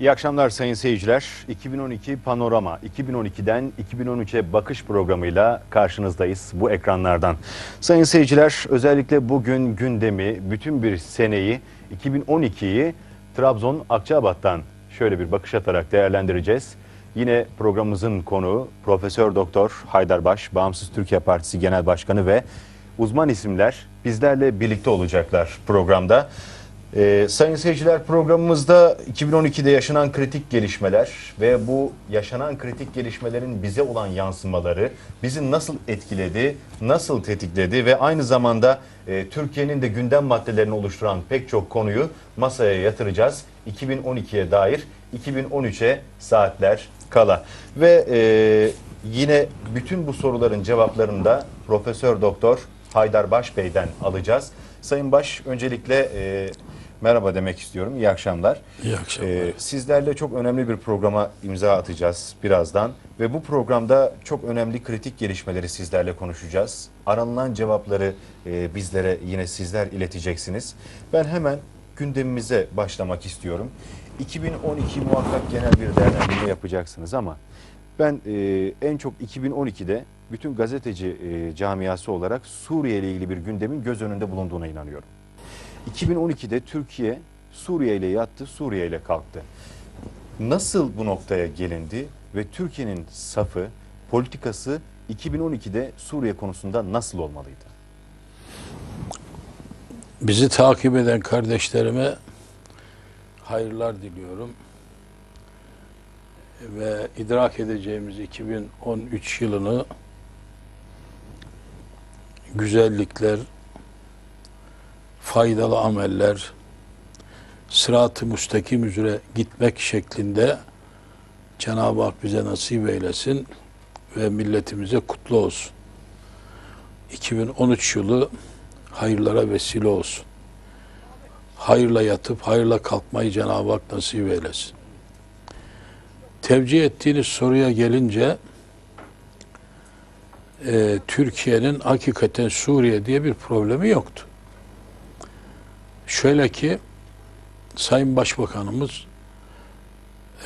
İyi akşamlar sayın seyirciler. 2012 Panorama, 2012'den 2013'e bakış programıyla karşınızdayız bu ekranlardan. Sayın seyirciler özellikle bugün gündemi, bütün bir seneyi, 2012'yi Trabzon Akçabat'tan şöyle bir bakış atarak değerlendireceğiz. Yine programımızın konuğu Profesör Doktor Haydar Baş, Bağımsız Türkiye Partisi Genel Başkanı ve uzman isimler bizlerle birlikte olacaklar programda. Ee, sayın seyirciler programımızda 2012'de yaşanan kritik gelişmeler ve bu yaşanan kritik gelişmelerin bize olan yansımaları bizi nasıl etkiledi, nasıl tetikledi ve aynı zamanda e, Türkiye'nin de gündem maddelerini oluşturan pek çok konuyu masaya yatıracağız. 2012'ye dair 2013'e saatler kala ve e, yine bütün bu soruların cevaplarını da Profesör Doktor Haydar Baş Bey'den alacağız. Sayın Baş öncelikle e, merhaba demek istiyorum. İyi akşamlar. İyi akşamlar. Ee, sizlerle çok önemli bir programa imza atacağız birazdan ve bu programda çok önemli kritik gelişmeleri sizlerle konuşacağız. Aranılan cevapları e, bizlere yine sizler ileteceksiniz. Ben hemen gündemimize başlamak istiyorum. 2012 muhakkak genel bir değerlendirme yapacaksınız ama ben e, en çok 2012'de bütün gazeteci e, camiası olarak Suriye ile ilgili bir gündemin göz önünde bulunduğuna inanıyorum. 2012'de Türkiye Suriye ile yattı, Suriye ile kalktı. Nasıl bu noktaya gelindi ve Türkiye'nin safı, politikası 2012'de Suriye konusunda nasıl olmalıydı? Bizi takip eden kardeşlerime hayırlar diliyorum. Ve idrak edeceğimiz 2013 yılını güzellikler, faydalı ameller, sırat-ı müstakim üzere gitmek şeklinde Cenab-ı Hak bize nasip eylesin ve milletimize kutlu olsun. 2013 yılı hayırlara vesile olsun. Hayırla yatıp hayırla kalkmayı Cenab-ı Hak nasip eylesin. Tevcih ettiğiniz soruya gelince e, Türkiye'nin hakikaten Suriye diye bir problemi yoktu. Şöyle ki Sayın Başbakanımız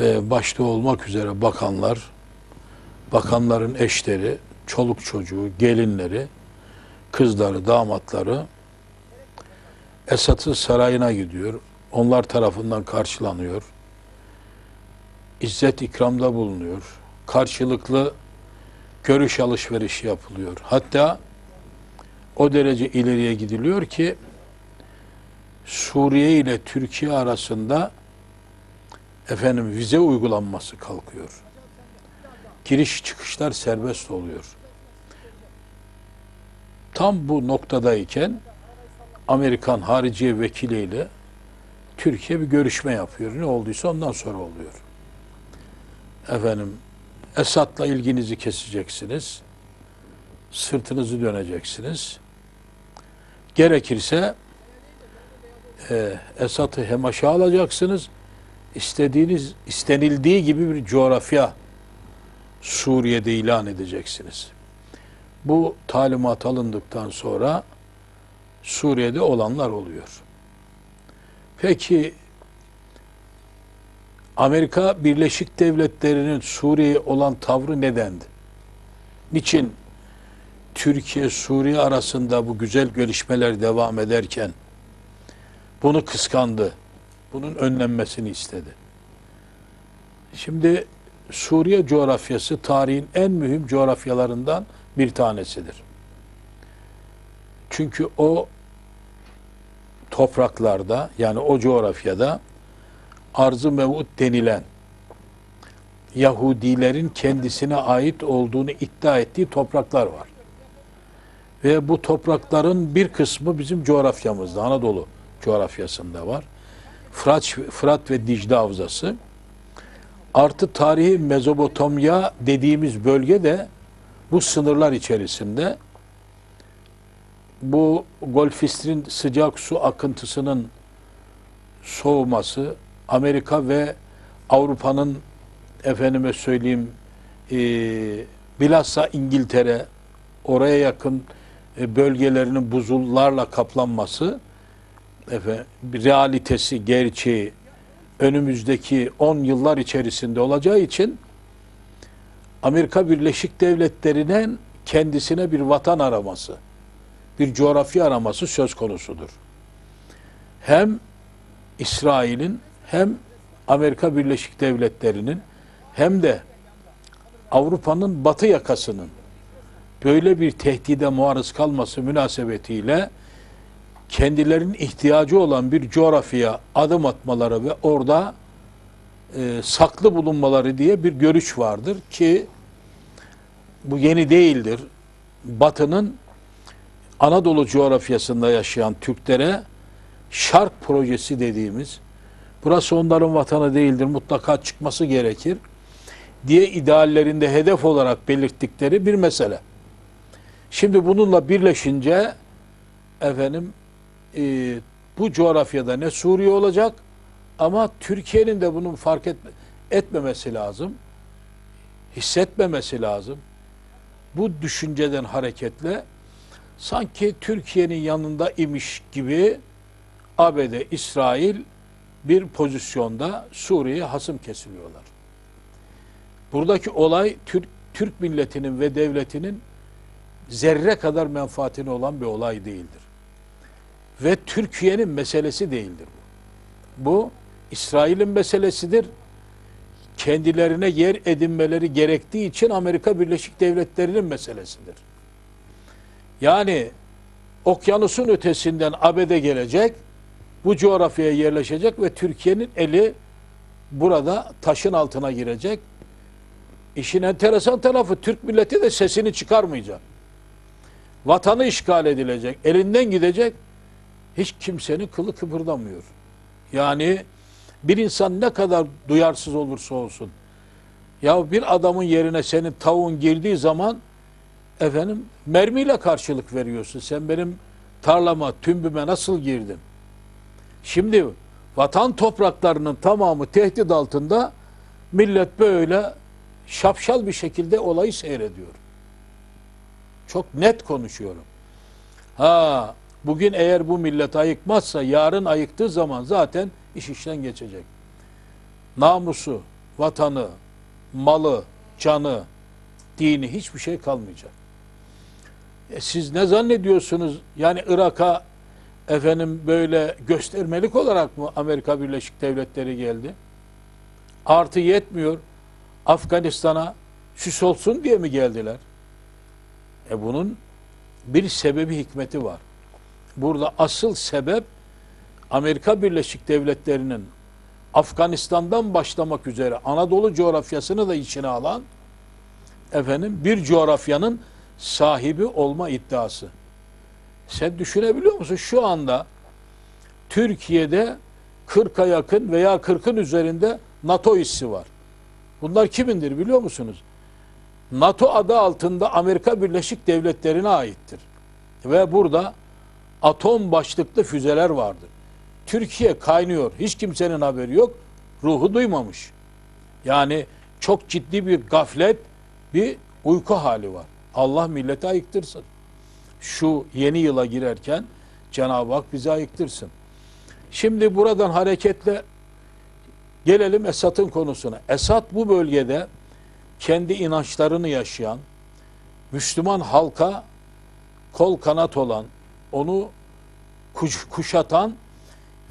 e, başta olmak üzere bakanlar, bakanların eşleri, çoluk çocuğu, gelinleri, kızları, damatları Esad'ın sarayına gidiyor. Onlar tarafından karşılanıyor. İzzet ikramda bulunuyor. Karşılıklı görüş alışverişi yapılıyor. Hatta o derece ileriye gidiliyor ki Suriye ile Türkiye arasında efendim vize uygulanması kalkıyor. Giriş çıkışlar serbest oluyor. Tam bu noktadayken Amerikan Hariciye Vekiliyle Türkiye bir görüşme yapıyor. Ne olduysa ondan sonra oluyor. Efendim Esad'la ilginizi keseceksiniz. Sırtınızı döneceksiniz. Gerekirse e, Esad'ı hem aşağı alacaksınız, istediğiniz, istenildiği gibi bir coğrafya Suriye'de ilan edeceksiniz. Bu talimat alındıktan sonra Suriye'de olanlar oluyor. Peki Amerika Birleşik Devletleri'nin Suriye'ye olan tavrı nedendi? Niçin Türkiye Suriye arasında bu güzel gelişmeler devam ederken bunu kıskandı. Bunun önlenmesini istedi. Şimdi Suriye coğrafyası tarihin en mühim coğrafyalarından bir tanesidir. Çünkü o topraklarda yani o coğrafyada arzı mevut denilen Yahudilerin kendisine ait olduğunu iddia ettiği topraklar var. Ve bu toprakların bir kısmı bizim coğrafyamızda, Anadolu coğrafyasında var. Fırat, Fırat ve Dicle Havzası. Artı tarihi Mezopotamya dediğimiz bölge de bu sınırlar içerisinde bu Golfistrin sıcak su akıntısının soğuması, Amerika ve Avrupa'nın efendime söyleyeyim e, bilhassa İngiltere oraya yakın e, bölgelerinin buzullarla kaplanması efendim, realitesi, gerçeği önümüzdeki 10 yıllar içerisinde olacağı için Amerika Birleşik Devletleri'nin kendisine bir vatan araması, bir coğrafya araması söz konusudur. Hem İsrail'in hem Amerika Birleşik Devletleri'nin hem de Avrupa'nın batı yakasının böyle bir tehdide maruz kalması münasebetiyle kendilerinin ihtiyacı olan bir coğrafyaya adım atmaları ve orada e, saklı bulunmaları diye bir görüş vardır ki bu yeni değildir. Batı'nın Anadolu coğrafyasında yaşayan Türklere Şark projesi dediğimiz burası onların vatanı değildir mutlaka çıkması gerekir diye ideallerinde hedef olarak belirttikleri bir mesele. Şimdi bununla birleşince efendim e, bu coğrafyada ne Suriye olacak ama Türkiye'nin de bunun fark etme, etmemesi lazım. Hissetmemesi lazım. Bu düşünceden hareketle sanki Türkiye'nin yanında imiş gibi ABD, İsrail bir pozisyonda Suriye'ye hasım kesiliyorlar. Buradaki olay Türk, Türk milletinin ve devletinin zerre kadar menfaatine olan bir olay değildir. Ve Türkiye'nin meselesi değildir bu. Bu İsrail'in meselesidir. Kendilerine yer edinmeleri gerektiği için Amerika Birleşik Devletleri'nin meselesidir. Yani okyanusun ötesinden ABD gelecek, bu coğrafyaya yerleşecek ve Türkiye'nin eli burada taşın altına girecek. İşin enteresan tarafı Türk milleti de sesini çıkarmayacak. Vatanı işgal edilecek, elinden gidecek. Hiç kimsenin kılı kıpırdamıyor. Yani bir insan ne kadar duyarsız olursa olsun. Ya bir adamın yerine senin tavuğun girdiği zaman efendim mermiyle karşılık veriyorsun. Sen benim tarlama, tümbüme nasıl girdin? Şimdi vatan topraklarının tamamı tehdit altında millet böyle şapşal bir şekilde olayı seyrediyor. Çok net konuşuyorum. Ha bugün eğer bu millet ayıkmazsa yarın ayıktığı zaman zaten iş işten geçecek. Namusu, vatanı, malı, canı, dini hiçbir şey kalmayacak. E siz ne zannediyorsunuz? Yani Irak'a efendim böyle göstermelik olarak mı Amerika Birleşik Devletleri geldi? Artı yetmiyor. Afganistan'a süs olsun diye mi geldiler? E bunun bir sebebi hikmeti var. Burada asıl sebep Amerika Birleşik Devletleri'nin Afganistan'dan başlamak üzere Anadolu coğrafyasını da içine alan efendim bir coğrafyanın sahibi olma iddiası. Sen düşünebiliyor musun? Şu anda Türkiye'de 40'a yakın veya 40'ın üzerinde NATO üssü var. Bunlar kimindir biliyor musunuz? NATO adı altında Amerika Birleşik Devletleri'ne aittir. Ve burada atom başlıklı füzeler vardır. Türkiye kaynıyor. Hiç kimsenin haberi yok. Ruhu duymamış. Yani çok ciddi bir gaflet, bir uyku hali var. Allah milleti ayıktırsın. Şu yeni yıla girerken Cenab-ı Hak bizi ayıktırsın. Şimdi buradan hareketle gelelim Esat'ın konusuna. Esat bu bölgede kendi inançlarını yaşayan, Müslüman halka kol kanat olan, onu kuş, kuşatan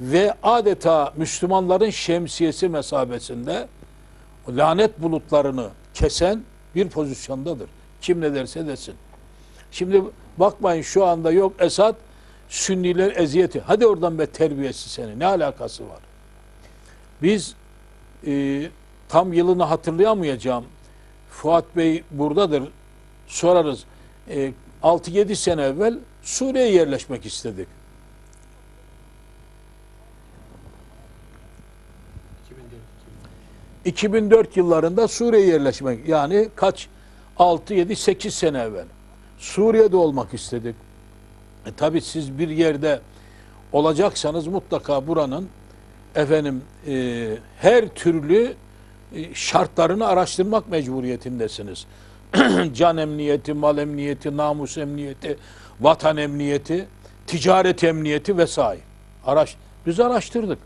ve adeta Müslümanların şemsiyesi mesabesinde lanet bulutlarını kesen bir pozisyondadır. Kim ne derse desin. Şimdi bakmayın şu anda yok Esad Sünniler eziyeti. Hadi oradan be terbiyesi seni. Ne alakası var? Biz e, tam yılını hatırlayamayacağım. Fuat Bey buradadır. Sorarız. E, 6-7 sene evvel Suriye'ye yerleşmek istedik. 2004 yıllarında Suriye'ye yerleşmek yani kaç 6 7 8 sene evvel Suriye'de olmak istedik. E tabi siz bir yerde olacaksanız mutlaka buranın efendim e, her türlü e, şartlarını araştırmak mecburiyetindesiniz. Can emniyeti, mal emniyeti, namus emniyeti, vatan emniyeti, ticaret emniyeti vesaire. Araş, biz araştırdık.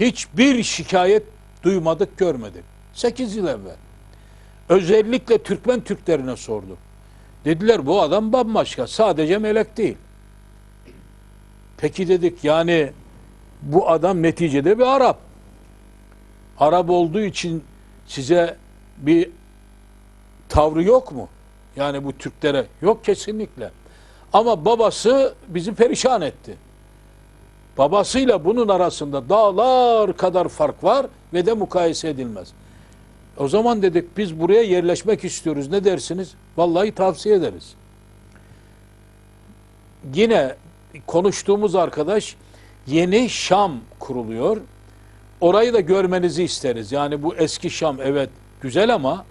hiçbir şikayet duymadık, görmedik. 8 yıl evvel. Özellikle Türkmen Türklerine sordum. Dediler bu adam bambaşka. Sadece melek değil. Peki dedik yani bu adam neticede bir Arap. Arap olduğu için size bir tavrı yok mu? Yani bu Türklere yok kesinlikle. Ama babası bizi perişan etti. Babasıyla bunun arasında dağlar kadar fark var ve de mukayese edilmez. O zaman dedik biz buraya yerleşmek istiyoruz. Ne dersiniz? Vallahi tavsiye ederiz. Yine konuştuğumuz arkadaş yeni Şam kuruluyor. Orayı da görmenizi isteriz. Yani bu eski Şam evet güzel ama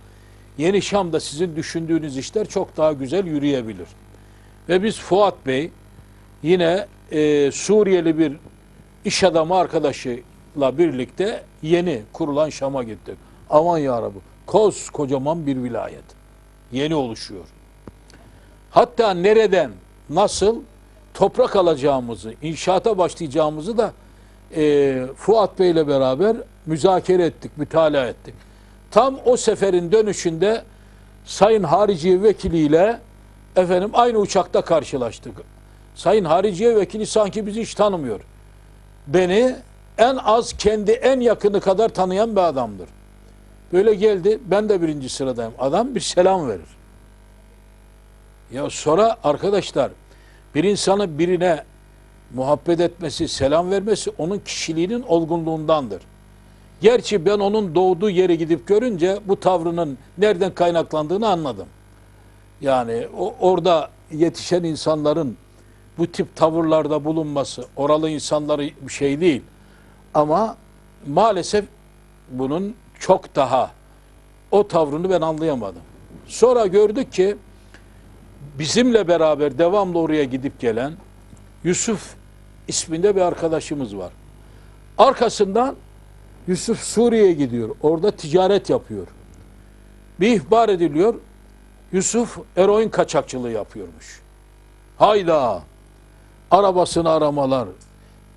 yeni Şam'da sizin düşündüğünüz işler çok daha güzel yürüyebilir. Ve biz Fuat Bey yine e, Suriyeli bir iş adamı arkadaşıyla birlikte yeni kurulan Şam'a gittik. Aman ya Rabbi. Koskocaman bir vilayet. Yeni oluşuyor. Hatta nereden, nasıl toprak alacağımızı, inşaata başlayacağımızı da e, Fuat Bey ile beraber müzakere ettik, mütalaa ettik. Tam o seferin dönüşünde Sayın Hariciye Vekiliyle efendim aynı uçakta karşılaştık. Sayın Hariciye Vekili sanki bizi hiç tanımıyor. Beni en az kendi en yakını kadar tanıyan bir adamdır. Böyle geldi, ben de birinci sıradayım. Adam bir selam verir. Ya sonra arkadaşlar bir insanın birine muhabbet etmesi, selam vermesi onun kişiliğinin olgunluğundandır. Gerçi ben onun doğduğu yere gidip görünce bu tavrının nereden kaynaklandığını anladım. Yani o, orada yetişen insanların bu tip tavırlarda bulunması oralı insanları bir şey değil. Ama maalesef bunun çok daha o tavrını ben anlayamadım. Sonra gördük ki bizimle beraber devamlı oraya gidip gelen Yusuf isminde bir arkadaşımız var. Arkasından Yusuf Suriye'ye gidiyor. Orada ticaret yapıyor. Bir ihbar ediliyor. Yusuf eroin kaçakçılığı yapıyormuş. Hayda! Arabasını aramalar,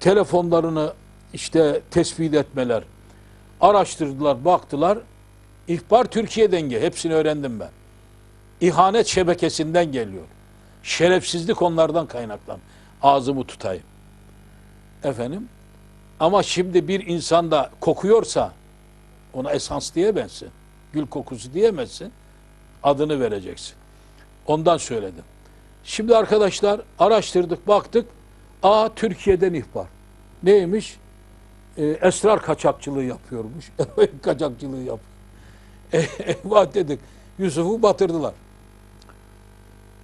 telefonlarını işte tespit etmeler. Araştırdılar, baktılar. İhbar Türkiye'den geliyor. Hepsini öğrendim ben. İhanet şebekesinden geliyor. Şerefsizlik onlardan kaynaklan. Ağzımı tutayım. Efendim? Ama şimdi bir insanda kokuyorsa ona esans diyemezsin. Gül kokusu diyemezsin. Adını vereceksin. Ondan söyledim. Şimdi arkadaşlar araştırdık, baktık. Aa Türkiye'den ihbar. Neymiş? Ee, esrar kaçakçılığı yapıyormuş. Kaçakçılığı yapıyor. Eyvah dedik. Yusuf'u batırdılar.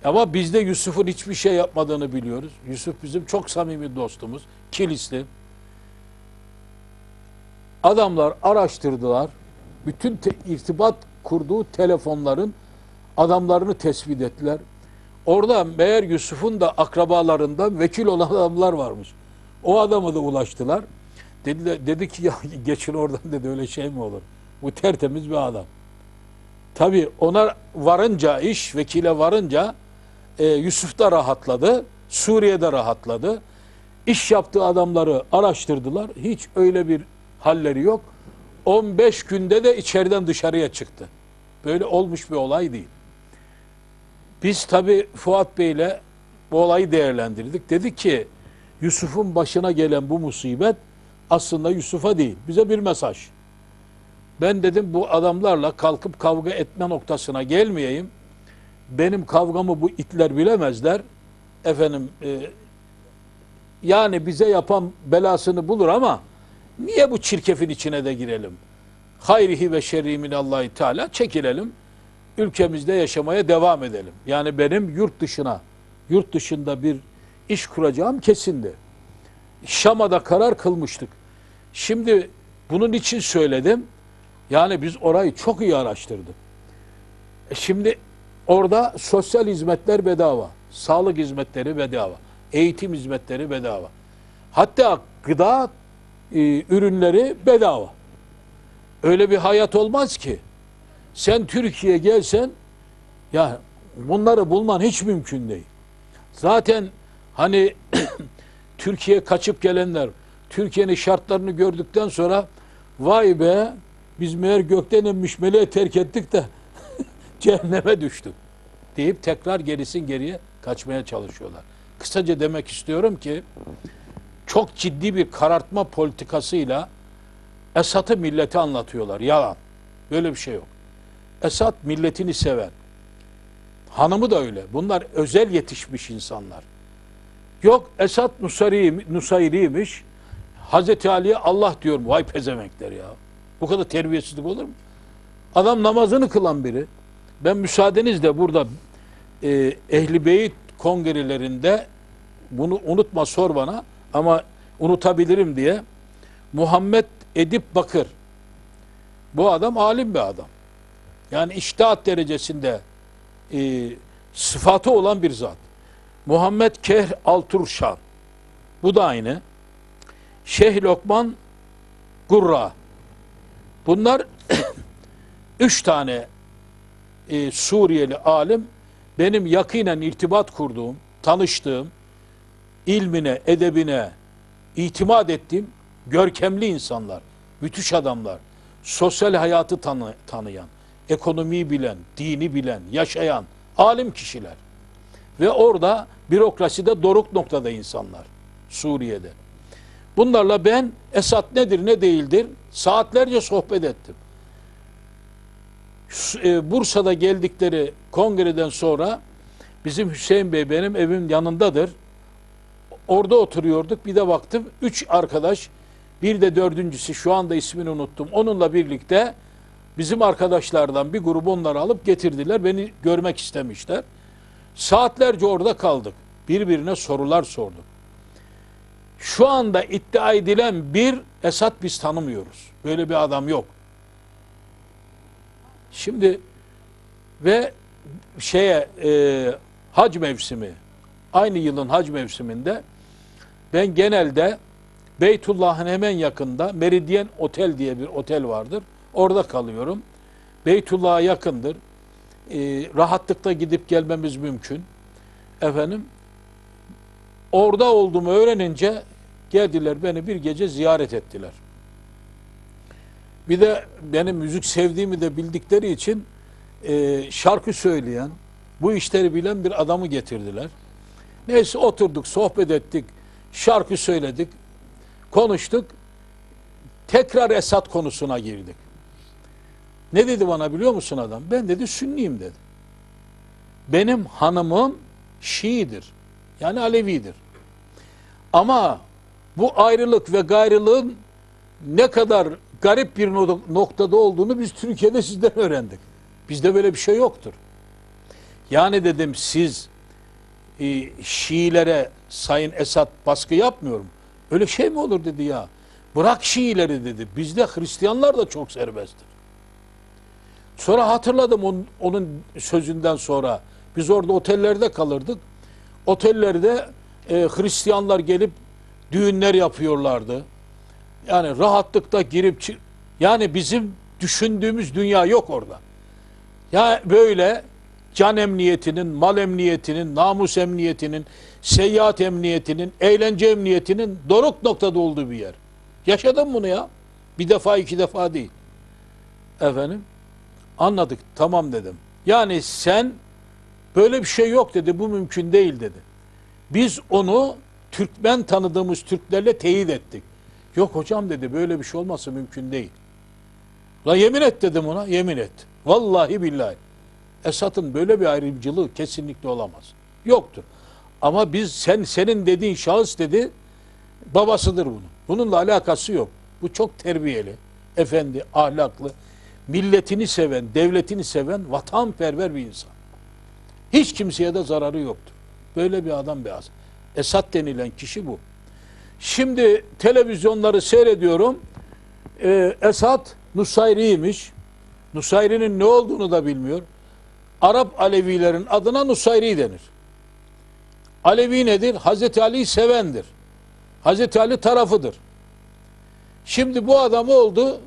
Ama biz de Yusuf'un hiçbir şey yapmadığını biliyoruz. Yusuf bizim çok samimi dostumuz. Kilisli. Adamlar araştırdılar. Bütün te- irtibat kurduğu telefonların adamlarını tespit ettiler. Orada meğer Yusuf'un da akrabalarından vekil olan adamlar varmış. O adamı da ulaştılar. Dedi, dedi ki ya geçin oradan dedi öyle şey mi olur? Bu tertemiz bir adam. Tabi ona varınca iş vekile varınca e, Yusuf da rahatladı. Suriye'de rahatladı. İş yaptığı adamları araştırdılar. Hiç öyle bir halleri yok. 15 günde de içeriden dışarıya çıktı. Böyle olmuş bir olay değil. Biz tabi Fuat Bey'le bu olayı değerlendirdik. Dedik ki Yusuf'un başına gelen bu musibet aslında Yusuf'a değil. Bize bir mesaj. Ben dedim bu adamlarla kalkıp kavga etme noktasına gelmeyeyim. Benim kavgamı bu itler bilemezler. Efendim e, yani bize yapan belasını bulur ama niye bu çirkefin içine de girelim? Hayrihi ve şerri minallahi teala çekilelim. Ülkemizde yaşamaya devam edelim. Yani benim yurt dışına, yurt dışında bir iş kuracağım kesindi. Şam'a da karar kılmıştık. Şimdi bunun için söyledim. Yani biz orayı çok iyi araştırdık. E şimdi orada sosyal hizmetler bedava, sağlık hizmetleri bedava, eğitim hizmetleri bedava. Hatta gıda e, ürünleri bedava. Öyle bir hayat olmaz ki. Sen Türkiye'ye gelsen ya bunları bulman hiç mümkün değil. Zaten hani Türkiye'ye kaçıp gelenler Türkiye'nin şartlarını gördükten sonra vay be biz meğer gökten inmiş meleği terk ettik de cehenneme düştük deyip tekrar gerisin geriye kaçmaya çalışıyorlar. Kısaca demek istiyorum ki çok ciddi bir karartma politikasıyla Esad'ı millete anlatıyorlar. Yalan. Böyle bir şey yok. Esad milletini seven. Hanımı da öyle. Bunlar özel yetişmiş insanlar. Yok Esad Nusayri, Nusayriymiş. Hazreti Ali'ye Allah diyorum. Vay pezemekler ya. Bu kadar terbiyesizlik olur mu? Adam namazını kılan biri. Ben müsaadenizle burada e, Ehli Beyt kongrelerinde bunu unutma sor bana ama unutabilirim diye Muhammed Edip Bakır bu adam alim bir adam. Yani iştihat derecesinde e, sıfatı olan bir zat. Muhammed Kehr Alturşan bu da aynı. Şeyh Lokman Gurra bunlar üç tane e, Suriyeli alim benim yakinen irtibat kurduğum, tanıştığım, ilmine, edebine itimat ettiğim görkemli insanlar, müthiş adamlar, sosyal hayatı tanı, tanıyan, ekonomiyi bilen, dini bilen, yaşayan alim kişiler. Ve orada bürokraside doruk noktada insanlar Suriye'de. Bunlarla ben Esad nedir ne değildir saatlerce sohbet ettim. E, Bursa'da geldikleri kongreden sonra bizim Hüseyin Bey benim evim yanındadır. Orada oturuyorduk. Bir de baktım üç arkadaş bir de dördüncüsü şu anda ismini unuttum. Onunla birlikte bizim arkadaşlardan bir grup onları alıp getirdiler. Beni görmek istemişler. Saatlerce orada kaldık. Birbirine sorular sorduk. Şu anda iddia edilen bir Esat biz tanımıyoruz. Böyle bir adam yok. Şimdi ve şeye e, hac mevsimi aynı yılın hac mevsiminde ben genelde Beytullah'ın hemen yakında Meridyen Otel diye bir otel vardır. Orada kalıyorum. Beytullah'a yakındır. E, rahatlıkla gidip gelmemiz mümkün. Efendim orada olduğumu öğrenince geldiler beni bir gece ziyaret ettiler. Bir de benim müzik sevdiğimi de bildikleri için e, şarkı söyleyen, bu işleri bilen bir adamı getirdiler. Neyse oturduk, sohbet ettik, şarkı söyledik, konuştuk. Tekrar Esat konusuna girdik. Ne dedi bana biliyor musun adam? Ben dedi Sünniyim dedi. Benim hanımım Şiidir. Yani Alevidir. Ama bu ayrılık ve gayrılığın ne kadar garip bir no- noktada olduğunu biz Türkiye'de sizden öğrendik. Bizde böyle bir şey yoktur. Yani dedim siz e, Şiilere Sayın Esad baskı yapmıyorum. Öyle şey mi olur dedi ya. Bırak Şiileri dedi. Bizde Hristiyanlar da çok serbesttir. Sonra hatırladım onun, onun sözünden sonra. Biz orada otellerde kalırdık. Otellerde e, Hristiyanlar gelip düğünler yapıyorlardı. Yani rahatlıkta girip yani bizim düşündüğümüz dünya yok orada. Ya böyle can emniyetinin, mal emniyetinin, namus emniyetinin, seyahat emniyetinin, eğlence emniyetinin doruk noktada olduğu bir yer. Yaşadım bunu ya. Bir defa iki defa değil. Efendim anladık tamam dedim. Yani sen böyle bir şey yok dedi bu mümkün değil dedi. Biz onu Türkmen tanıdığımız Türklerle teyit ettik. Yok hocam dedi böyle bir şey olması mümkün değil. La yemin et dedim ona yemin et. Vallahi billahi. Esat'ın böyle bir ayrımcılığı kesinlikle olamaz. Yoktur. Ama biz sen senin dediğin şahıs dedi babasıdır bunun. Bununla alakası yok. Bu çok terbiyeli, efendi, ahlaklı, milletini seven, devletini seven, vatanperver bir insan. Hiç kimseye de zararı yoktur. Böyle bir adam adam. Esat denilen kişi bu. Şimdi televizyonları seyrediyorum. Ee, Esat Nusayri'ymiş. Nusayri'nin ne olduğunu da bilmiyor. Arap Alevilerin adına Nusayri denir. Alevi nedir? Hazreti Ali'yi sevendir. Hazreti Ali tarafıdır. Şimdi bu adam oldu.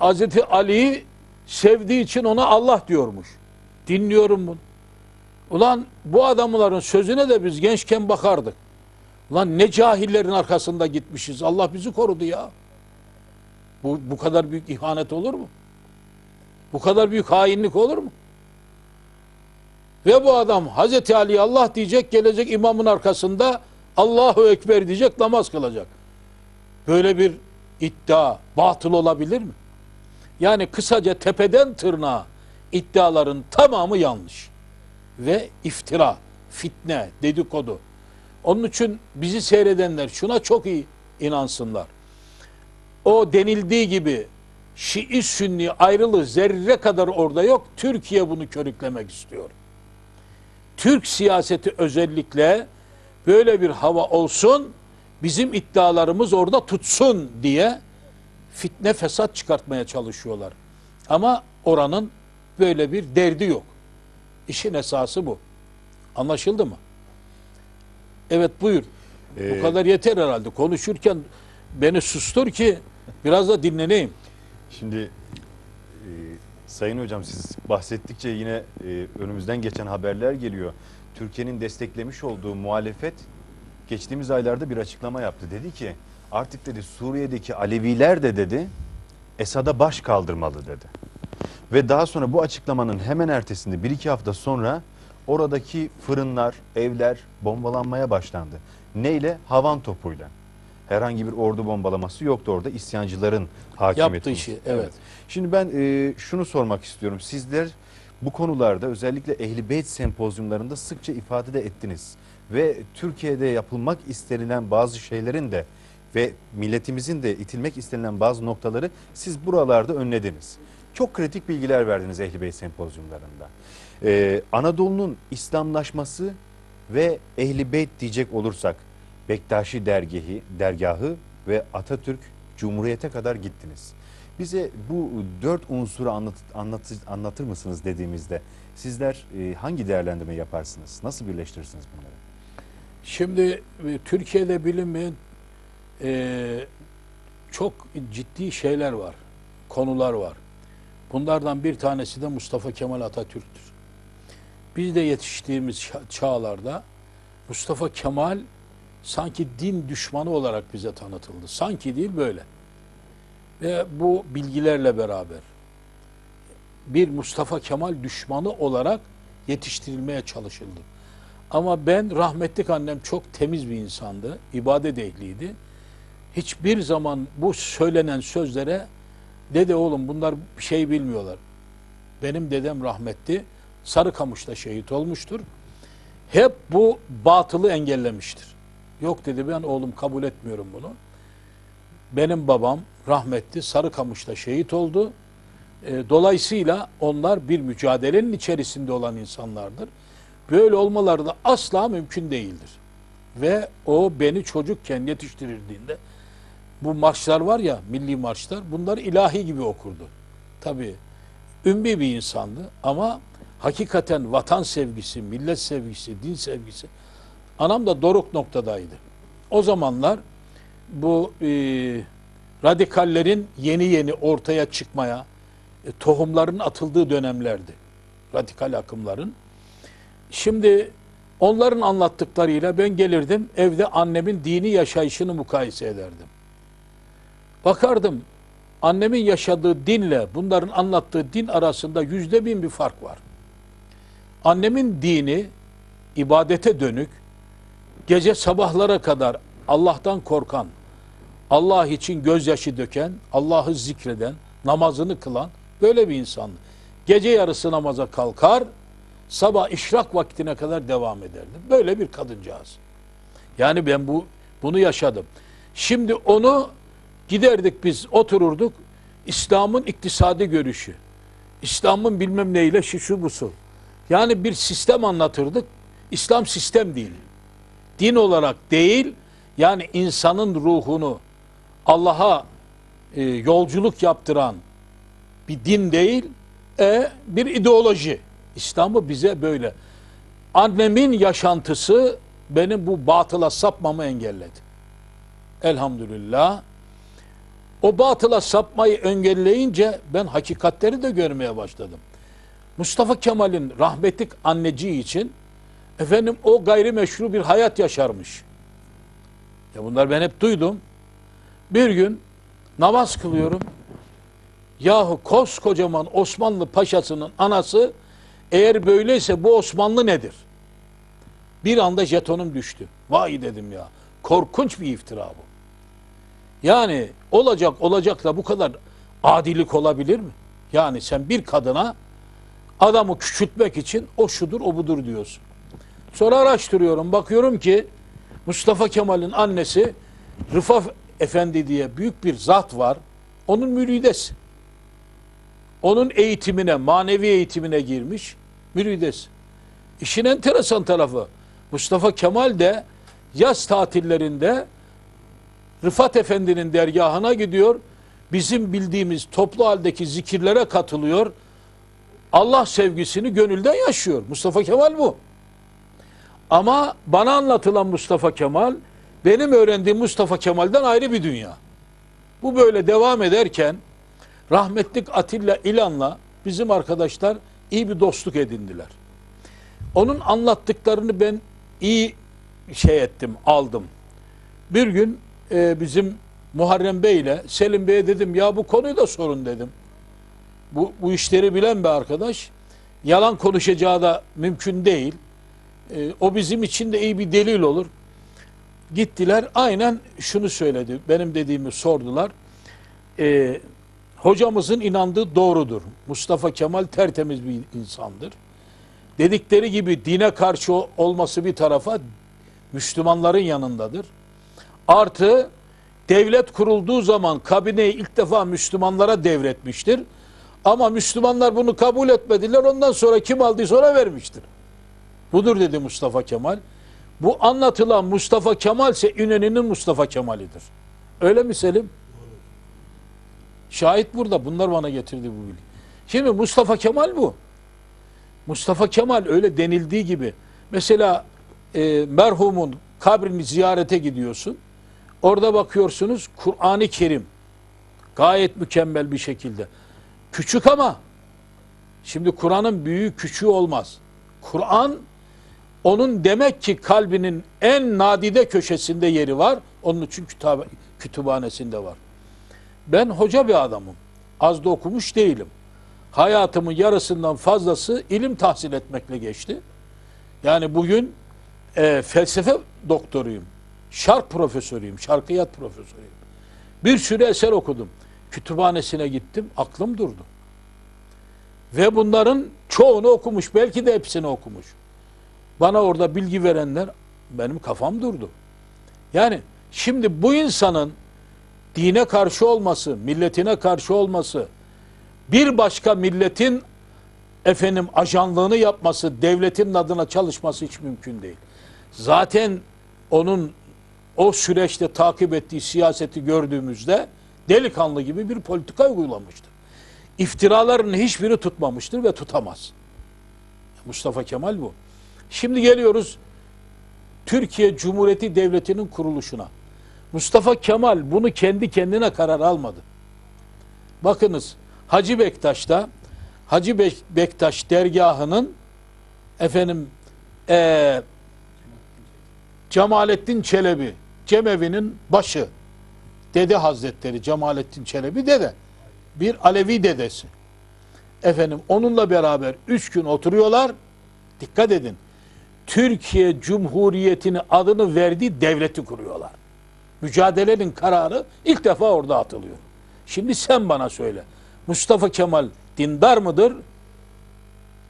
Hazreti Ali'yi sevdiği için ona Allah diyormuş. Dinliyorum bunu. Ulan bu adamların sözüne de biz gençken bakardık. Lan ne cahillerin arkasında gitmişiz. Allah bizi korudu ya. Bu, bu kadar büyük ihanet olur mu? Bu kadar büyük hainlik olur mu? Ve bu adam Hazreti Ali Allah diyecek gelecek imamın arkasında Allahu Ekber diyecek namaz kılacak. Böyle bir iddia batıl olabilir mi? Yani kısaca tepeden tırnağa iddiaların tamamı yanlış. Ve iftira, fitne, dedikodu. Onun için bizi seyredenler şuna çok iyi inansınlar. O denildiği gibi Şii Sünni ayrılığı zerre kadar orada yok. Türkiye bunu körüklemek istiyor. Türk siyaseti özellikle böyle bir hava olsun, bizim iddialarımız orada tutsun diye fitne fesat çıkartmaya çalışıyorlar. Ama oranın böyle bir derdi yok. İşin esası bu. Anlaşıldı mı? Evet buyur. Ee, Bu kadar yeter herhalde. Konuşurken beni sustur ki biraz da dinleneyim. Şimdi e, Sayın Hocam siz bahsettikçe yine e, önümüzden geçen haberler geliyor. Türkiye'nin desteklemiş olduğu muhalefet geçtiğimiz aylarda bir açıklama yaptı. Dedi ki artık dedi Suriye'deki Aleviler de dedi Esad'a baş kaldırmalı dedi. Ve daha sonra bu açıklamanın hemen ertesinde bir iki hafta sonra oradaki fırınlar, evler bombalanmaya başlandı. Neyle? Havan topuyla. Herhangi bir ordu bombalaması yoktu orada. İsyancıların hakimiyeti. Yaptığı işi, evet. Şimdi ben e, şunu sormak istiyorum. Sizler bu konularda özellikle Ehli Beyt sempozyumlarında sıkça ifade de ettiniz. Ve Türkiye'de yapılmak istenilen bazı şeylerin de ve milletimizin de itilmek istenilen bazı noktaları siz buralarda önlediniz. Çok kritik bilgiler verdiniz Ehli Beyt sempozyumlarında. E, Anadolu'nun İslamlaşması ve Ehli Beyt diyecek olursak Bektaşi dergahı, dergahı ve Atatürk Cumhuriyete kadar gittiniz. Bize bu dört unsuru anlat, anlatır, anlatır mısınız dediğimizde sizler e, hangi değerlendirme yaparsınız? Nasıl birleştirirsiniz bunları? Şimdi e, Türkiye'de bilinmeyen e, çok ciddi şeyler var, konular var. Bunlardan bir tanesi de Mustafa Kemal Atatürk'tür. Biz de yetiştiğimiz ça- çağlarda Mustafa Kemal sanki din düşmanı olarak bize tanıtıldı. Sanki değil böyle. Ve bu bilgilerle beraber bir Mustafa Kemal düşmanı olarak yetiştirilmeye çalışıldı. Ama ben rahmetlik annem çok temiz bir insandı, ibadet ehliydi. Hiçbir zaman bu söylenen sözlere dede oğlum bunlar şey bilmiyorlar. Benim dedem rahmetli Sarıkamış'ta şehit olmuştur. Hep bu batılı engellemiştir. Yok dedi ben oğlum kabul etmiyorum bunu. Benim babam rahmetli Sarıkamış'ta şehit oldu. E, dolayısıyla onlar bir mücadelenin içerisinde olan insanlardır. Böyle olmaları da asla mümkün değildir. Ve o beni çocukken yetiştirildiğinde bu marşlar var ya milli marşlar bunlar ilahi gibi okurdu. Tabii ümmi bir insandı ama hakikaten vatan sevgisi, millet sevgisi, din sevgisi anam da doruk noktadaydı. O zamanlar bu e, radikallerin yeni yeni ortaya çıkmaya, e, tohumların atıldığı dönemlerdi. Radikal akımların. Şimdi onların anlattıklarıyla ben gelirdim evde annemin dini yaşayışını mukayese ederdim. Bakardım annemin yaşadığı dinle bunların anlattığı din arasında yüzde bin bir fark var. Annemin dini ibadete dönük, gece sabahlara kadar Allah'tan korkan, Allah için gözyaşı döken, Allah'ı zikreden, namazını kılan böyle bir insandı. Gece yarısı namaza kalkar, sabah işrak vaktine kadar devam ederdi. Böyle bir kadıncağız. Yani ben bu bunu yaşadım. Şimdi onu giderdik biz otururduk. İslam'ın iktisadi görüşü. İslam'ın bilmem neyle şu şu busu. Yani bir sistem anlatırdık. İslam sistem dini. Din olarak değil, yani insanın ruhunu Allah'a e, yolculuk yaptıran bir din değil, e, bir ideoloji. İslam'ı bize böyle. Annemin yaşantısı benim bu batıla sapmamı engelledi. Elhamdülillah. O batıla sapmayı engelleyince ben hakikatleri de görmeye başladım. Mustafa Kemal'in rahmetlik anneciği için efendim o gayrimeşru bir hayat yaşarmış. Ya bunlar ben hep duydum. Bir gün namaz kılıyorum. Yahu koskocaman Osmanlı paşasının anası eğer böyleyse bu Osmanlı nedir? Bir anda jetonum düştü. Vay dedim ya. Korkunç bir iftira bu. Yani olacak olacak da bu kadar adilik olabilir mi? Yani sen bir kadına adamı küçültmek için o şudur o budur diyorsun. Sonra araştırıyorum bakıyorum ki Mustafa Kemal'in annesi Rıfat Efendi diye büyük bir zat var. Onun müridesi. Onun eğitimine, manevi eğitimine girmiş müridesi. İşin enteresan tarafı Mustafa Kemal de yaz tatillerinde Rıfat Efendi'nin dergahına gidiyor. Bizim bildiğimiz toplu haldeki zikirlere katılıyor. Allah sevgisini gönülden yaşıyor. Mustafa Kemal bu. Ama bana anlatılan Mustafa Kemal benim öğrendiğim Mustafa Kemal'den ayrı bir dünya. Bu böyle devam ederken rahmetlik Atilla İlan'la bizim arkadaşlar iyi bir dostluk edindiler. Onun anlattıklarını ben iyi şey ettim, aldım. Bir gün e, bizim Muharrem Bey ile Selim Bey'e dedim ya bu konuyu da sorun dedim. Bu, bu işleri bilen bir arkadaş. Yalan konuşacağı da mümkün değil. E, o bizim için de iyi bir delil olur. Gittiler aynen şunu söyledi. Benim dediğimi sordular. E, hocamızın inandığı doğrudur. Mustafa Kemal tertemiz bir insandır. Dedikleri gibi dine karşı olması bir tarafa Müslümanların yanındadır. Artı devlet kurulduğu zaman kabineyi ilk defa Müslümanlara devretmiştir. Ama Müslümanlar bunu kabul etmediler. Ondan sonra kim aldıysa ona vermiştir. Budur dedi Mustafa Kemal. Bu anlatılan Mustafa Kemal ise İnönü'nün Mustafa Kemal'idir. Öyle mi Selim? Şahit burada. Bunlar bana getirdi bu bilgi. Şimdi Mustafa Kemal bu. Mustafa Kemal öyle denildiği gibi. Mesela e, merhumun kabrini ziyarete gidiyorsun. Orada bakıyorsunuz Kur'an-ı Kerim gayet mükemmel bir şekilde. Küçük ama şimdi Kur'an'ın büyüğü küçüğü olmaz. Kur'an onun demek ki kalbinin en nadide köşesinde yeri var. Onun için kütüphane, kütüphanesinde var. Ben hoca bir adamım. Az da okumuş değilim. Hayatımın yarısından fazlası ilim tahsil etmekle geçti. Yani bugün e, felsefe doktoruyum. Şark profesörüyüm, şarkıyat profesörüyüm. Bir sürü eser okudum. Kütüphanesine gittim, aklım durdu. Ve bunların çoğunu okumuş, belki de hepsini okumuş. Bana orada bilgi verenler, benim kafam durdu. Yani şimdi bu insanın dine karşı olması, milletine karşı olması, bir başka milletin efendim ajanlığını yapması, devletin adına çalışması hiç mümkün değil. Zaten onun o süreçte takip ettiği siyaseti gördüğümüzde delikanlı gibi bir politika uygulamıştır. İftiraların hiçbiri tutmamıştır ve tutamaz. Mustafa Kemal bu. Şimdi geliyoruz Türkiye Cumhuriyeti Devleti'nin kuruluşuna. Mustafa Kemal bunu kendi kendine karar almadı. Bakınız Hacı Bektaş'ta Hacı Bektaş dergahının efendim eee Cemalettin Çelebi Cemevi'nin başı Dede Hazretleri Cemalettin Çelebi dede. Bir Alevi dedesi. Efendim onunla beraber üç gün oturuyorlar. Dikkat edin. Türkiye Cumhuriyeti'ni adını verdiği devleti kuruyorlar. Mücadelenin kararı ilk defa orada atılıyor. Şimdi sen bana söyle. Mustafa Kemal dindar mıdır?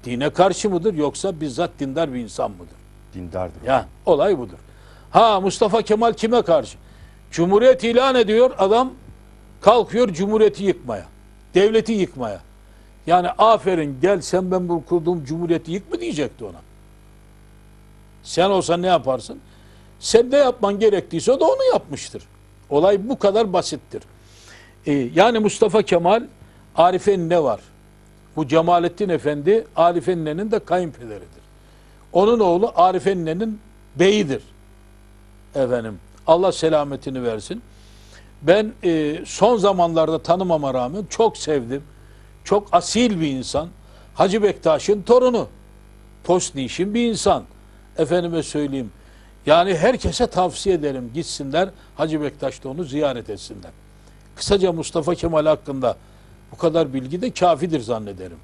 Dine karşı mıdır yoksa bizzat dindar bir insan mıdır? Dindardır. Ya olay budur. Ha Mustafa Kemal kime karşı? Cumhuriyet ilan ediyor adam kalkıyor cumhuriyeti yıkmaya. Devleti yıkmaya. Yani aferin gel sen ben bu kurduğum cumhuriyeti yık mı diyecekti ona. Sen olsan ne yaparsın? Sen ne yapman gerektiyse o da onu yapmıştır. Olay bu kadar basittir. Ee, yani Mustafa Kemal Arif ne var? Bu Cemalettin Efendi Arif Enne'nin de kayınpederidir. Onun oğlu Arif Enne'nin beyidir. Efendim Allah selametini versin. Ben e, son zamanlarda tanımama rağmen çok sevdim. Çok asil bir insan. Hacı Bektaş'ın torunu. Postnişin bir insan. Efendime söyleyeyim. Yani herkese tavsiye ederim gitsinler Hacı Bektaş'ta onu ziyaret etsinler. Kısaca Mustafa Kemal hakkında bu kadar bilgi de kafidir zannederim.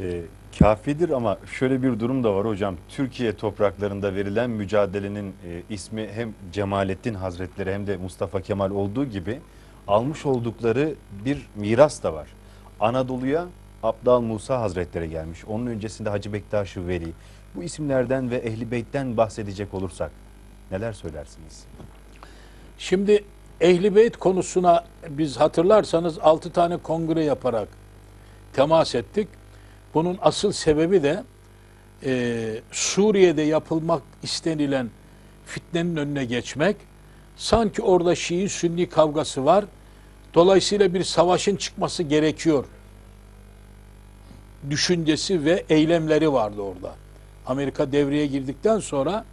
E, kafidir ama şöyle bir durum da var hocam. Türkiye topraklarında verilen mücadelenin e, ismi hem Cemalettin Hazretleri hem de Mustafa Kemal olduğu gibi almış oldukları bir miras da var. Anadolu'ya Abdal Musa Hazretleri gelmiş. Onun öncesinde Hacı Bektaş-ı Veli. Bu isimlerden ve Ehli Beyt'ten bahsedecek olursak neler söylersiniz? Şimdi Ehli Beyt konusuna biz hatırlarsanız 6 tane kongre yaparak temas ettik. Bunun asıl sebebi de e, Suriye'de yapılmak istenilen fitnenin önüne geçmek. Sanki orada Şii Sünni kavgası var. Dolayısıyla bir savaşın çıkması gerekiyor. Düşüncesi ve eylemleri vardı orada. Amerika devreye girdikten sonra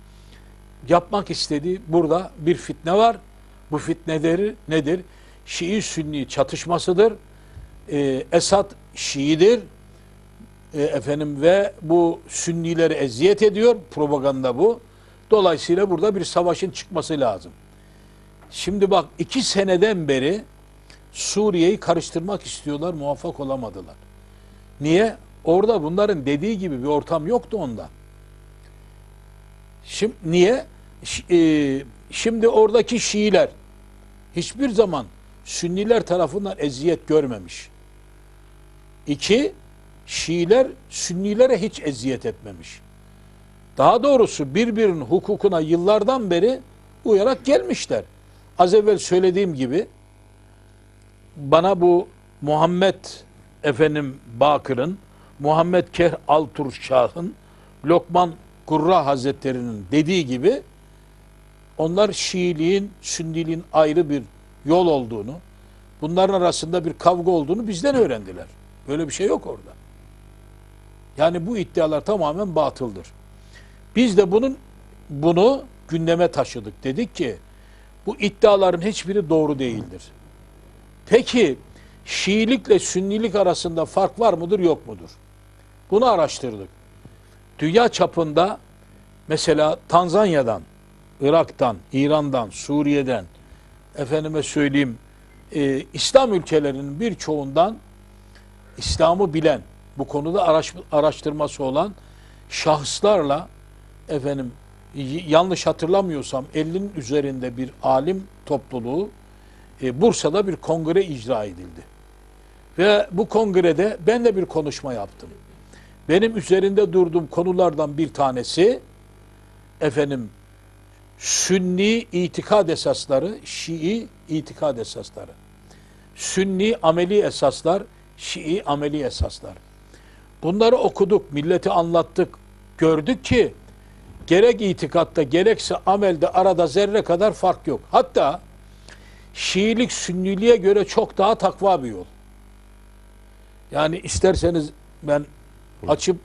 yapmak istediği burada bir fitne var. Bu fitneleri nedir? Şii Sünni çatışmasıdır. Ee, Esad Şiidir. Ee, efendim ve bu Sünnileri eziyet ediyor. Propaganda bu. Dolayısıyla burada bir savaşın çıkması lazım. Şimdi bak iki seneden beri Suriye'yi karıştırmak istiyorlar, muvaffak olamadılar. Niye? Orada bunların dediği gibi bir ortam yoktu onda. Şimdi niye? E, Şimdi oradaki Şiiler hiçbir zaman Sünniler tarafından eziyet görmemiş. İki, Şiiler Sünnilere hiç eziyet etmemiş. Daha doğrusu birbirinin hukukuna yıllardan beri uyarak gelmişler. Az evvel söylediğim gibi bana bu Muhammed efendim Bakır'ın, Muhammed Keh Alturşah'ın, Lokman Kurra Hazretleri'nin dediği gibi onlar Şiiliğin, Sünniliğin ayrı bir yol olduğunu, bunların arasında bir kavga olduğunu bizden öğrendiler. Böyle bir şey yok orada. Yani bu iddialar tamamen batıldır. Biz de bunun bunu gündeme taşıdık. Dedik ki bu iddiaların hiçbiri doğru değildir. Peki Şiilikle Sünnilik arasında fark var mıdır yok mudur? Bunu araştırdık. Dünya çapında mesela Tanzanya'dan, Irak'tan, İran'dan, Suriye'den, efendime söyleyeyim e, İslam ülkelerinin birçoğundan İslam'ı bilen, bu konuda araş, araştırması olan şahıslarla efendim yanlış hatırlamıyorsam 50'nin üzerinde bir alim topluluğu e, Bursa'da bir kongre icra edildi. Ve bu kongrede ben de bir konuşma yaptım. Benim üzerinde durduğum konulardan bir tanesi efendim Sünni itikad esasları, Şii itikad esasları. Sünni ameli esaslar, Şii ameli esaslar. Bunları okuduk, milleti anlattık. Gördük ki gerek itikatta gerekse amelde arada zerre kadar fark yok. Hatta Şiilik Sünniliğe göre çok daha takva bir yol. Yani isterseniz ben açıp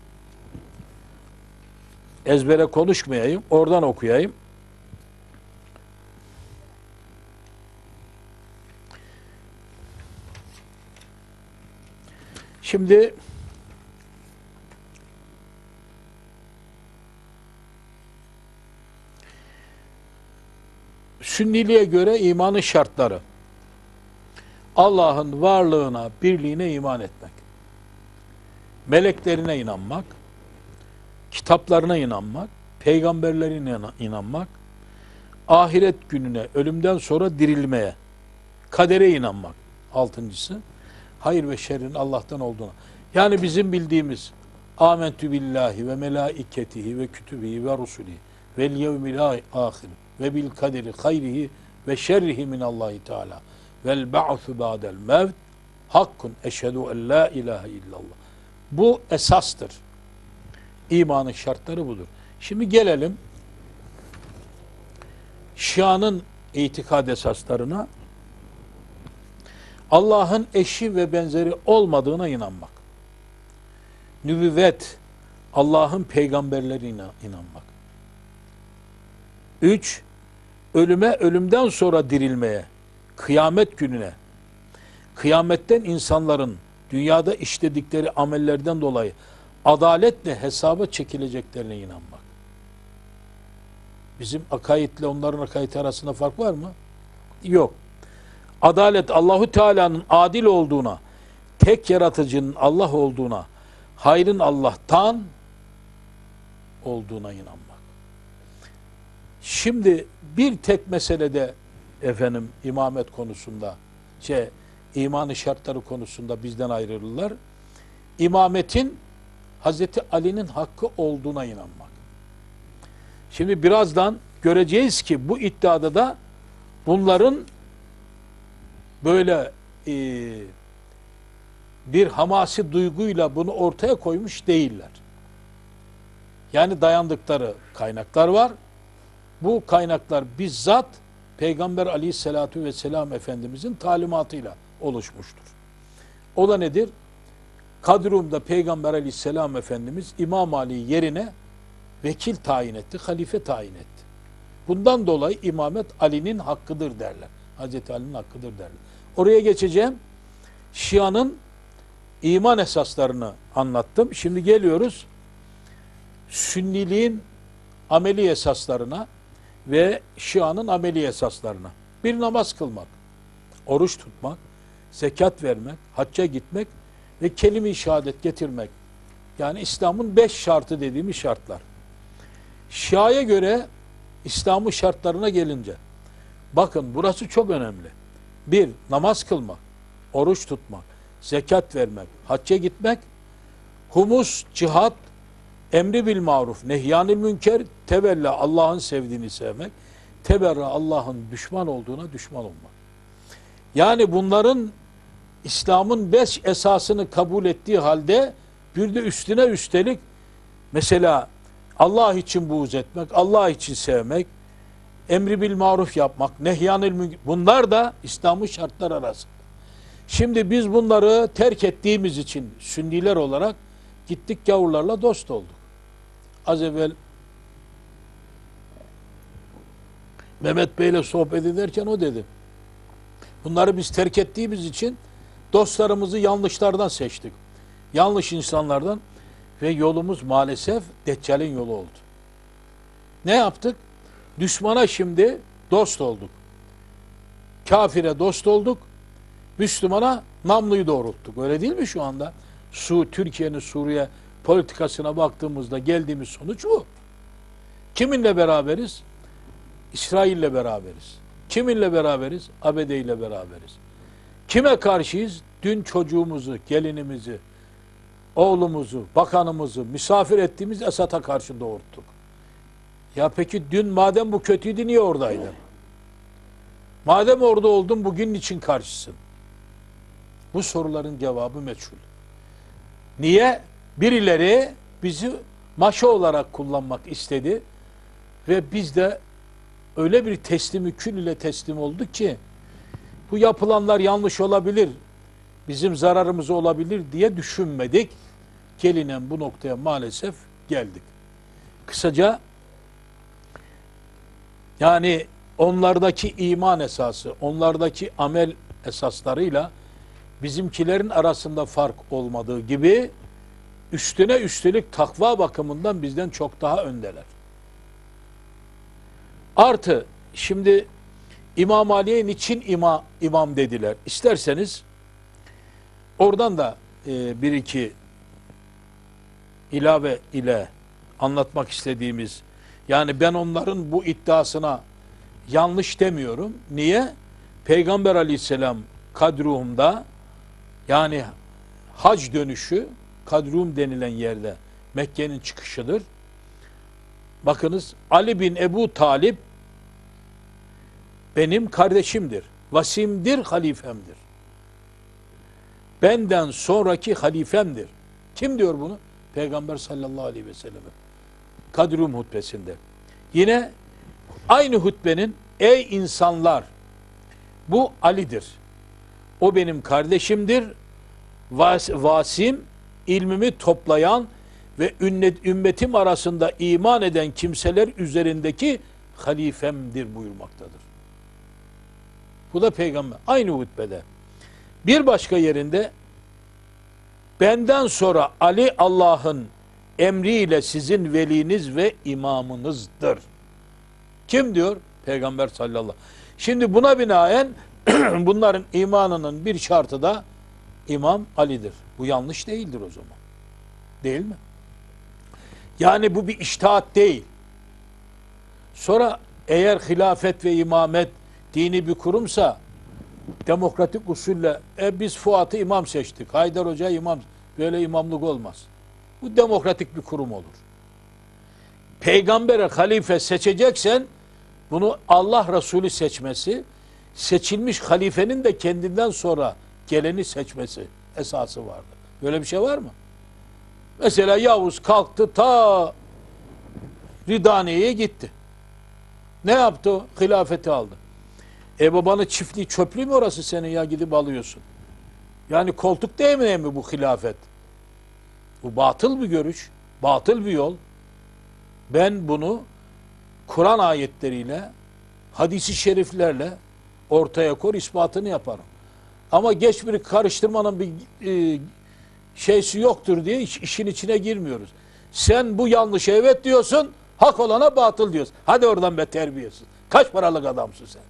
ezbere konuşmayayım, oradan okuyayım. Şimdi Sünniliğe göre imanın şartları. Allah'ın varlığına, birliğine iman etmek. Meleklerine inanmak, kitaplarına inanmak, peygamberlerine ina- inanmak, ahiret gününe, ölümden sonra dirilmeye, kadere inanmak. Altıncısı, hayır ve şerrin Allah'tan olduğuna. Yani bizim bildiğimiz amentü billahi ve melaiketihi ve kütübihi ve rusulihi vel yevmil ahir ve bil kaderi hayrihi ve şerrihi minallahi teala vel ba'su ba'del mevt hakkun eşhedü en la ilahe illallah. Bu esastır. İmanın şartları budur. Şimdi gelelim Şia'nın itikad esaslarına. Allah'ın eşi ve benzeri olmadığına inanmak. Nübüvvet, Allah'ın peygamberlerine inanmak. Üç, ölüme, ölümden sonra dirilmeye, kıyamet gününe, kıyametten insanların dünyada işledikleri amellerden dolayı adaletle hesaba çekileceklerine inanmak. Bizim akaidle onların akaidi arasında fark var mı? Yok. Adalet Allahu Teala'nın adil olduğuna, tek yaratıcının Allah olduğuna, hayrın Allah'tan olduğuna inanmak. Şimdi bir tek meselede efendim imamet konusunda şey imanı şartları konusunda bizden ayrılırlar. İmametin Hazreti Ali'nin hakkı olduğuna inanmak. Şimdi birazdan göreceğiz ki bu iddiada da bunların böyle e, bir hamasi duyguyla bunu ortaya koymuş değiller. Yani dayandıkları kaynaklar var. Bu kaynaklar bizzat Peygamber aleyhissalatu vesselam Efendimizin talimatıyla oluşmuştur. O da nedir? Kadrum'da Peygamber aleyhisselam Efendimiz İmam Ali yerine vekil tayin etti, halife tayin etti. Bundan dolayı imamet Ali'nin hakkıdır derler. Hazreti Ali'nin hakkıdır derler. Oraya geçeceğim. Şia'nın iman esaslarını anlattım. Şimdi geliyoruz Sünniliğin ameli esaslarına ve Şia'nın ameli esaslarına. Bir namaz kılmak, oruç tutmak, zekat vermek, hacca gitmek ve kelime-i şehadet getirmek. Yani İslam'ın beş şartı dediğimiz şartlar. Şia'ya göre İslam'ın şartlarına gelince bakın burası çok önemli. Bir, namaz kılmak, oruç tutmak, zekat vermek, hacca gitmek, humus, cihat, emri bil maruf, nehyanil münker, tevella Allah'ın sevdiğini sevmek, teberra Allah'ın düşman olduğuna düşman olmak. Yani bunların İslam'ın beş esasını kabul ettiği halde bir de üstüne üstelik mesela Allah için buğz etmek, Allah için sevmek, emri bil maruf yapmak, nehyanil münker bunlar da İslam'ın şartlar arasında. Şimdi biz bunları terk ettiğimiz için sünniler olarak gittik gavurlarla dost olduk. Az evvel Mehmet Bey'le sohbet ederken o dedi. Bunları biz terk ettiğimiz için dostlarımızı yanlışlardan seçtik. Yanlış insanlardan ve yolumuz maalesef Deccal'in yolu oldu. Ne yaptık? Düşmana şimdi dost olduk. Kafire dost olduk. Müslümana namluyu doğrulttuk. Öyle değil mi şu anda? Su, Türkiye'nin Suriye politikasına baktığımızda geldiğimiz sonuç bu. Kiminle beraberiz? İsrail'le beraberiz. Kiminle beraberiz? ABD ile beraberiz. Kime karşıyız? Dün çocuğumuzu, gelinimizi, oğlumuzu, bakanımızı misafir ettiğimiz Esad'a karşı doğurttuk. Ya peki dün madem bu kötüydü niye oradaydın? Madem orada oldun bugün için karşısın? Bu soruların cevabı meçhul. Niye? Birileri bizi maşa olarak kullanmak istedi ve biz de öyle bir teslimi kül ile teslim olduk ki bu yapılanlar yanlış olabilir, bizim zararımız olabilir diye düşünmedik. Gelinen bu noktaya maalesef geldik. Kısaca yani onlardaki iman esası, onlardaki amel esaslarıyla bizimkilerin arasında fark olmadığı gibi üstüne üstelik takva bakımından bizden çok daha öndeler. Artı şimdi İmam Ali'ye niçin ima, imam dediler? İsterseniz oradan da e, bir iki ilave ile anlatmak istediğimiz yani ben onların bu iddiasına yanlış demiyorum. Niye? Peygamber aleyhisselam kadruhumda yani hac dönüşü kadrum denilen yerde Mekke'nin çıkışıdır. Bakınız Ali bin Ebu Talip benim kardeşimdir. Vasimdir, halifemdir. Benden sonraki halifemdir. Kim diyor bunu? Peygamber sallallahu aleyhi ve sellem. Kadrum hutbesinde. Yine aynı hutbenin ey insanlar bu Ali'dir. O benim kardeşimdir. Vas, vasim ilmimi toplayan ve ümmetim arasında iman eden kimseler üzerindeki halifemdir buyurmaktadır. Bu da peygamber. Aynı hutbede. Bir başka yerinde benden sonra Ali Allah'ın emriyle sizin veliniz ve imamınızdır. Kim diyor? Peygamber sallallahu aleyhi ve sellem. Şimdi buna binaen bunların imanının bir şartı da İmam Ali'dir. Bu yanlış değildir o zaman. Değil mi? Yani bu bir iştihat değil. Sonra eğer hilafet ve imamet dini bir kurumsa demokratik usulle e biz Fuat'ı imam seçtik. Haydar Hoca imam. Böyle imamlık olmaz. Bu demokratik bir kurum olur. Peygambere halife seçeceksen bunu Allah Resulü seçmesi, seçilmiş halifenin de kendinden sonra geleni seçmesi esası vardır. Böyle bir şey var mı? Mesela Yavuz kalktı ta Ridaniye'ye gitti. Ne yaptı? Hilafeti aldı. E babanın çiftliği çöplüğü mü orası senin ya gidip alıyorsun? Yani koltuk değmeye mi bu hilafet? Bu batıl bir görüş, batıl bir yol. Ben bunu Kur'an ayetleriyle, hadisi şeriflerle ortaya kor ispatını yaparım. Ama geç bir karıştırmanın bir e, şeysi yoktur diye iş- işin içine girmiyoruz. Sen bu yanlışa evet diyorsun, hak olana batıl diyorsun. Hadi oradan be terbiyesiz. Kaç paralık adamsın sen?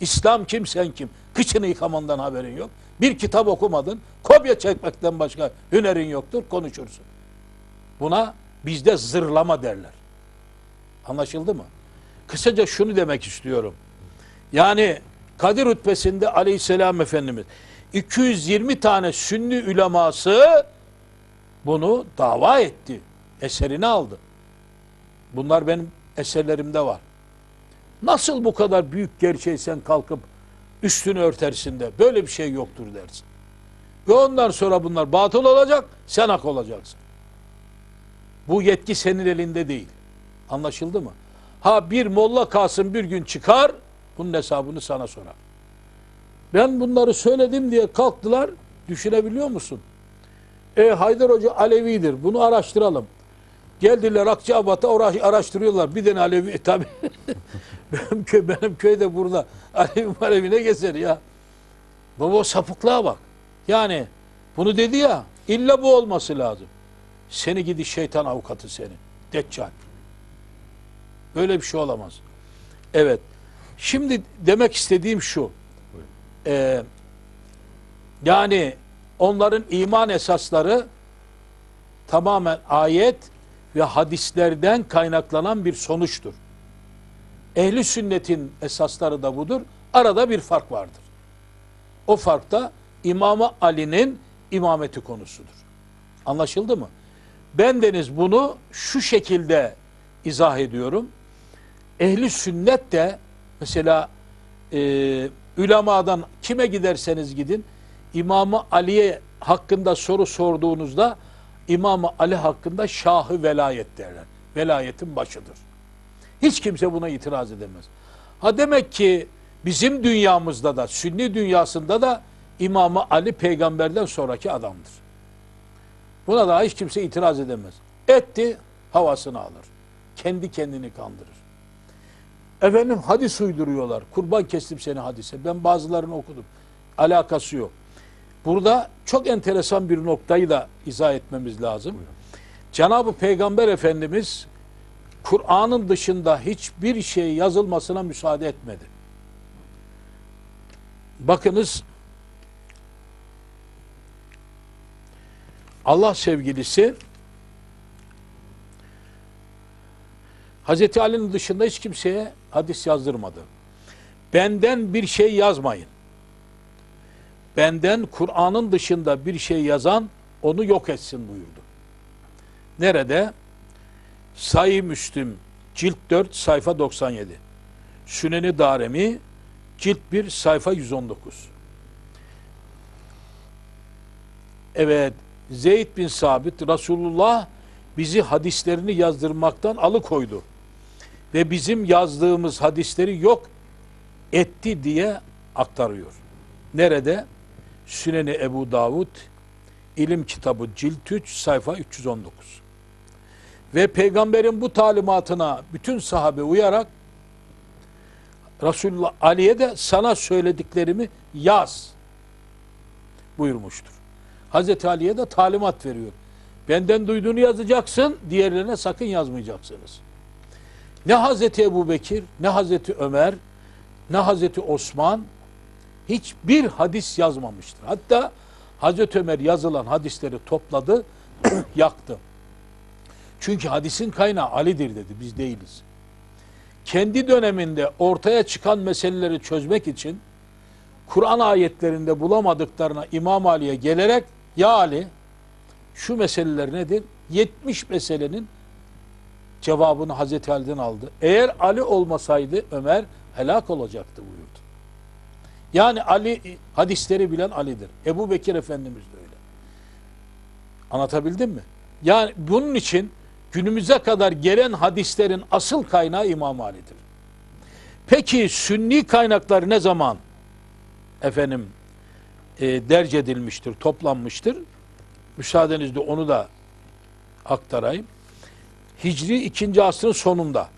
İslam kim sen kim? Kıçını yıkamandan haberin yok. Bir kitap okumadın. Kopya çekmekten başka hünerin yoktur. Konuşursun. Buna bizde zırlama derler. Anlaşıldı mı? Kısaca şunu demek istiyorum. Yani Kadir Hutbesi'nde aleyhisselam Efendimiz 220 tane sünni uleması bunu dava etti. Eserini aldı. Bunlar benim eserlerimde var. Nasıl bu kadar büyük gerçeği sen kalkıp üstünü örtersin de böyle bir şey yoktur dersin. Ve ondan sonra bunlar batıl olacak, sen hak olacaksın. Bu yetki senin elinde değil. Anlaşıldı mı? Ha bir Molla Kasım bir gün çıkar, bunun hesabını sana sorar. Ben bunları söyledim diye kalktılar, düşünebiliyor musun? E Haydar Hoca Alevidir, bunu araştıralım. Geldiler Akçabat'a araştırıyorlar. Bir tane Alevi, e, tabi benim, köy, benim köyde burada Alevi Alevi ne gezer ya. Baba sapıklığa bak. Yani bunu dedi ya, illa bu olması lazım. Seni gidi şeytan avukatı seni. Deccal. Böyle bir şey olamaz. Evet. Şimdi demek istediğim şu. Ee, yani onların iman esasları tamamen ayet ve hadislerden kaynaklanan bir sonuçtur. Ehli sünnetin esasları da budur. Arada bir fark vardır. O fark da İmam Ali'nin imameti konusudur. Anlaşıldı mı? Ben deniz bunu şu şekilde izah ediyorum. Ehli sünnet de mesela e, ulemadan kime giderseniz gidin İmam Ali'ye hakkında soru sorduğunuzda İmam Ali hakkında şahı velayet derler. Velayetin başıdır. Hiç kimse buna itiraz edemez. Ha demek ki bizim dünyamızda da Sünni dünyasında da İmam Ali peygamberden sonraki adamdır. Buna da hiç kimse itiraz edemez. Etti havasını alır. Kendi kendini kandırır. Efendim hadis uyduruyorlar. Kurban kestim seni hadise. Ben bazılarını okudum. Alakası yok. Burada çok enteresan bir noktayı da izah etmemiz lazım. Cenab-ı Peygamber Efendimiz Kur'an'ın dışında hiçbir şey yazılmasına müsaade etmedi. Bakınız Allah sevgilisi Hazreti Ali'nin dışında hiç kimseye hadis yazdırmadı. Benden bir şey yazmayın. Benden Kur'an'ın dışında bir şey yazan onu yok etsin buyurdu. Nerede? Sayı Müslim cilt 4 sayfa 97. Süneni Daremi cilt 1 sayfa 119. Evet Zeyd bin Sabit Resulullah bizi hadislerini yazdırmaktan alıkoydu. Ve bizim yazdığımız hadisleri yok etti diye aktarıyor. Nerede? Süneni Ebu Davud İlim kitabı cilt 3 sayfa 319. Ve peygamberin bu talimatına bütün sahabe uyarak Resulullah Ali'ye de sana söylediklerimi yaz buyurmuştur. Hazreti Ali'ye de talimat veriyor. Benden duyduğunu yazacaksın, diğerlerine sakın yazmayacaksınız. Ne Hazreti Ebu Bekir, ne Hazreti Ömer, ne Hazreti Osman hiçbir hadis yazmamıştır. Hatta Hazreti Ömer yazılan hadisleri topladı, yaktı. Çünkü hadisin kaynağı Ali'dir dedi, biz değiliz. Kendi döneminde ortaya çıkan meseleleri çözmek için Kur'an ayetlerinde bulamadıklarına İmam Ali'ye gelerek ya Ali şu meseleler nedir? 70 meselenin cevabını Hazreti Ali'den aldı. Eğer Ali olmasaydı Ömer helak olacaktı buyurdu. Yani Ali hadisleri bilen Ali'dir. Ebu Bekir Efendimiz de öyle. Anlatabildim mi? Yani bunun için günümüze kadar gelen hadislerin asıl kaynağı İmam Ali'dir. Peki sünni kaynaklar ne zaman efendim e, derc edilmiştir, toplanmıştır? Müsaadenizle onu da aktarayım. Hicri 2. asrın sonunda.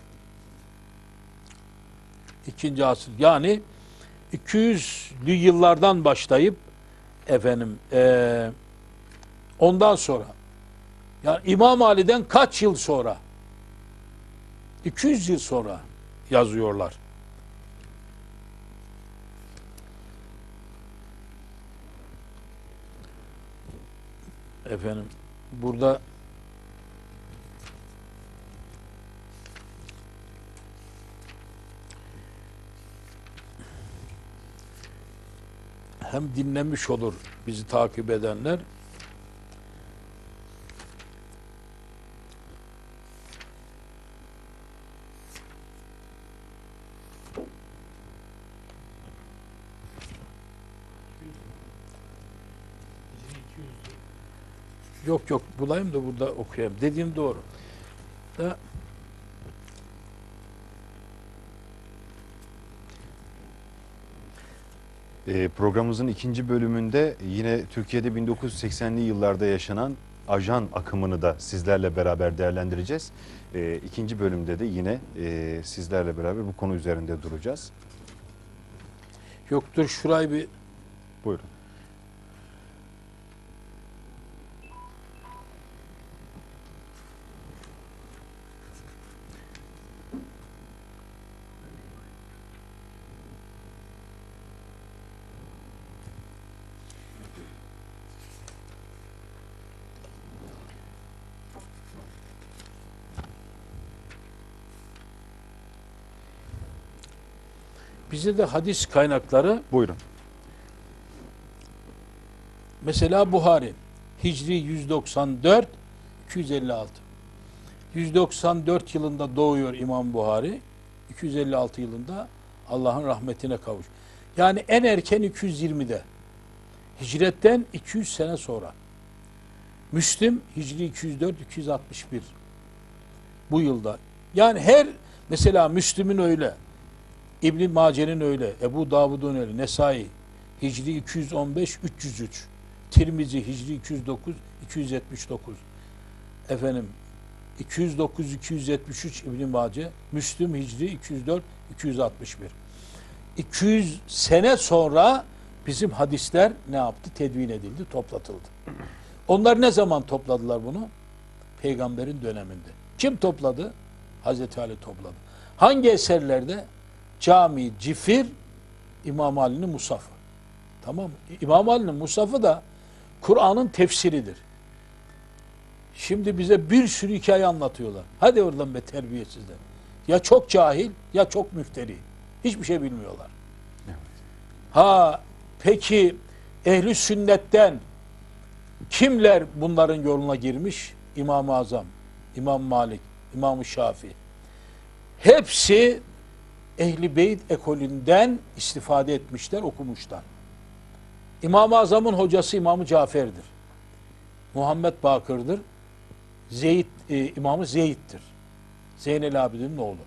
2. asır yani 200'lü yıllardan başlayıp efendim e, ondan sonra yani İmam Ali'den kaç yıl sonra 200 yıl sonra yazıyorlar. Efendim burada hem dinlemiş olur bizi takip edenler Yok yok bulayım da burada okuyayım. Dediğim doğru. Da Ee, programımızın ikinci bölümünde yine Türkiye'de 1980'li yıllarda yaşanan ajan akımını da sizlerle beraber değerlendireceğiz. Ee, ikinci bölümde de yine e, sizlerle beraber bu konu üzerinde duracağız. yoktur şurayı bir Buyurun. Bize de hadis kaynakları Buyurun. Mesela Buhari Hicri 194 256 194 yılında doğuyor İmam Buhari 256 yılında Allah'ın rahmetine kavuş. Yani en erken 220'de hicretten 200 sene sonra. Müslim Hicri 204 261 bu yılda. Yani her mesela Müslim'in öyle İbn Mace'nin öyle, Ebu Davud'un öyle, Nesai Hicri 215 303, Tirmizi Hicri 209 279. Efendim 209 273 İbn Mace, Müslüm Hicri 204 261. 200 sene sonra bizim hadisler ne yaptı? Tedvin edildi, toplatıldı. Onlar ne zaman topladılar bunu? Peygamberin döneminde. Kim topladı? Hazreti Ali topladı. Hangi eserlerde? Cami Cifir İmam Ali'nin Musafı. Tamam mı? İmam Ali'nin Musafı da Kur'an'ın tefsiridir. Şimdi bize bir sürü hikaye anlatıyorlar. Hadi oradan be terbiyesizler. Ya çok cahil ya çok müfteri. Hiçbir şey bilmiyorlar. Ha peki ehli sünnetten kimler bunların yoluna girmiş? İmam-ı Azam, İmam Malik, İmam-ı Şafii. Hepsi Ehli Beyt ekolünden istifade etmişler, okumuşlar. İmam-ı Azam'ın hocası İmam-ı Cafer'dir. Muhammed Bakır'dır. Zeyd, e, İmam-ı Zeyd'dir. Zeynel Abidin'in oğlu.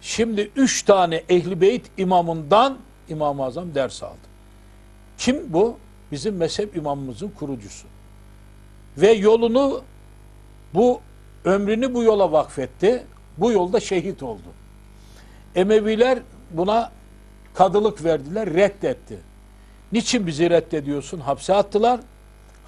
Şimdi üç tane Ehli Beyt imamından İmam-ı Azam ders aldı. Kim bu? Bizim mezhep imamımızın kurucusu. Ve yolunu bu ömrünü bu yola vakfetti. Bu yolda şehit oldu. Emeviler buna kadılık verdiler, reddetti. Niçin bizi reddediyorsun? Hapse attılar,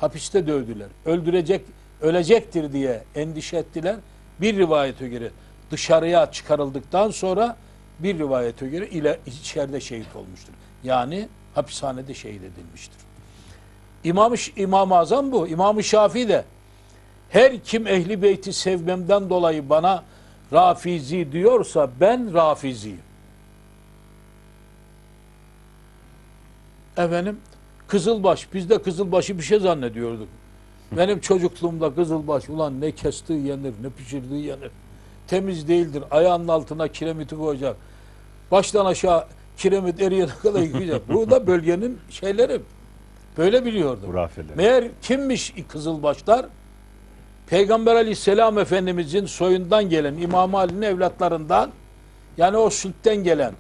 hapiste dövdüler. Öldürecek, ölecektir diye endişe ettiler. Bir rivayete göre dışarıya çıkarıldıktan sonra bir rivayete göre ile içeride şehit olmuştur. Yani hapishanede şehit edilmiştir. İmam İmam Azam bu. İmam Şafii de her kim ehli beyti sevmemden dolayı bana Rafizi diyorsa ben Rafiziyim. Efendim Kızılbaş biz de Kızılbaş'ı bir şey zannediyorduk. Benim çocukluğumda Kızılbaş ulan ne kestiği yenir ne pişirdiği yenir. Temiz değildir. Ayağının altına kiremiti koyacak. Baştan aşağı kiremit eriyene kadar yıkayacak. Bu da bölgenin şeyleri. Böyle biliyordum. Hurafeler. Meğer kimmiş Kızılbaşlar? Peygamber aleyhisselam efendimizin soyundan gelen İmam Ali'nin evlatlarından yani o sültten gelen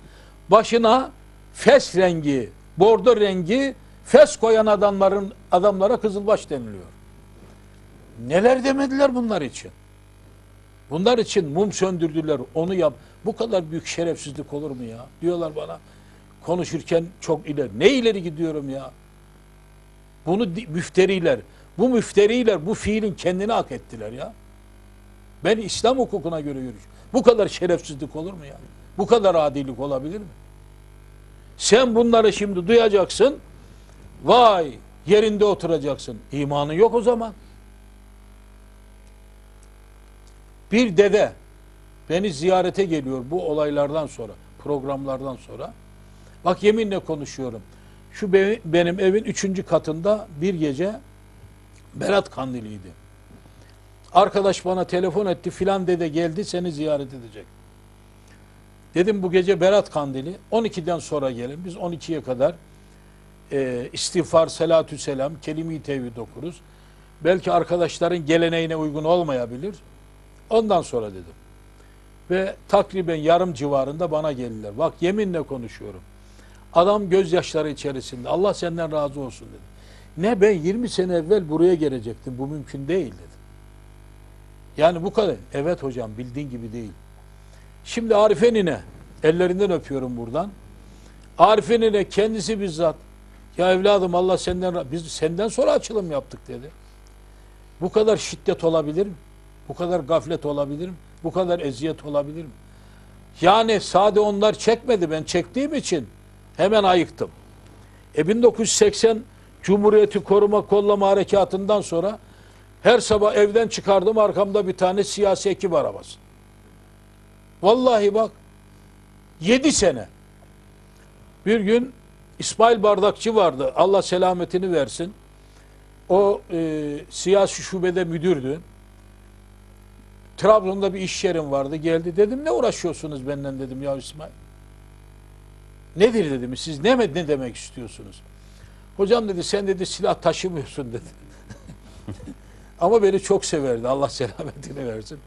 başına fes rengi, bordo rengi fes koyan adamların adamlara kızılbaş deniliyor. Neler demediler bunlar için? Bunlar için mum söndürdüler, onu yap. Bu kadar büyük şerefsizlik olur mu ya? Diyorlar bana konuşurken çok ileri. Ne ileri gidiyorum ya? Bunu müfteriler, bu müfteriler bu fiilin kendini hak ettiler ya. Ben İslam hukukuna göre yürüyorum. Bu kadar şerefsizlik olur mu ya? Bu kadar adilik olabilir mi? Sen bunları şimdi duyacaksın. Vay yerinde oturacaksın. İmanın yok o zaman. Bir dede beni ziyarete geliyor bu olaylardan sonra, programlardan sonra. Bak yeminle konuşuyorum. Şu be- benim evin üçüncü katında bir gece Berat Kandili'ydi. Arkadaş bana telefon etti filan dede geldi seni ziyaret edecek. Dedim bu gece Berat Kandili 12'den sonra gelin. Biz 12'ye kadar e, istiğfar, selatü selam, kelime-i tevhid okuruz. Belki arkadaşların geleneğine uygun olmayabilir. Ondan sonra dedim. Ve takriben yarım civarında bana geldiler. Bak yeminle konuşuyorum. Adam gözyaşları içerisinde. Allah senden razı olsun dedi. Ne ben 20 sene evvel buraya gelecektim. Bu mümkün değil dedi. Yani bu kadar. Evet hocam bildiğin gibi değil. Şimdi Arife nine ellerinden öpüyorum buradan. Arife nine kendisi bizzat ya evladım Allah senden biz senden sonra açılım yaptık dedi. Bu kadar şiddet olabilir mi? Bu kadar gaflet olabilir mi? Bu kadar eziyet olabilir mi? Yani sade onlar çekmedi ben çektiğim için hemen ayıktım. E 1980 Cumhuriyeti Koruma Kollama Harekatı'ndan sonra her sabah evden çıkardım arkamda bir tane siyasi ekip arabası. Vallahi bak 7 sene. Bir gün İsmail Bardakçı vardı. Allah selametini versin. O e, siyasi şubede müdürdü. Trabzon'da bir iş yerim vardı. Geldi dedim ne uğraşıyorsunuz benden dedim ya İsmail. Nedir dedim siz ne, ne demek istiyorsunuz? Hocam dedi sen dedi silah taşımıyorsun dedi. Ama beni çok severdi. Allah selametini versin.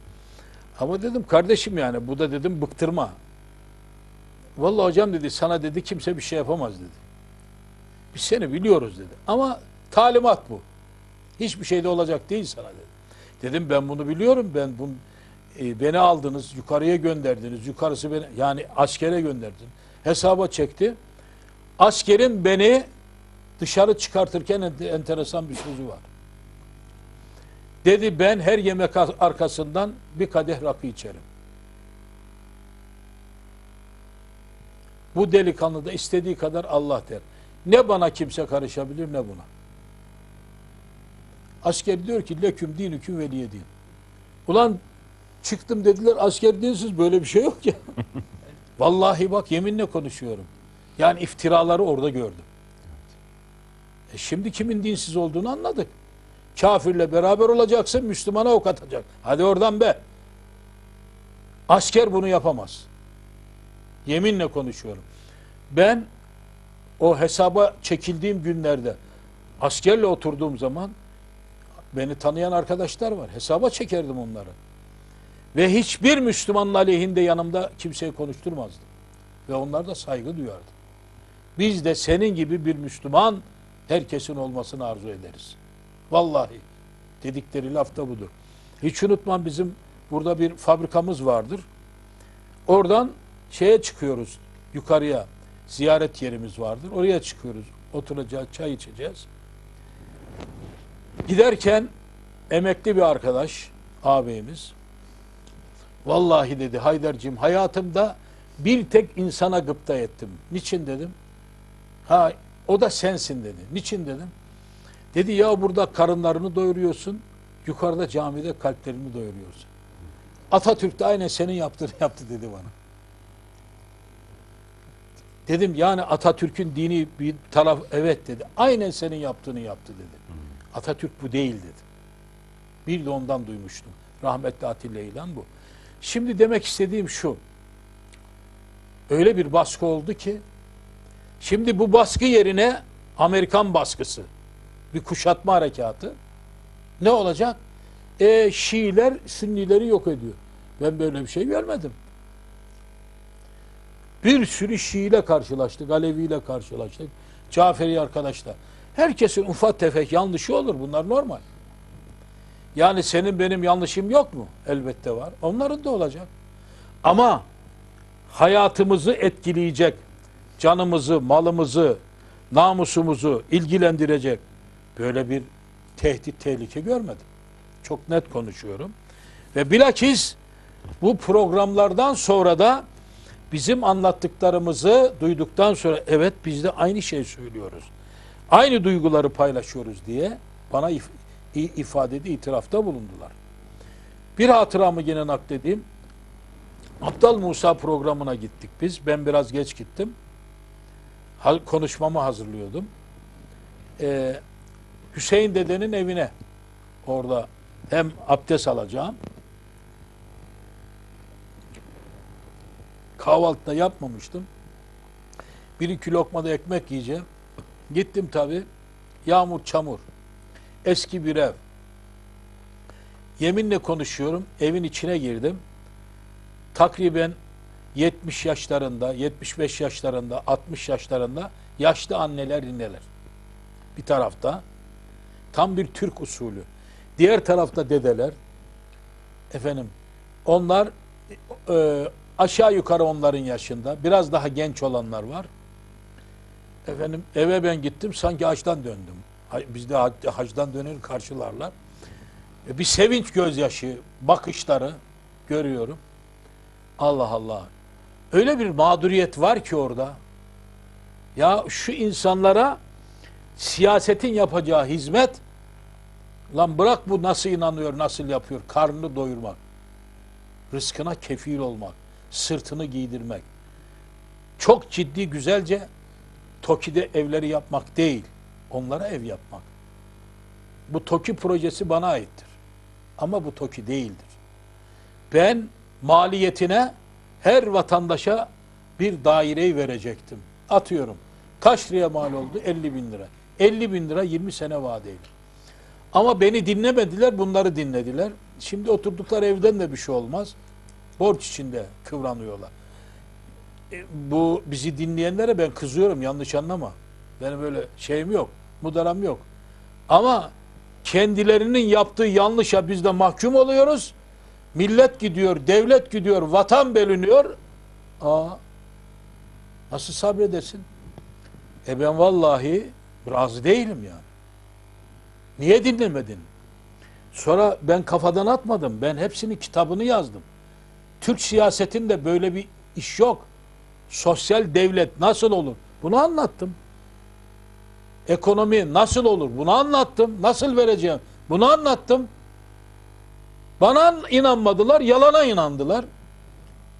Ama dedim kardeşim yani bu da dedim bıktırma. Vallahi hocam dedi sana dedi kimse bir şey yapamaz dedi. Biz seni biliyoruz dedi. Ama talimat bu. Hiçbir şey de olacak değil sana dedi. Dedim ben bunu biliyorum. Ben bunu e, beni aldınız, yukarıya gönderdiniz. Yukarısı beni yani askere gönderdin. Hesaba çekti. Askerin beni dışarı çıkartırken ente- enteresan bir sözü var. Dedi ben her yemek ar- arkasından bir kadeh rakı içerim. Bu delikanlı da istediği kadar Allah der. Ne bana kimse karışabilir ne buna. Asker diyor ki leküm dinüküm veliye din. Ulan çıktım dediler asker değilsiz böyle bir şey yok ya. Vallahi bak yeminle konuşuyorum. Yani iftiraları orada gördüm. E şimdi kimin dinsiz olduğunu anladık. Kafirle beraber olacaksın, Müslümana ok atacak. Hadi oradan be. Asker bunu yapamaz. Yeminle konuşuyorum. Ben o hesaba çekildiğim günlerde askerle oturduğum zaman beni tanıyan arkadaşlar var. Hesaba çekerdim onları. Ve hiçbir Müslümanın aleyhinde yanımda kimseyi konuşturmazdım. Ve onlar da saygı duyardı. Biz de senin gibi bir Müslüman herkesin olmasını arzu ederiz. Vallahi dedikleri laf da budur. Hiç unutmam bizim burada bir fabrikamız vardır. Oradan şeye çıkıyoruz yukarıya. Ziyaret yerimiz vardır. Oraya çıkıyoruz. Oturacağız, çay içeceğiz. Giderken emekli bir arkadaş, ağabeyimiz, Vallahi dedi Haydar'cığım hayatımda bir tek insana gıpta ettim. Niçin dedim. Ha o da sensin dedi. Niçin dedim. Dedi ya burada karınlarını doyuruyorsun. Yukarıda camide kalplerini doyuruyorsun. Atatürk de aynen senin yaptığını yaptı dedi bana. Dedim yani Atatürk'ün dini bir taraf evet dedi. Aynen senin yaptığını yaptı dedi. Atatürk bu değil dedi. Bir de ondan duymuştum. Rahmetli Atilla İlhan bu. Şimdi demek istediğim şu. Öyle bir baskı oldu ki şimdi bu baskı yerine Amerikan baskısı bir kuşatma harekatı ne olacak? E, Şiiler Sünnileri yok ediyor. Ben böyle bir şey görmedim. Bir sürü Şii ile karşılaştık, Alevi ile karşılaştık, Caferi arkadaşlar. Herkesin ufak tefek yanlışı olur. Bunlar normal. Yani senin benim yanlışım yok mu? Elbette var. Onların da olacak. Ama hayatımızı etkileyecek, canımızı, malımızı, namusumuzu ilgilendirecek böyle bir tehdit, tehlike görmedim. Çok net konuşuyorum. Ve bilakis bu programlardan sonra da bizim anlattıklarımızı duyduktan sonra evet biz de aynı şey söylüyoruz. Aynı duyguları paylaşıyoruz diye bana if- ifadede itirafta bulundular. Bir hatıramı yine nakledeyim. Aptal Musa programına gittik biz. Ben biraz geç gittim. Konuşmamı hazırlıyordum. Ee, Hüseyin dedenin evine orada hem abdest alacağım kahvaltıda yapmamıştım. Bir iki lokma da ekmek yiyeceğim. Gittim tabi. Yağmur çamur. Eski bir ev. Yeminle konuşuyorum. Evin içine girdim. Takriben 70 yaşlarında, 75 yaşlarında, 60 yaşlarında yaşlı anneler inneler. Bir tarafta tam bir Türk usulü. Diğer tarafta dedeler. Efendim onlar e, aşağı yukarı onların yaşında. Biraz daha genç olanlar var. Efendim eve ben gittim sanki hacdan döndüm. Bizde hac- hacdan dönür karşılarlar. E, bir sevinç gözyaşı, bakışları görüyorum. Allah Allah. Öyle bir mağduriyet var ki orada. Ya şu insanlara siyasetin yapacağı hizmet lan bırak bu nasıl inanıyor, nasıl yapıyor? Karnını doyurmak. Rızkına kefil olmak. Sırtını giydirmek. Çok ciddi güzelce TOKİ'de evleri yapmak değil. Onlara ev yapmak. Bu TOKİ projesi bana aittir. Ama bu TOKİ değildir. Ben maliyetine her vatandaşa bir daireyi verecektim. Atıyorum. Kaç liraya mal oldu? 50 bin lira. 50 bin lira 20 sene vadeli. Ama beni dinlemediler, bunları dinlediler. Şimdi oturdukları evden de bir şey olmaz. Borç içinde kıvranıyorlar. E, bu bizi dinleyenlere ben kızıyorum, yanlış anlama. Benim böyle şeyim yok, mudaram yok. Ama kendilerinin yaptığı yanlışa biz de mahkum oluyoruz. Millet gidiyor, devlet gidiyor, vatan bölünüyor. Aa, nasıl sabredesin? E ben vallahi razı değilim yani. Niye dinlemedin? Sonra ben kafadan atmadım. Ben hepsinin kitabını yazdım. Türk siyasetinde böyle bir iş yok. Sosyal devlet nasıl olur? Bunu anlattım. Ekonomi nasıl olur? Bunu anlattım. Nasıl vereceğim? Bunu anlattım. Bana inanmadılar, yalana inandılar.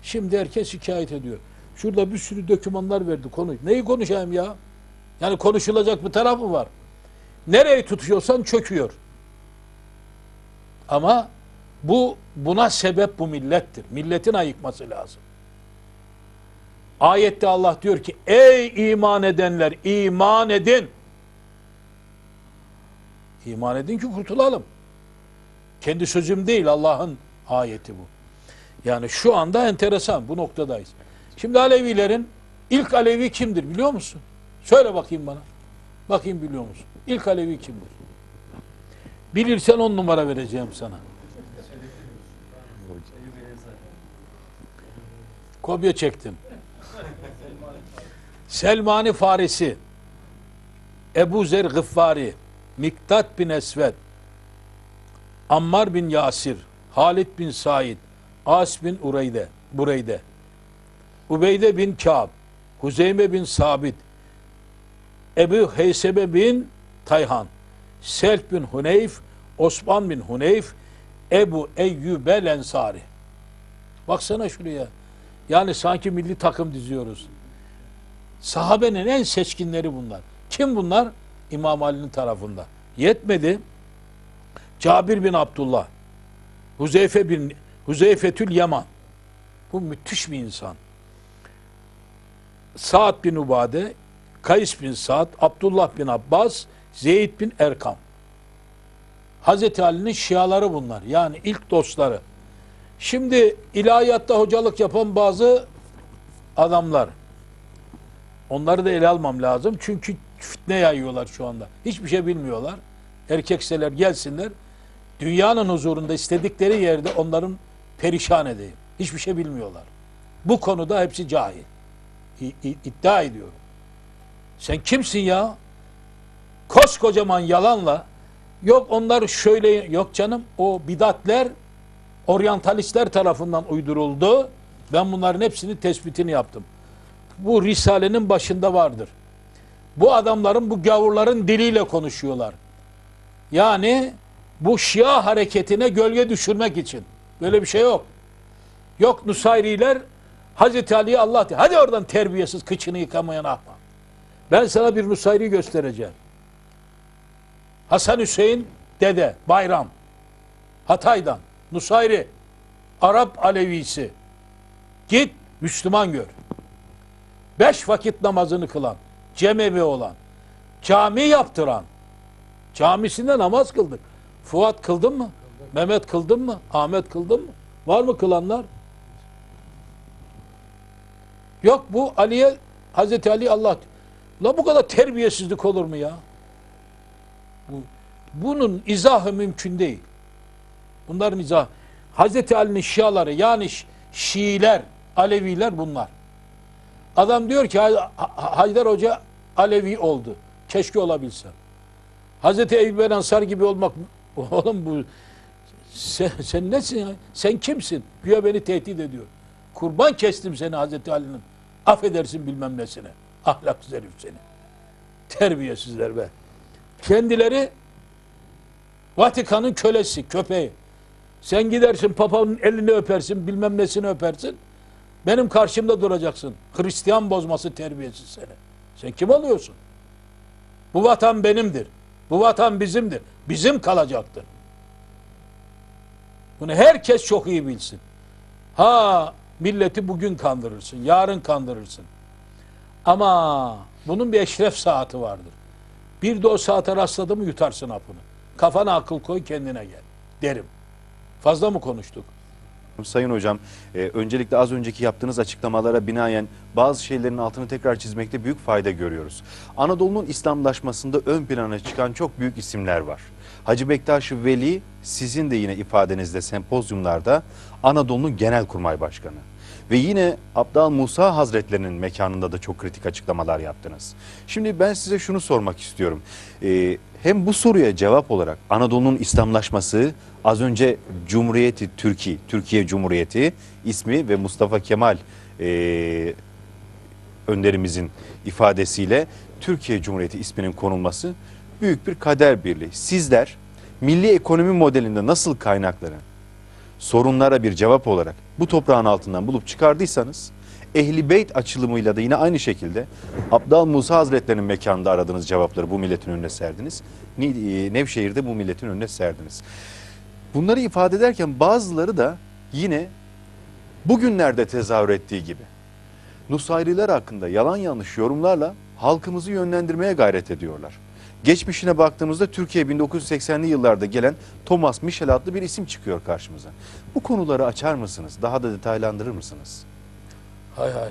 Şimdi herkes şikayet ediyor. Şurada bir sürü dokümanlar verdi konuş. Neyi konuşayım ya? Yani konuşulacak bir tarafı var. Nereyi tutuyorsan çöküyor. Ama bu buna sebep bu millettir. Milletin ayıkması lazım. Ayette Allah diyor ki ey iman edenler iman edin. İman edin ki kurtulalım. Kendi sözüm değil Allah'ın ayeti bu. Yani şu anda enteresan bu noktadayız. Şimdi Alevilerin ilk Alevi kimdir biliyor musun? Söyle bakayım bana. Bakayım biliyor musun? İlk Alevi kimdir? Bilirsen on numara vereceğim sana. Kopya çektim. Selmani Farisi, Ebu Zer Gıffari, Miktat bin Esved, Ammar bin Yasir, Halid bin Said, As bin Ureyde, Bureyde, Ubeyde bin Kâb, Huzeyme bin Sabit, Ebu Heysebe bin Tayhan, Self bin Huneyf, Osman bin Huneyf, Ebu Eyyub el Ensari. Baksana şuraya. Yani sanki milli takım diziyoruz. Sahabenin en seçkinleri bunlar. Kim bunlar? İmam Ali'nin tarafında. Yetmedi. Cabir bin Abdullah, Huzeyfe bin Huzeyfetül Yaman. Bu müthiş bir insan. Sa'd bin Ubade, Kays bin Sa'd, Abdullah bin Abbas, Zeyd bin Erkam. Hazreti Ali'nin şiaları bunlar. Yani ilk dostları. Şimdi ilahiyatta hocalık yapan bazı adamlar. Onları da ele almam lazım. Çünkü fitne yayıyorlar şu anda. Hiçbir şey bilmiyorlar. Erkekseler gelsinler. Dünyanın huzurunda istedikleri yerde onların perişan edeyim. Hiçbir şey bilmiyorlar. Bu konuda hepsi cahil. İ- i- iddia ediyorum. Sen kimsin ya? Koskocaman yalanla yok onlar şöyle yok canım o bidatler oryantalistler tarafından uyduruldu. Ben bunların hepsini tespitini yaptım. Bu Risale'nin başında vardır. Bu adamların, bu gavurların diliyle konuşuyorlar. Yani bu Şia hareketine gölge düşürmek için. Böyle bir şey yok. Yok Nusayriler Hazreti Ali'ye Allah diyor. Hadi oradan terbiyesiz kıçını yıkamayan ahmak. Ben sana bir Nusayri göstereceğim. Hasan Hüseyin dede Bayram Hatay'dan Nusayri Arap Alevisi git Müslüman gör. Beş vakit namazını kılan, cemevi olan, cami yaptıran, camisinde namaz kıldık. Fuat kıldın mı? Mehmet kıldın mı? Ahmet kıldın mı? Var mı kılanlar? Yok bu Ali'ye Hazreti Ali Allah La bu kadar terbiyesizlik olur mu ya? Bu, bunun izahı mümkün değil. Bunların izahı. Hazreti Ali'nin şiaları yani Şiiler, Aleviler bunlar. Adam diyor ki Ha- Ha- Haydar Hoca Alevi oldu. Keşke olabilsem. Hazreti Eyüp Ben gibi olmak oğlum bu sen, sen nesin ya? Sen kimsin? Güya beni tehdit ediyor. Kurban kestim seni Hazreti Ali'nin. Affedersin bilmem nesine. Ahlaksız herif seni. Terbiyesizler be. Kendileri Vatikan'ın kölesi, köpeği. Sen gidersin papanın elini öpersin, bilmem nesini öpersin. Benim karşımda duracaksın. Hristiyan bozması terbiyesiz seni. Sen kim oluyorsun? Bu vatan benimdir. Bu vatan bizimdir. Bizim kalacaktır. Bunu herkes çok iyi bilsin. Ha milleti bugün kandırırsın, yarın kandırırsın. Ama bunun bir eşref saati vardır. Bir de o saate rastladı mı yutarsın hapını. Kafana akıl koy kendine gel derim. Fazla mı konuştuk? Sayın Hocam, e, öncelikle az önceki yaptığınız açıklamalara binaen bazı şeylerin altını tekrar çizmekte büyük fayda görüyoruz. Anadolu'nun İslamlaşmasında ön plana çıkan çok büyük isimler var. Hacı Bektaş Veli sizin de yine ifadenizde sempozyumlarda Anadolu'nun Genelkurmay Başkanı. Ve yine Abdal Musa Hazretlerinin mekanında da çok kritik açıklamalar yaptınız. Şimdi ben size şunu sormak istiyorum. Ee, hem bu soruya cevap olarak Anadolu'nun İslamlaşması az önce Cumhuriyeti Türkiye, Türkiye Cumhuriyeti ismi ve Mustafa Kemal e, önderimizin ifadesiyle Türkiye Cumhuriyeti isminin konulması büyük bir kader birliği. Sizler milli ekonomi modelinde nasıl kaynakları sorunlara bir cevap olarak bu toprağın altından bulup çıkardıysanız Ehli Beyt açılımıyla da yine aynı şekilde Abdal Musa Hazretlerinin mekanında aradığınız cevapları bu milletin önüne serdiniz. Ni- e, Nevşehir'de bu milletin önüne serdiniz. Bunları ifade ederken bazıları da yine bugünlerde tezahür ettiği gibi Nusayriler hakkında yalan yanlış yorumlarla halkımızı yönlendirmeye gayret ediyorlar. Geçmişine baktığımızda Türkiye 1980'li yıllarda gelen Thomas Michel adlı bir isim çıkıyor karşımıza. Bu konuları açar mısınız? Daha da detaylandırır mısınız? Hay hay.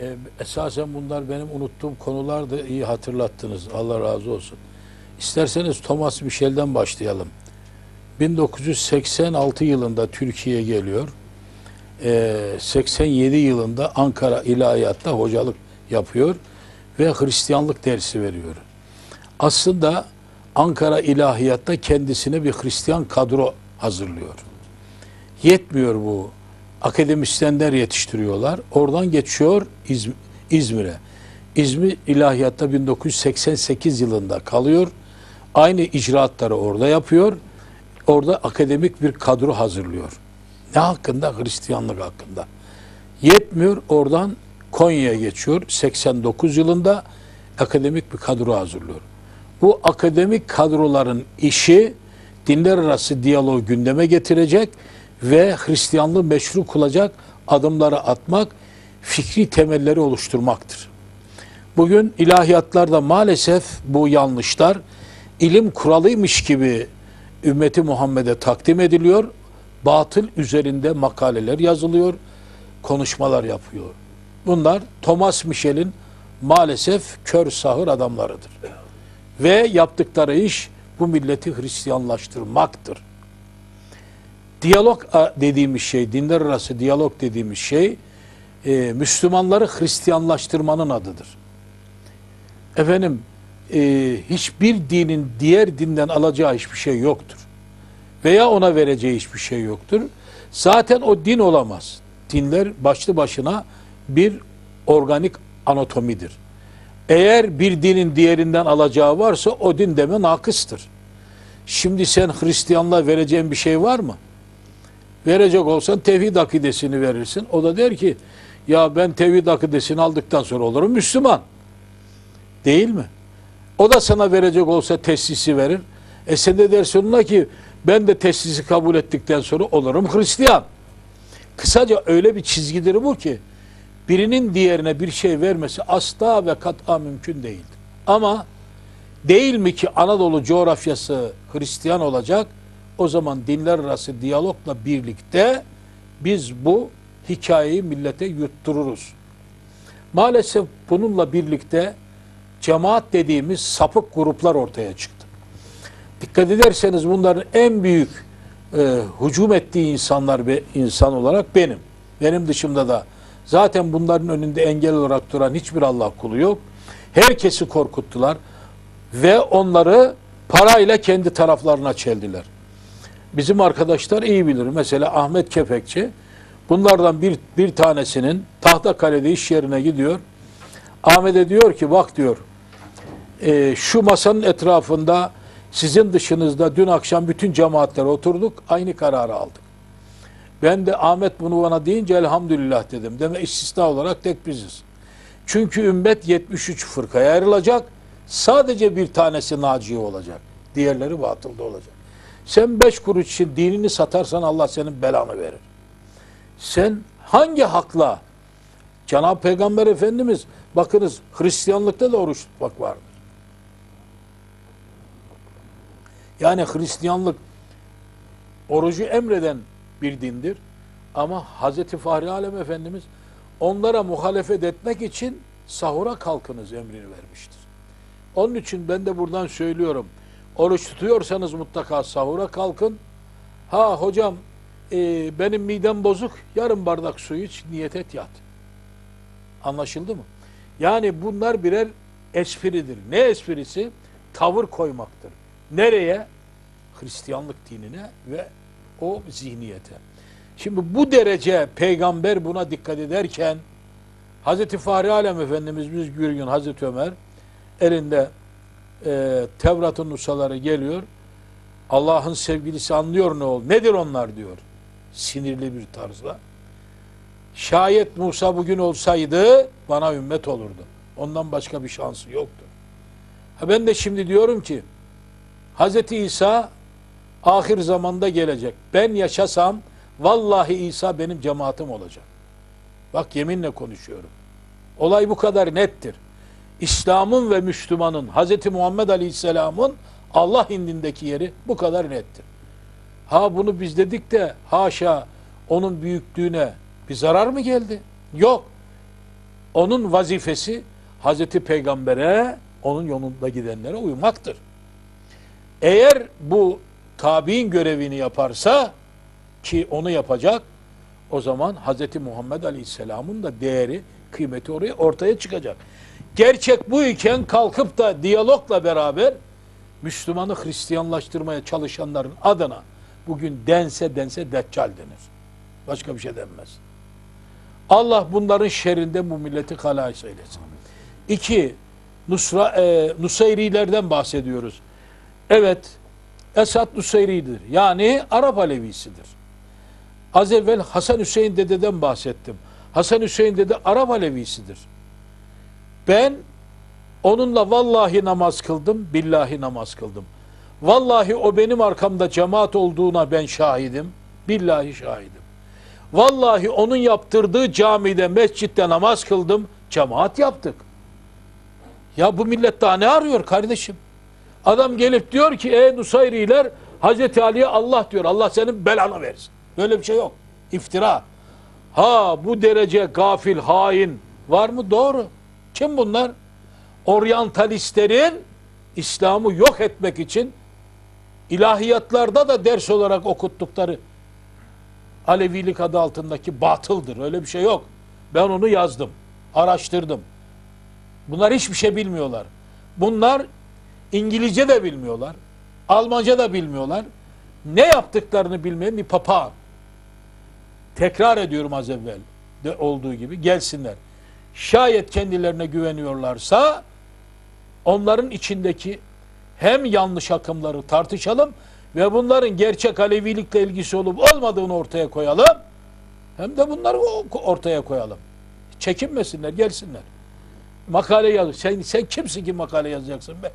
Ee, esasen bunlar benim unuttuğum konulardı. İyi hatırlattınız. Allah razı olsun. İsterseniz Thomas Michel'den başlayalım. 1986 yılında Türkiye'ye geliyor. Ee, 87 yılında Ankara İlahiyat'ta hocalık yapıyor ve Hristiyanlık dersi veriyor. Aslında Ankara İlahiyat'ta kendisine bir Hristiyan kadro hazırlıyor. Yetmiyor bu. Akademisyenler yetiştiriyorlar. Oradan geçiyor İz- İzmir'e. İzmir ilahiyatta 1988 yılında kalıyor. Aynı icraatları orada yapıyor. Orada akademik bir kadro hazırlıyor. Ne hakkında? Hristiyanlık hakkında. Yetmiyor oradan Konya'ya geçiyor. 89 yılında akademik bir kadro hazırlıyor. Bu akademik kadroların işi dinler arası diyaloğu gündeme getirecek ve Hristiyanlığı meşru kılacak adımları atmak, fikri temelleri oluşturmaktır. Bugün ilahiyatlarda maalesef bu yanlışlar ilim kuralıymış gibi ümmeti Muhammed'e takdim ediliyor. Batıl üzerinde makaleler yazılıyor, konuşmalar yapıyor. Bunlar Thomas Michel'in maalesef kör sahır adamlarıdır. Ve yaptıkları iş bu milleti Hristiyanlaştırmaktır. Diyalog dediğimiz şey, dinler arası diyalog dediğimiz şey, e, Müslümanları Hristiyanlaştırmanın adıdır. Efendim, e, hiçbir dinin diğer dinden alacağı hiçbir şey yoktur. Veya ona vereceği hiçbir şey yoktur. Zaten o din olamaz. Dinler başlı başına bir organik anatomidir. Eğer bir dinin diğerinden alacağı varsa o din deme nakıstır. Şimdi sen Hristiyanlığa vereceğin bir şey var mı? Verecek olsan tevhid akidesini verirsin. O da der ki ya ben tevhid akidesini aldıktan sonra olurum Müslüman. Değil mi? O da sana verecek olsa teslisi verir. E sen de dersin ona ki ben de teslisi kabul ettikten sonra olurum Hristiyan. Kısaca öyle bir çizgidir bu ki birinin diğerine bir şey vermesi asla ve kat'a mümkün değildir. Ama değil mi ki Anadolu coğrafyası Hristiyan olacak? O zaman dinler arası diyalogla birlikte biz bu hikayeyi millete yuttururuz. Maalesef bununla birlikte cemaat dediğimiz sapık gruplar ortaya çıktı. Dikkat ederseniz bunların en büyük e, hücum ettiği insanlar ve insan olarak benim. Benim dışımda da zaten bunların önünde engel olarak duran hiçbir Allah kulu yok. Herkesi korkuttular ve onları parayla kendi taraflarına çeldiler. Bizim arkadaşlar iyi bilir. Mesela Ahmet Kepekçi bunlardan bir, bir tanesinin Tahtakale'de iş yerine gidiyor. Ahmet'e diyor ki bak diyor e, şu masanın etrafında sizin dışınızda dün akşam bütün cemaatler oturduk aynı kararı aldık. Ben de Ahmet bunu bana deyince elhamdülillah dedim. Deme istisna olarak tek biziz. Çünkü ümmet 73 fırkaya ayrılacak. Sadece bir tanesi naci olacak. Diğerleri batılda olacak. Sen beş kuruş için dinini satarsan Allah senin belanı verir. Sen hangi hakla Cenab-ı Peygamber Efendimiz bakınız Hristiyanlıkta da oruç tutmak vardır. Yani Hristiyanlık orucu emreden bir dindir. Ama Hazreti Fahri Alem Efendimiz onlara muhalefet etmek için sahura kalkınız emrini vermiştir. Onun için ben de buradan söylüyorum. Oruç tutuyorsanız mutlaka sahura kalkın. Ha hocam e, benim midem bozuk yarım bardak su iç niyet et yat. Anlaşıldı mı? Yani bunlar birer espridir. Ne esprisi? Tavır koymaktır. Nereye? Hristiyanlık dinine ve o zihniyete. Şimdi bu derece peygamber buna dikkat ederken Hazreti Fahri Alem Efendimiz biz bir gün Hazreti Ömer elinde e, Tevrat'ın nusaları geliyor. Allah'ın sevgilisi anlıyor ne ol. Nedir onlar diyor. Sinirli bir tarzla. Şayet Musa bugün olsaydı bana ümmet olurdu. Ondan başka bir şansı yoktu. Ha ben de şimdi diyorum ki Hazreti İsa ahir zamanda gelecek. Ben yaşasam vallahi İsa benim cemaatim olacak. Bak yeminle konuşuyorum. Olay bu kadar nettir. İslam'ın ve Müslüman'ın Hz. Muhammed Aleyhisselam'ın Allah indindeki yeri bu kadar nettir. Ha bunu biz dedik de haşa onun büyüklüğüne bir zarar mı geldi? Yok. Onun vazifesi Hz. Peygamber'e, onun yolunda gidenlere uymaktır. Eğer bu tabi'in görevini yaparsa ki onu yapacak o zaman Hz. Muhammed Aleyhisselam'ın da değeri, kıymeti oraya ortaya çıkacak. Gerçek bu iken kalkıp da diyalogla beraber Müslümanı Hristiyanlaştırmaya çalışanların adına bugün dense dense deccal denir. Başka bir şey denmez. Allah bunların şerrinden bu milleti halas eylesin. İki, Nusra, e, Nusayrilerden bahsediyoruz. Evet, Esad Nusayri'dir. Yani Arap Alevisidir. Az evvel Hasan Hüseyin dededen bahsettim. Hasan Hüseyin dede Arap Alevisidir. Ben onunla vallahi namaz kıldım, billahi namaz kıldım. Vallahi o benim arkamda cemaat olduğuna ben şahidim, billahi şahidim. Vallahi onun yaptırdığı camide, mescitte namaz kıldım, cemaat yaptık. Ya bu millet daha ne arıyor kardeşim? Adam gelip diyor ki ey Nusayriler Hazreti Ali'ye Allah diyor. Allah senin belanı versin. Böyle bir şey yok. İftira. Ha bu derece gafil, hain var mı? Doğru. Kim bunlar? Oryantalistlerin İslam'ı yok etmek için ilahiyatlarda da ders olarak okuttukları Alevilik adı altındaki batıldır. Öyle bir şey yok. Ben onu yazdım. Araştırdım. Bunlar hiçbir şey bilmiyorlar. Bunlar İngilizce de bilmiyorlar. Almanca da bilmiyorlar. Ne yaptıklarını bilmeyen bir papağan. Tekrar ediyorum az evvel de olduğu gibi gelsinler. Şayet kendilerine güveniyorlarsa onların içindeki hem yanlış akımları tartışalım ve bunların gerçek Alevilikle ilgisi olup olmadığını ortaya koyalım. Hem de bunları ortaya koyalım. Çekinmesinler, gelsinler. Makale yaz. Sen, sen kimsin ki makale yazacaksın be?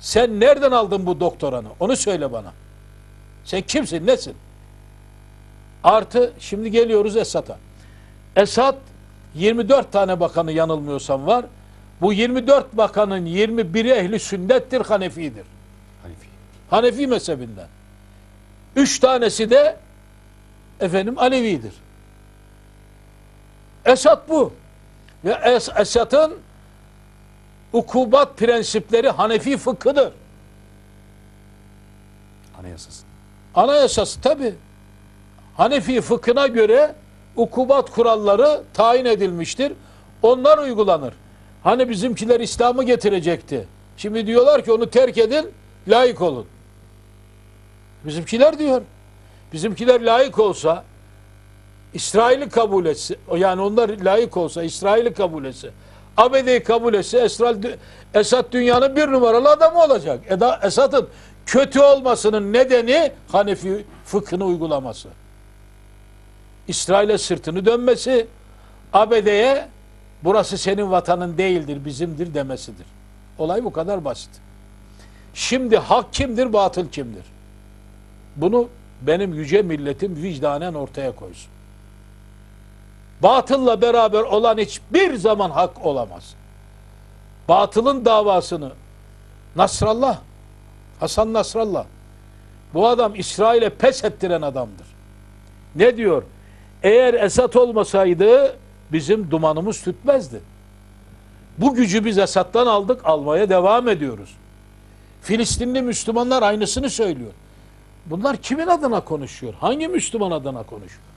Sen nereden aldın bu doktoranı? Onu söyle bana. Sen kimsin, nesin? Artı şimdi geliyoruz Esad'a. Esad 24 tane bakanı yanılmıyorsam var. Bu 24 bakanın 21'i ehli sünnettir, Hanefi'dir. Hanefi. Hanefi mezhebinden. Üç tanesi de efendim Alevidir. Esad bu. Ve Es Esad'ın ukubat prensipleri Hanefi fıkhıdır. Anayasası. Anayasası tabi. Hanefi fıkhına göre ukubat kuralları tayin edilmiştir. Onlar uygulanır. Hani bizimkiler İslam'ı getirecekti. Şimdi diyorlar ki onu terk edin, layık olun. Bizimkiler diyor. Bizimkiler layık olsa, İsrail'i kabul etse, yani onlar layık olsa, İsrail'i kabul etse, ABD'yi kabul etse, Esral, Esad dünyanın bir numaralı adamı olacak. Eda, Esad'ın kötü olmasının nedeni Hanefi fıkhını uygulaması. İsrail'e sırtını dönmesi, ABD'ye burası senin vatanın değildir, bizimdir demesidir. Olay bu kadar basit. Şimdi hak kimdir, batıl kimdir? Bunu benim yüce milletim vicdanen ortaya koysun. Batılla beraber olan hiçbir zaman hak olamaz. Batılın davasını Nasrallah, Hasan Nasrallah, bu adam İsrail'e pes ettiren adamdır. Ne diyor? Eğer Esat olmasaydı bizim dumanımız tütmezdi. Bu gücü biz Esad'dan aldık, almaya devam ediyoruz. Filistinli Müslümanlar aynısını söylüyor. Bunlar kimin adına konuşuyor? Hangi Müslüman adına konuşuyor?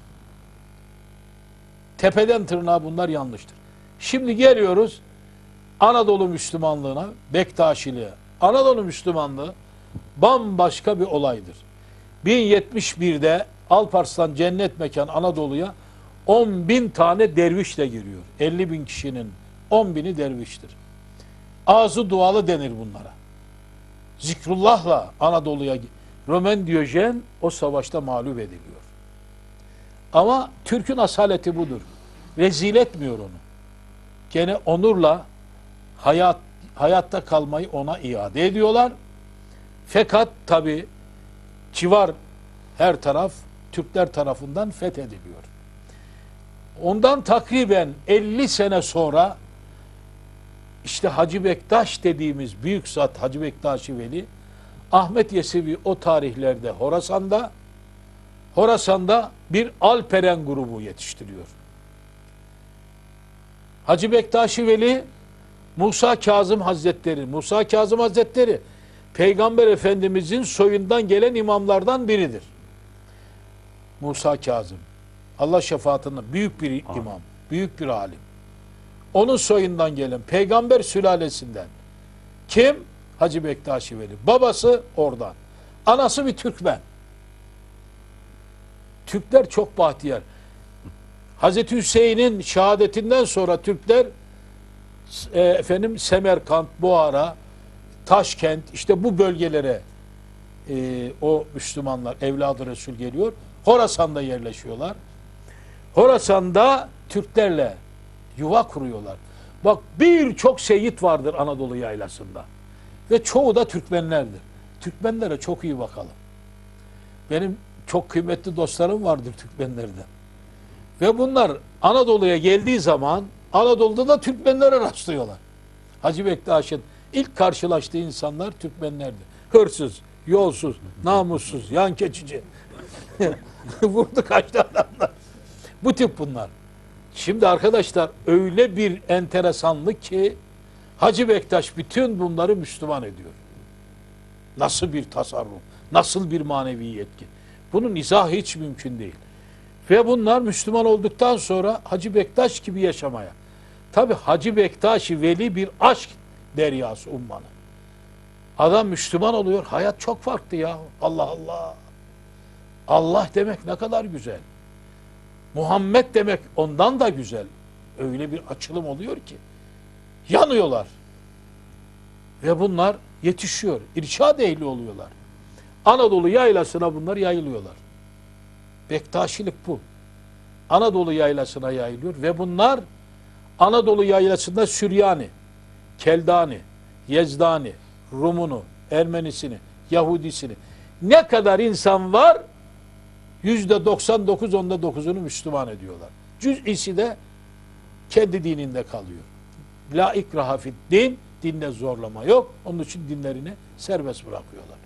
Tepeden tırnağa bunlar yanlıştır. Şimdi geliyoruz Anadolu Müslümanlığına, Bektaşiliğe. Anadolu Müslümanlığı bambaşka bir olaydır. 1071'de Alparslan cennet mekan Anadolu'ya 10 bin tane dervişle giriyor. 50 bin kişinin 10 bini derviştir. Ağzı dualı denir bunlara. Zikrullah'la Anadolu'ya Roman Diyojen o savaşta mağlup ediliyor. Ama Türk'ün asaleti budur. Rezil etmiyor onu. Gene onurla hayat hayatta kalmayı ona iade ediyorlar. Fakat tabi civar her taraf Türkler tarafından fethediliyor. Ondan takriben 50 sene sonra işte Hacı Bektaş dediğimiz büyük zat Hacı Bektaşi Veli Ahmet Yesevi o tarihlerde Horasan'da Horasan'da bir Alperen grubu yetiştiriyor. Hacı Bektaşi Veli Musa Kazım Hazretleri, Musa Kazım Hazretleri Peygamber Efendimizin soyundan gelen imamlardan biridir. Musa Kazım. Allah şefaatinde büyük bir imam, büyük bir alim. Onun soyundan gelen peygamber sülalesinden. Kim? Hacı Bektaşi Veli. Babası oradan. Anası bir Türkmen. Türkler çok bahtiyar. Hazreti Hüseyin'in şehadetinden sonra Türkler e, efendim Semerkant, Buhara, Taşkent işte bu bölgelere e, o Müslümanlar evladı Resul geliyor. Horasan'da yerleşiyorlar. Horasan'da Türklerle yuva kuruyorlar. Bak birçok seyit vardır Anadolu yaylasında. Ve çoğu da Türkmenlerdir. Türkmenlere çok iyi bakalım. Benim çok kıymetli dostlarım vardır Türkmenlerden. Ve bunlar Anadolu'ya geldiği zaman Anadolu'da da Türkmenlere rastlıyorlar. Hacı Bektaş'ın ilk karşılaştığı insanlar Türkmenlerdi. Hırsız, yolsuz, namussuz, yan keçici. Vurdu kaçtı adamlar. Bu tip bunlar. Şimdi arkadaşlar öyle bir enteresanlık ki Hacı Bektaş bütün bunları Müslüman ediyor. Nasıl bir tasarruf, nasıl bir manevi yetki. Bunun izahı hiç mümkün değil. Ve bunlar Müslüman olduktan sonra Hacı Bektaş gibi yaşamaya. Tabi Hacı Bektaş'ı veli bir aşk deryası ummanı. Adam Müslüman oluyor. Hayat çok farklı ya. Allah Allah. Allah demek ne kadar güzel. Muhammed demek ondan da güzel. Öyle bir açılım oluyor ki. Yanıyorlar. Ve bunlar yetişiyor. İrşad ehli oluyorlar. Anadolu yaylasına bunlar yayılıyorlar. Bektaşilik bu. Anadolu yaylasına yayılıyor ve bunlar Anadolu yaylasında Süryani, Keldani, Yezdani, Rumunu, Ermenisini, Yahudisini ne kadar insan var yüzde 99 onda 9'unu Müslüman ediyorlar. Cüz'isi de kendi dininde kalıyor. La ikraha din, dinde zorlama yok. Onun için dinlerini serbest bırakıyorlar.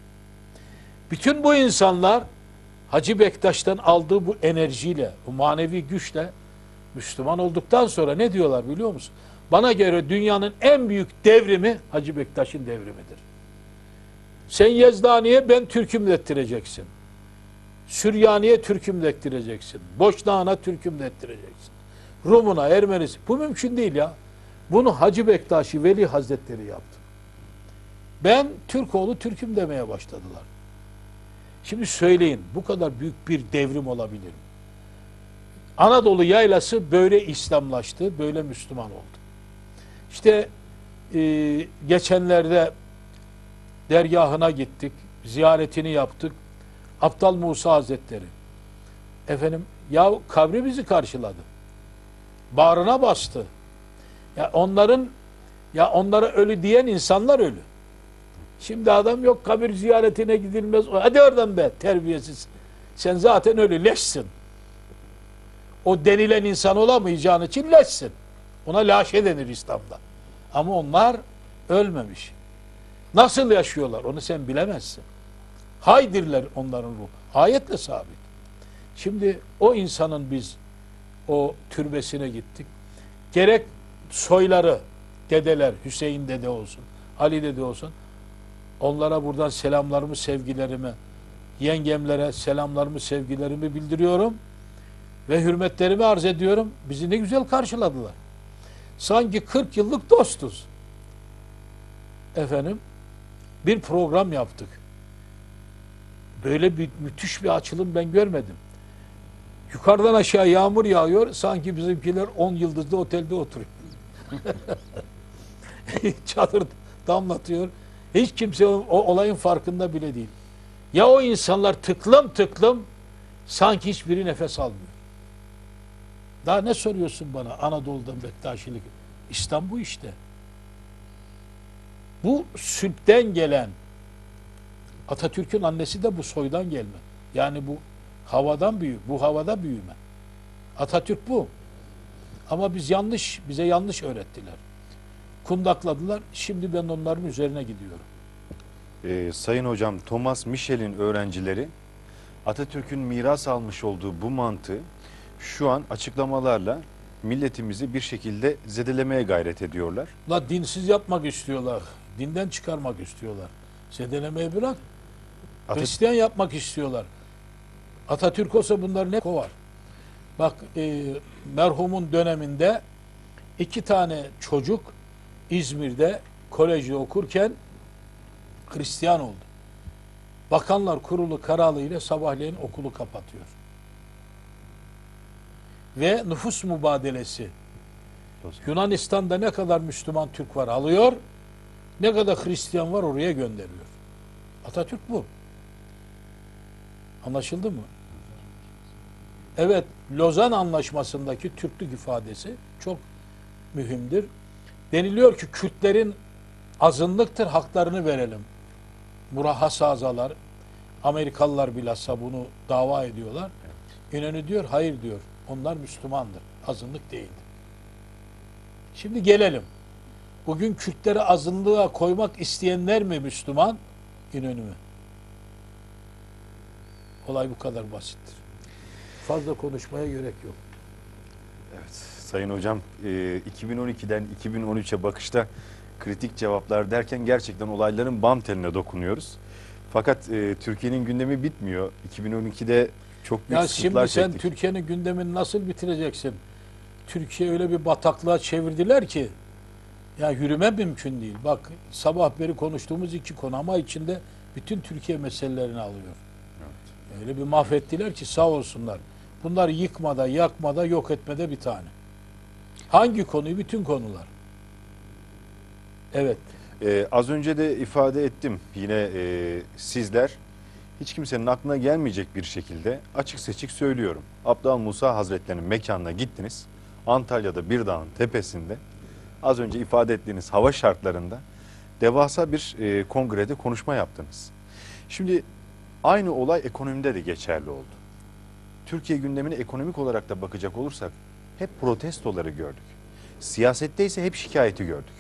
Bütün bu insanlar Hacı Bektaş'tan aldığı bu enerjiyle, bu manevi güçle Müslüman olduktan sonra ne diyorlar biliyor musun? Bana göre dünyanın en büyük devrimi Hacı Bektaş'ın devrimidir. Sen Yezdani'ye ben Türk'üm dettireceksin. Süryani'ye Türk'üm dettireceksin. Boşnağına Türk'üm dettireceksin. Rumuna, Ermenisi. Bu mümkün değil ya. Bunu Hacı Bektaşi Veli Hazretleri yaptı. Ben Türkoğlu Türk'üm demeye başladılar. Şimdi söyleyin bu kadar büyük bir devrim olabilir mi? Anadolu yaylası böyle İslamlaştı, böyle Müslüman oldu. İşte e, geçenlerde dergahına gittik, ziyaretini yaptık. Aptal Musa Hazretleri. Efendim ya kabri bizi karşıladı. Bağrına bastı. Ya onların ya onlara ölü diyen insanlar ölü. Şimdi adam yok kabir ziyaretine gidilmez. Hadi oradan be terbiyesiz. Sen zaten ölü leşsin. O denilen insan olamayacağın için leşsin. Ona laşe denir İslam'da. Ama onlar ölmemiş. Nasıl yaşıyorlar onu sen bilemezsin. Haydirler onların ruhu. Ayetle sabit. Şimdi o insanın biz o türbesine gittik. Gerek soyları, dedeler, Hüseyin dede olsun, Ali dede olsun. Onlara buradan selamlarımı, sevgilerimi, yengemlere selamlarımı, sevgilerimi bildiriyorum. Ve hürmetlerimi arz ediyorum. Bizi ne güzel karşıladılar. Sanki 40 yıllık dostuz. Efendim, bir program yaptık. Böyle bir müthiş bir açılım ben görmedim. Yukarıdan aşağı yağmur yağıyor. Sanki bizimkiler 10 yıldızlı otelde oturuyor. Çadır damlatıyor. Hiç kimse o, o olayın farkında bile değil. Ya o insanlar tıklım tıklım sanki hiçbiri nefes almıyor. Daha ne soruyorsun bana Anadolu'dan Bektaşilik? İslam bu işte. Bu sütten gelen Atatürk'ün annesi de bu soydan gelme. Yani bu havadan büyük, bu havada büyüme. Atatürk bu. Ama biz yanlış, bize yanlış öğrettiler. Kundakladılar. Şimdi ben onların üzerine gidiyorum. Ee, Sayın Hocam Thomas Michel'in öğrencileri Atatürk'ün miras almış olduğu bu mantığı şu an açıklamalarla milletimizi bir şekilde zedelemeye gayret ediyorlar. La dinsiz yapmak istiyorlar. Dinden çıkarmak istiyorlar. Zedelemeyi bırak. Atat- Hristiyan yapmak istiyorlar. Atatürk olsa bunları ne kovar? Bak e, merhumun döneminde iki tane çocuk İzmir'de kolejde okurken Hristiyan oldu. Bakanlar Kurulu kararıyla sabahleyin okulu kapatıyor. ve nüfus mübadelesi. Yunanistan'da ne kadar Müslüman Türk var alıyor, ne kadar Hristiyan var oraya gönderiyor. Atatürk bu. Anlaşıldı mı? Evet, Lozan Anlaşması'ndaki Türklük ifadesi çok mühimdir. Deniliyor ki Kürtlerin azınlıktır, haklarını verelim. Murahhas azalar, Amerikalılar bilhassa bunu dava ediyorlar. İnönü diyor, hayır diyor. Onlar Müslümandır, azınlık değildir. Şimdi gelelim. Bugün Kürtleri azınlığa koymak isteyenler mi Müslüman? İnönü mü? Olay bu kadar basittir. Fazla konuşmaya gerek yok. Evet, Sayın Hocam e, 2012'den 2013'e bakışta kritik cevaplar derken gerçekten olayların bam teline dokunuyoruz. Fakat e, Türkiye'nin gündemi bitmiyor. 2012'de çok büyük Ya sıkıntılar şimdi sen çektik. Türkiye'nin gündemini nasıl bitireceksin? Türkiye öyle bir bataklığa çevirdiler ki ya yürüme mümkün değil. Bak sabah beri konuştuğumuz iki konu ama içinde bütün Türkiye meselelerini alıyor. Öyle bir mahvettiler ki sağ olsunlar. Bunlar yıkmada, yakmada, yok etmede bir tane. Hangi konuyu? Bütün konular. Evet. Ee, az önce de ifade ettim yine e, sizler hiç kimsenin aklına gelmeyecek bir şekilde açık seçik söylüyorum. Abdal Musa Hazretlerinin mekanına gittiniz. Antalya'da bir dağın tepesinde az önce ifade ettiğiniz hava şartlarında devasa bir e, kongrede konuşma yaptınız. Şimdi aynı olay ekonomide de geçerli oldu. Türkiye gündemine ekonomik olarak da bakacak olursak hep protestoları gördük. Siyasette ise hep şikayeti gördük.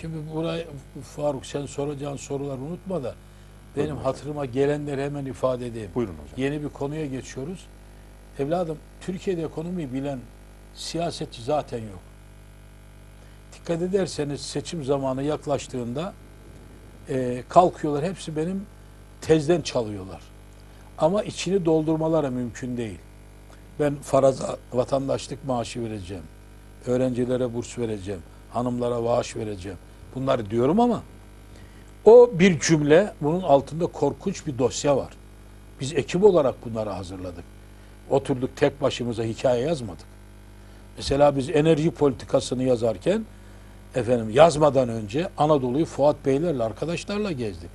Şimdi buraya Faruk sen soracağın soruları unutma da benim Buyurun hocam. hatırıma gelenleri hemen ifade edeyim. Buyurun hocam. Yeni bir konuya geçiyoruz. Evladım Türkiye'de ekonomiyi bilen siyasetçi zaten yok. Dikkat ederseniz seçim zamanı yaklaştığında e, kalkıyorlar hepsi benim tezden çalıyorlar. Ama içini doldurmaları mümkün değil. Ben faraza vatandaşlık maaşı vereceğim. Öğrencilere burs vereceğim. Hanımlara maaş vereceğim. Bunları diyorum ama o bir cümle bunun altında korkunç bir dosya var. Biz ekip olarak bunları hazırladık. Oturduk tek başımıza hikaye yazmadık. Mesela biz enerji politikasını yazarken efendim yazmadan önce Anadolu'yu Fuat Beylerle arkadaşlarla gezdik.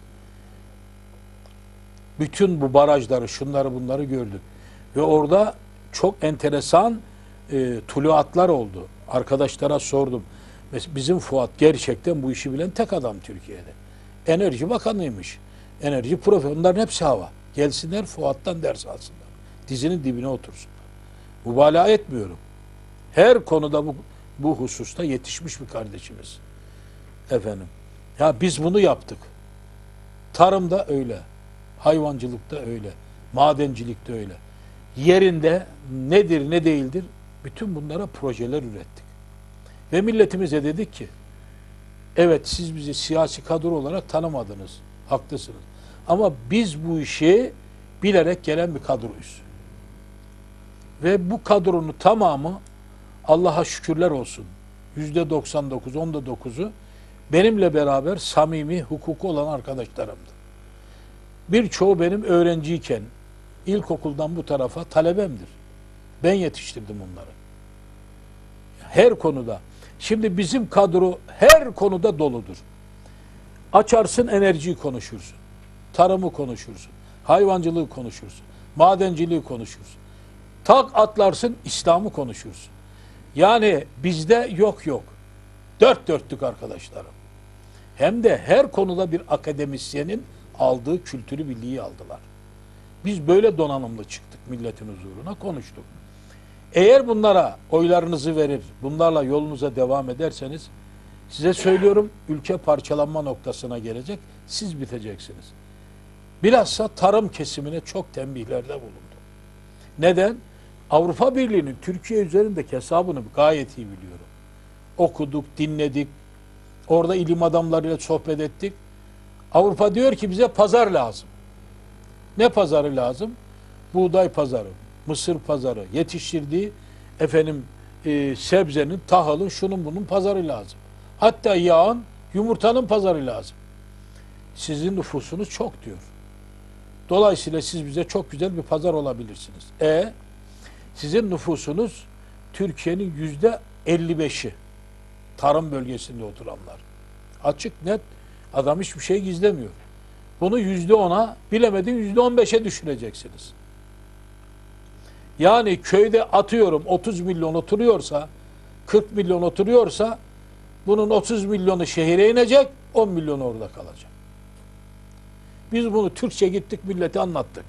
Bütün bu barajları, şunları bunları gördük. Ve orada çok enteresan e, tuluatlar oldu. Arkadaşlara sordum. Mes- Bizim Fuat gerçekten bu işi bilen tek adam Türkiye'de. Enerji Bakanıymış. Enerji profesörü. Onların hepsi hava. Gelsinler Fuat'tan ders alsınlar. Dizinin dibine otursunlar. Mübalağa etmiyorum. Her konuda bu, bu hususta yetişmiş bir kardeşimiz. Efendim. Ya biz bunu yaptık. Tarımda öyle. Hayvancılıkta öyle. Madencilikte öyle. Yerinde nedir ne değildir bütün bunlara projeler ürettik. Ve milletimize dedik ki evet siz bizi siyasi kadro olarak tanımadınız. Haklısınız. Ama biz bu işi bilerek gelen bir kadroyuz. Ve bu kadronun tamamı Allah'a şükürler olsun. Yüzde 99, onda 9'u benimle beraber samimi, hukuku olan arkadaşlarımdı. Birçoğu benim öğrenciyken ilkokuldan bu tarafa talebemdir. Ben yetiştirdim onları. Her konuda. Şimdi bizim kadro her konuda doludur. Açarsın enerjiyi konuşursun. Tarımı konuşursun. Hayvancılığı konuşursun. Madenciliği konuşursun. Tak atlarsın İslam'ı konuşursun. Yani bizde yok yok. Dört dörtlük arkadaşlarım. Hem de her konuda bir akademisyenin aldığı kültürü bilgiyi aldılar. Biz böyle donanımlı çıktık milletin huzuruna konuştuk. Eğer bunlara oylarınızı verir, bunlarla yolunuza devam ederseniz size söylüyorum ülke parçalanma noktasına gelecek, siz biteceksiniz. Bilhassa tarım kesimine çok tembihlerde bulundu. Neden? Avrupa Birliği'nin Türkiye üzerindeki hesabını gayet iyi biliyorum. Okuduk, dinledik, orada ilim adamlarıyla sohbet ettik. Avrupa diyor ki bize pazar lazım. Ne pazarı lazım? Buğday pazarı, mısır pazarı, yetiştirdiği efendim e, sebzenin, tahılın, şunun bunun pazarı lazım. Hatta yağın, yumurtanın pazarı lazım. Sizin nüfusunuz çok diyor. Dolayısıyla siz bize çok güzel bir pazar olabilirsiniz. E Sizin nüfusunuz Türkiye'nin yüzde 55'i. Tarım bölgesinde oturanlar. Açık net adam hiçbir şey gizlemiyor. Bunu yüzde ona bilemedin yüzde on beşe düşüreceksiniz. Yani köyde atıyorum 30 milyon oturuyorsa 40 milyon oturuyorsa bunun 30 milyonu şehire inecek 10 milyon orada kalacak. Biz bunu Türkçe gittik millete anlattık.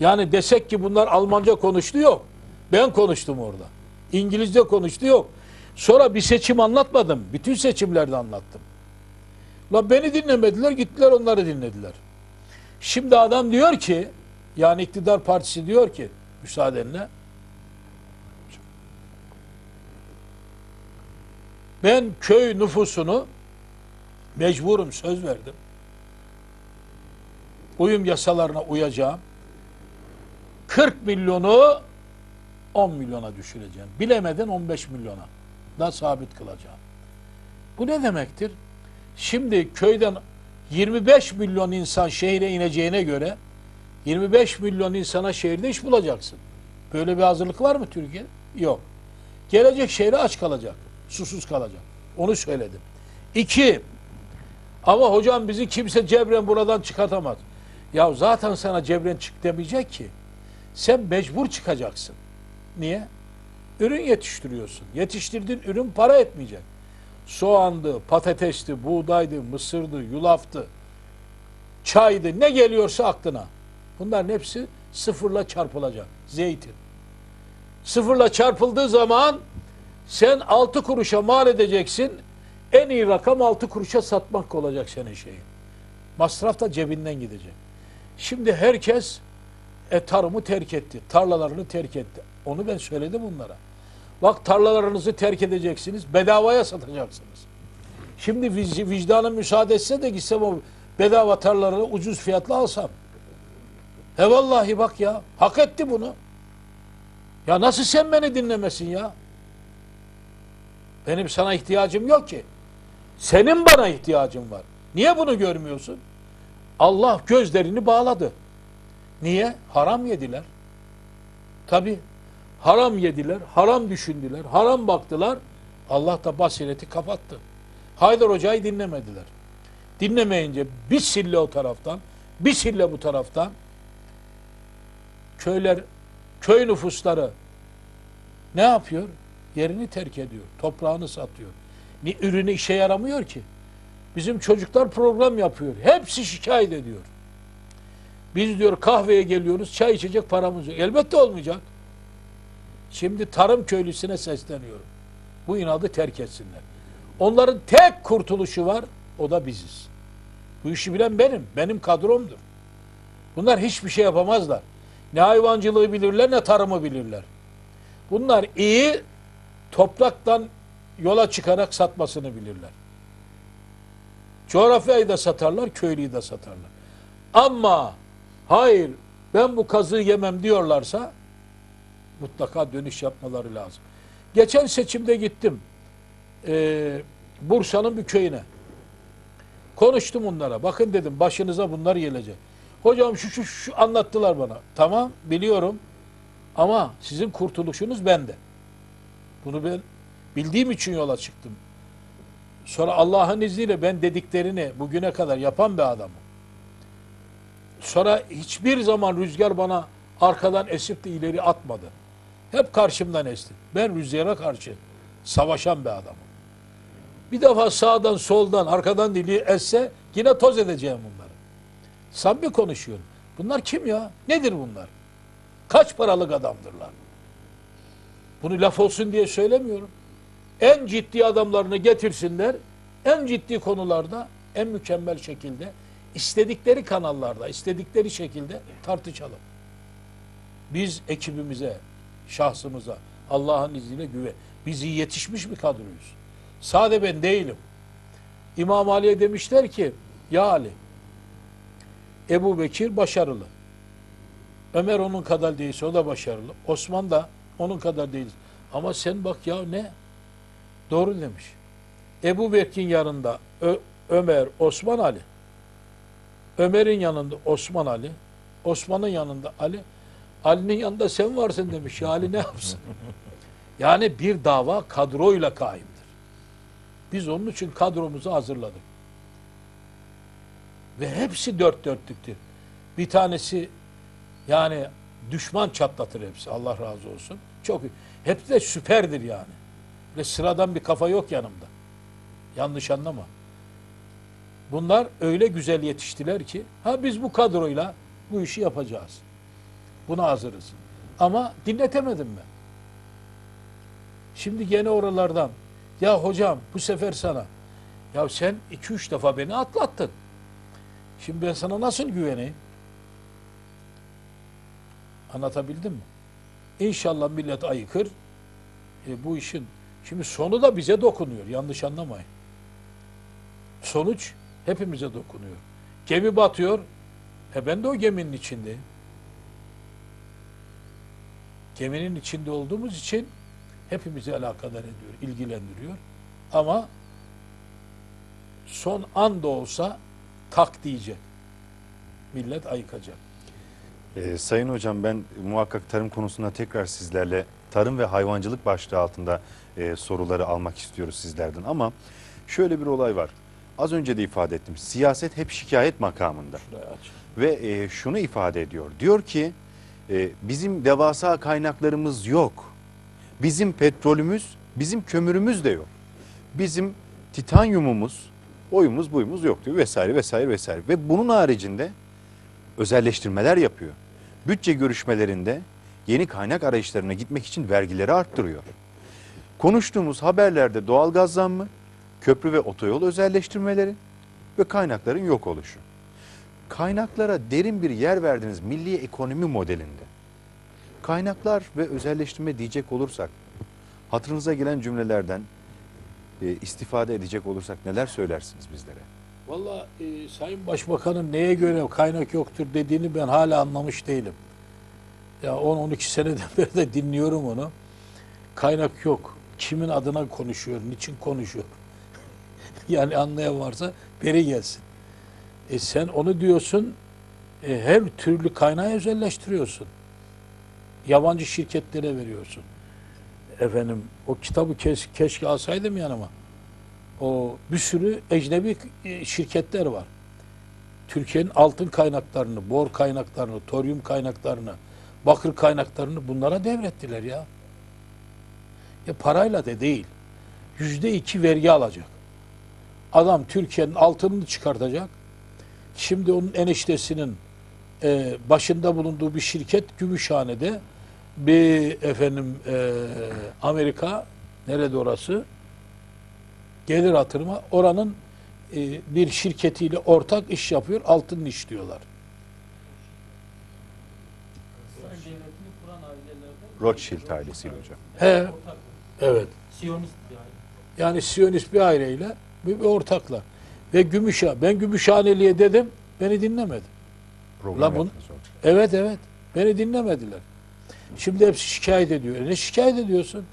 Yani desek ki bunlar Almanca konuştu yok. Ben konuştum orada. İngilizce konuştu yok. Sonra bir seçim anlatmadım. Bütün seçimlerde anlattım. La beni dinlemediler, gittiler onları dinlediler. Şimdi adam diyor ki, yani iktidar partisi diyor ki, müsaadenle, ben köy nüfusunu mecburum söz verdim. Uyum yasalarına uyacağım. 40 milyonu 10 milyona düşüreceğim. Bilemeden 15 milyona da sabit kılacağım. Bu ne demektir? Şimdi köyden 25 milyon insan şehre ineceğine göre 25 milyon insana şehirde iş bulacaksın. Böyle bir hazırlık var mı Türkiye? Yok. Gelecek şehre aç kalacak. Susuz kalacak. Onu söyledim. İki, ama hocam bizi kimse cebren buradan çıkartamaz. Ya zaten sana cebren çık demeyecek ki. Sen mecbur çıkacaksın. Niye? Ürün yetiştiriyorsun. Yetiştirdiğin ürün para etmeyecek. Soğandı, patatesti, buğdaydı, mısırdı, yulaftı, çaydı, ne geliyorsa aklına. Bunların hepsi sıfırla çarpılacak. Zeytin. Sıfırla çarpıldığı zaman sen 6 kuruşa mal edeceksin. En iyi rakam 6 kuruşa satmak olacak senin şeyin. Masraf da cebinden gidecek. Şimdi herkes e, tarımı terk etti. Tarlalarını terk etti. Onu ben söyledim onlara. Bak tarlalarınızı terk edeceksiniz. Bedavaya satacaksınız. Şimdi vic- vicdanın müsaade etse de gitsem o bedava tarlaları ucuz fiyatla alsam. He vallahi bak ya. Hak etti bunu. Ya nasıl sen beni dinlemesin ya? Benim sana ihtiyacım yok ki. Senin bana ihtiyacın var. Niye bunu görmüyorsun? Allah gözlerini bağladı. Niye? Haram yediler. Tabi haram yediler, haram düşündüler, haram baktılar. Allah da basireti kapattı. Haydar Hoca'yı dinlemediler. Dinlemeyince bir sille o taraftan, bir sille bu taraftan köyler, köy nüfusları ne yapıyor? Yerini terk ediyor, toprağını satıyor. Ni ürünü işe yaramıyor ki. Bizim çocuklar program yapıyor. Hepsi şikayet ediyor. Biz diyor kahveye geliyoruz, çay içecek paramız yok. Elbette olmayacak. Şimdi tarım köylüsüne sesleniyorum. Bu inadı terk etsinler. Onların tek kurtuluşu var, o da biziz. Bu işi bilen benim, benim kadromdur. Bunlar hiçbir şey yapamazlar. Ne hayvancılığı bilirler, ne tarımı bilirler. Bunlar iyi topraktan yola çıkarak satmasını bilirler. Coğrafyayı da satarlar, köylüyü de satarlar. Ama hayır ben bu kazığı yemem diyorlarsa mutlaka dönüş yapmaları lazım. Geçen seçimde gittim. Ee, Bursa'nın bir köyüne. Konuştum onlara. Bakın dedim başınıza bunlar gelecek. Hocam şu şu şu anlattılar bana. Tamam biliyorum. Ama sizin kurtuluşunuz bende. Bunu ben bildiğim için yola çıktım. Sonra Allah'ın izniyle ben dediklerini bugüne kadar yapan bir adamım. Sonra hiçbir zaman rüzgar bana arkadan esip de ileri atmadı. Hep karşımdan esti. Ben rüzgara karşı savaşan bir adamım. Bir defa sağdan, soldan, arkadan dili esse yine toz edeceğim bunları. Samimi konuşuyorum. Bunlar kim ya? Nedir bunlar? Kaç paralık adamdırlar? Bunu laf olsun diye söylemiyorum. En ciddi adamlarını getirsinler. En ciddi konularda en mükemmel şekilde istedikleri kanallarda, istedikleri şekilde tartışalım. Biz ekibimize, şahsımıza Allah'ın izniyle güve. Biz iyi yetişmiş bir kadroyuz. Sade ben değilim. İmam Ali'ye demişler ki ya Ali Ebu Bekir başarılı. Ömer onun kadar değilse o da başarılı. Osman da onun kadar değil. Ama sen bak ya ne? Doğru demiş. Ebu Bekir'in yanında Ö- Ömer, Osman Ali. Ömer'in yanında Osman Ali. Osman'ın yanında Ali. Ali'nin yanında sen varsın demiş. Ya Ali ne yapsın? Yani bir dava kadroyla kaimdir. Biz onun için kadromuzu hazırladık. Ve hepsi dört dörtlüktür. Bir tanesi yani düşman çatlatır hepsi. Allah razı olsun. Çok hepsi de süperdir yani. Ve sıradan bir kafa yok yanımda. Yanlış anlama. Bunlar öyle güzel yetiştiler ki ha biz bu kadroyla bu işi yapacağız. Buna hazırız. Ama dinletemedim ben. Şimdi gene oralardan ya hocam bu sefer sana ya sen iki üç defa beni atlattın. Şimdi ben sana nasıl güveneyim? Anlatabildim mi? İnşallah millet ayıkır. E, bu işin şimdi sonu da bize dokunuyor. Yanlış anlamayın. Sonuç hepimize dokunuyor. Gemi batıyor. E ben de o geminin içindeyim. Geminin içinde olduğumuz için hepimizi alakadar ediyor, ilgilendiriyor. Ama son an da olsa tak diyecek. Millet ayıkacak. Ee, Sayın Hocam ben muhakkak tarım konusunda tekrar sizlerle tarım ve hayvancılık başlığı altında e, soruları almak istiyoruz sizlerden. Ama şöyle bir olay var. Az önce de ifade ettim. Siyaset hep şikayet makamında. Ve e, şunu ifade ediyor. Diyor ki e, bizim devasa kaynaklarımız yok. Bizim petrolümüz, bizim kömürümüz de yok. Bizim titanyumumuz, oyumuz buyumuz yok diyor vesaire vesaire vesaire. Ve bunun haricinde özelleştirmeler yapıyor. Bütçe görüşmelerinde yeni kaynak arayışlarına gitmek için vergileri arttırıyor. Konuştuğumuz haberlerde doğalgaz zammı, köprü ve otoyol özelleştirmeleri ve kaynakların yok oluşu. Kaynaklara derin bir yer verdiniz milli ekonomi modelinde. Kaynaklar ve özelleştirme diyecek olursak, hatırınıza gelen cümlelerden e, istifade edecek olursak neler söylersiniz bizlere? Valla e, Sayın Başbakan'ın neye göre kaynak yoktur dediğini ben hala anlamış değilim. Ya 10-12 seneden beri de dinliyorum onu. Kaynak yok. Kimin adına konuşuyor, niçin konuşuyor? yani anlayan varsa beri gelsin. E sen onu diyorsun, e, her türlü kaynağı özelleştiriyorsun. Yabancı şirketlere veriyorsun. Efendim o kitabı keş, keşke alsaydım yanıma. O bir sürü ecnebi e, şirketler var. Türkiye'nin altın kaynaklarını, bor kaynaklarını, toryum kaynaklarını, bakır kaynaklarını bunlara devrettiler ya. Ya parayla da değil. Yüzde iki vergi alacak. Adam Türkiye'nin altınını çıkartacak. Şimdi onun eniştesinin e, başında bulunduğu bir şirket Gümüşhane'de bir efendim e, Amerika nerede orası? gelir hatırıma oranın e, bir şirketiyle ortak iş yapıyor, altın kuran ailelerden Rothschild ailesiyle hocam. He, evet. Siyonist bir aile. Yani Siyonist bir aileyle bir, bir ortakla. Ve Gümüşhane, ben Gümüşhaneli'ye dedim, beni dinlemedi. Program La bun- yaptınız hocam. Evet evet, beni dinlemediler. Şimdi hepsi şikayet ediyor. E ne şikayet ediyorsun?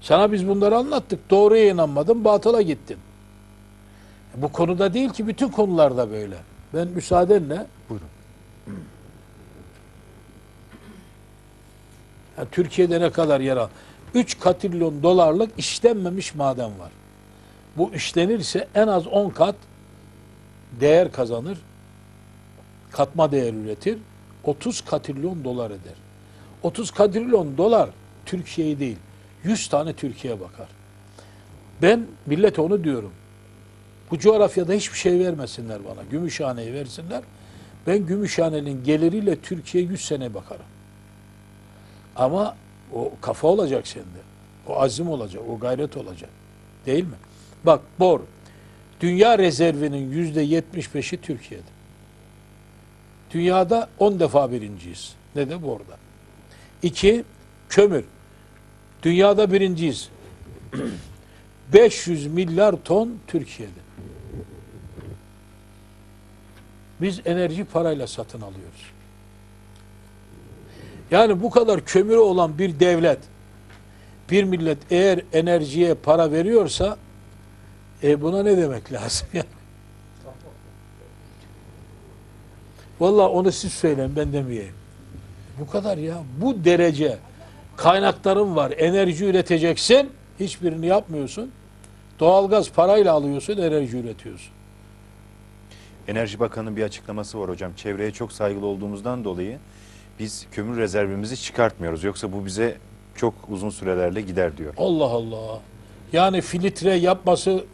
Sana biz bunları anlattık. Doğruya inanmadın, batıla gittin. Bu konuda değil ki bütün konularda böyle. Ben müsaadenle Buyurun. Ya Türkiye'de ne kadar yer al? 3 katrilyon dolarlık işlenmemiş maden var. Bu işlenirse en az 10 kat değer kazanır. Katma değer üretir. 30 katrilyon dolar eder. 30 katrilyon dolar Türkiye'yi değil. 100 tane Türkiye bakar. Ben millete onu diyorum. Bu coğrafyada hiçbir şey vermesinler bana. Gümüşhane'yi versinler. Ben Gümüşhane'nin geliriyle Türkiye 100 sene bakarım. Ama o kafa olacak sende. O azim olacak, o gayret olacak. Değil mi? Bak bor. Dünya rezervinin yüzde yetmiş beşi Türkiye'de. Dünyada on defa birinciyiz. Ne de borda. İki, kömür. Dünyada birinciyiz. 500 milyar ton Türkiye'de. Biz enerji parayla satın alıyoruz. Yani bu kadar kömürü olan bir devlet, bir millet eğer enerjiye para veriyorsa e buna ne demek lazım yani? Vallahi onu siz söyleyin ben demeyeyim. Bu kadar ya. Bu derece kaynakların var. Enerji üreteceksin. Hiçbirini yapmıyorsun. Doğalgaz parayla alıyorsun, enerji üretiyorsun. Enerji Bakanı'nın bir açıklaması var hocam. Çevreye çok saygılı olduğumuzdan dolayı biz kömür rezervimizi çıkartmıyoruz. Yoksa bu bize çok uzun sürelerle gider diyor. Allah Allah. Yani filtre yapması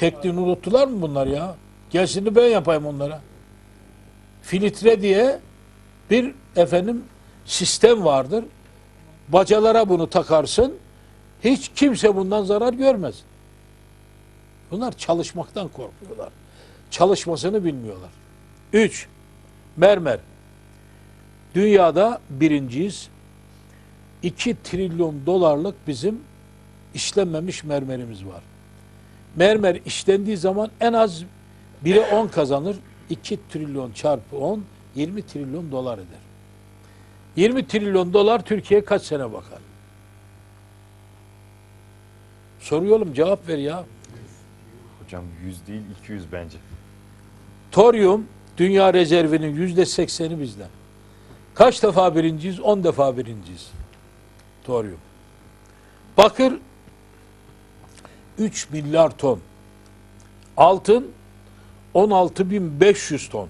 tekniğini unuttular mı bunlar ya? Gelsin de ben yapayım onlara. Filtre diye bir efendim sistem vardır. Bacalara bunu takarsın. Hiç kimse bundan zarar görmez. Bunlar çalışmaktan korkuyorlar. Çalışmasını bilmiyorlar. Üç, mermer. Dünyada birinciyiz. 2 trilyon dolarlık bizim işlenmemiş mermerimiz var. Mermer işlendiği zaman en az 1'e 10 kazanır. 2 trilyon çarpı 10 20 trilyon dolar eder. 20 trilyon dolar Türkiye kaç sene bakar? Soruyorum cevap ver ya. Hocam 100 değil 200 bence. Toryum dünya rezervinin yüzde sekseni bizden. Kaç defa birinciyiz? 10 defa birinciyiz. Toryum. Bakır 3 milyar ton. Altın 16.500 ton.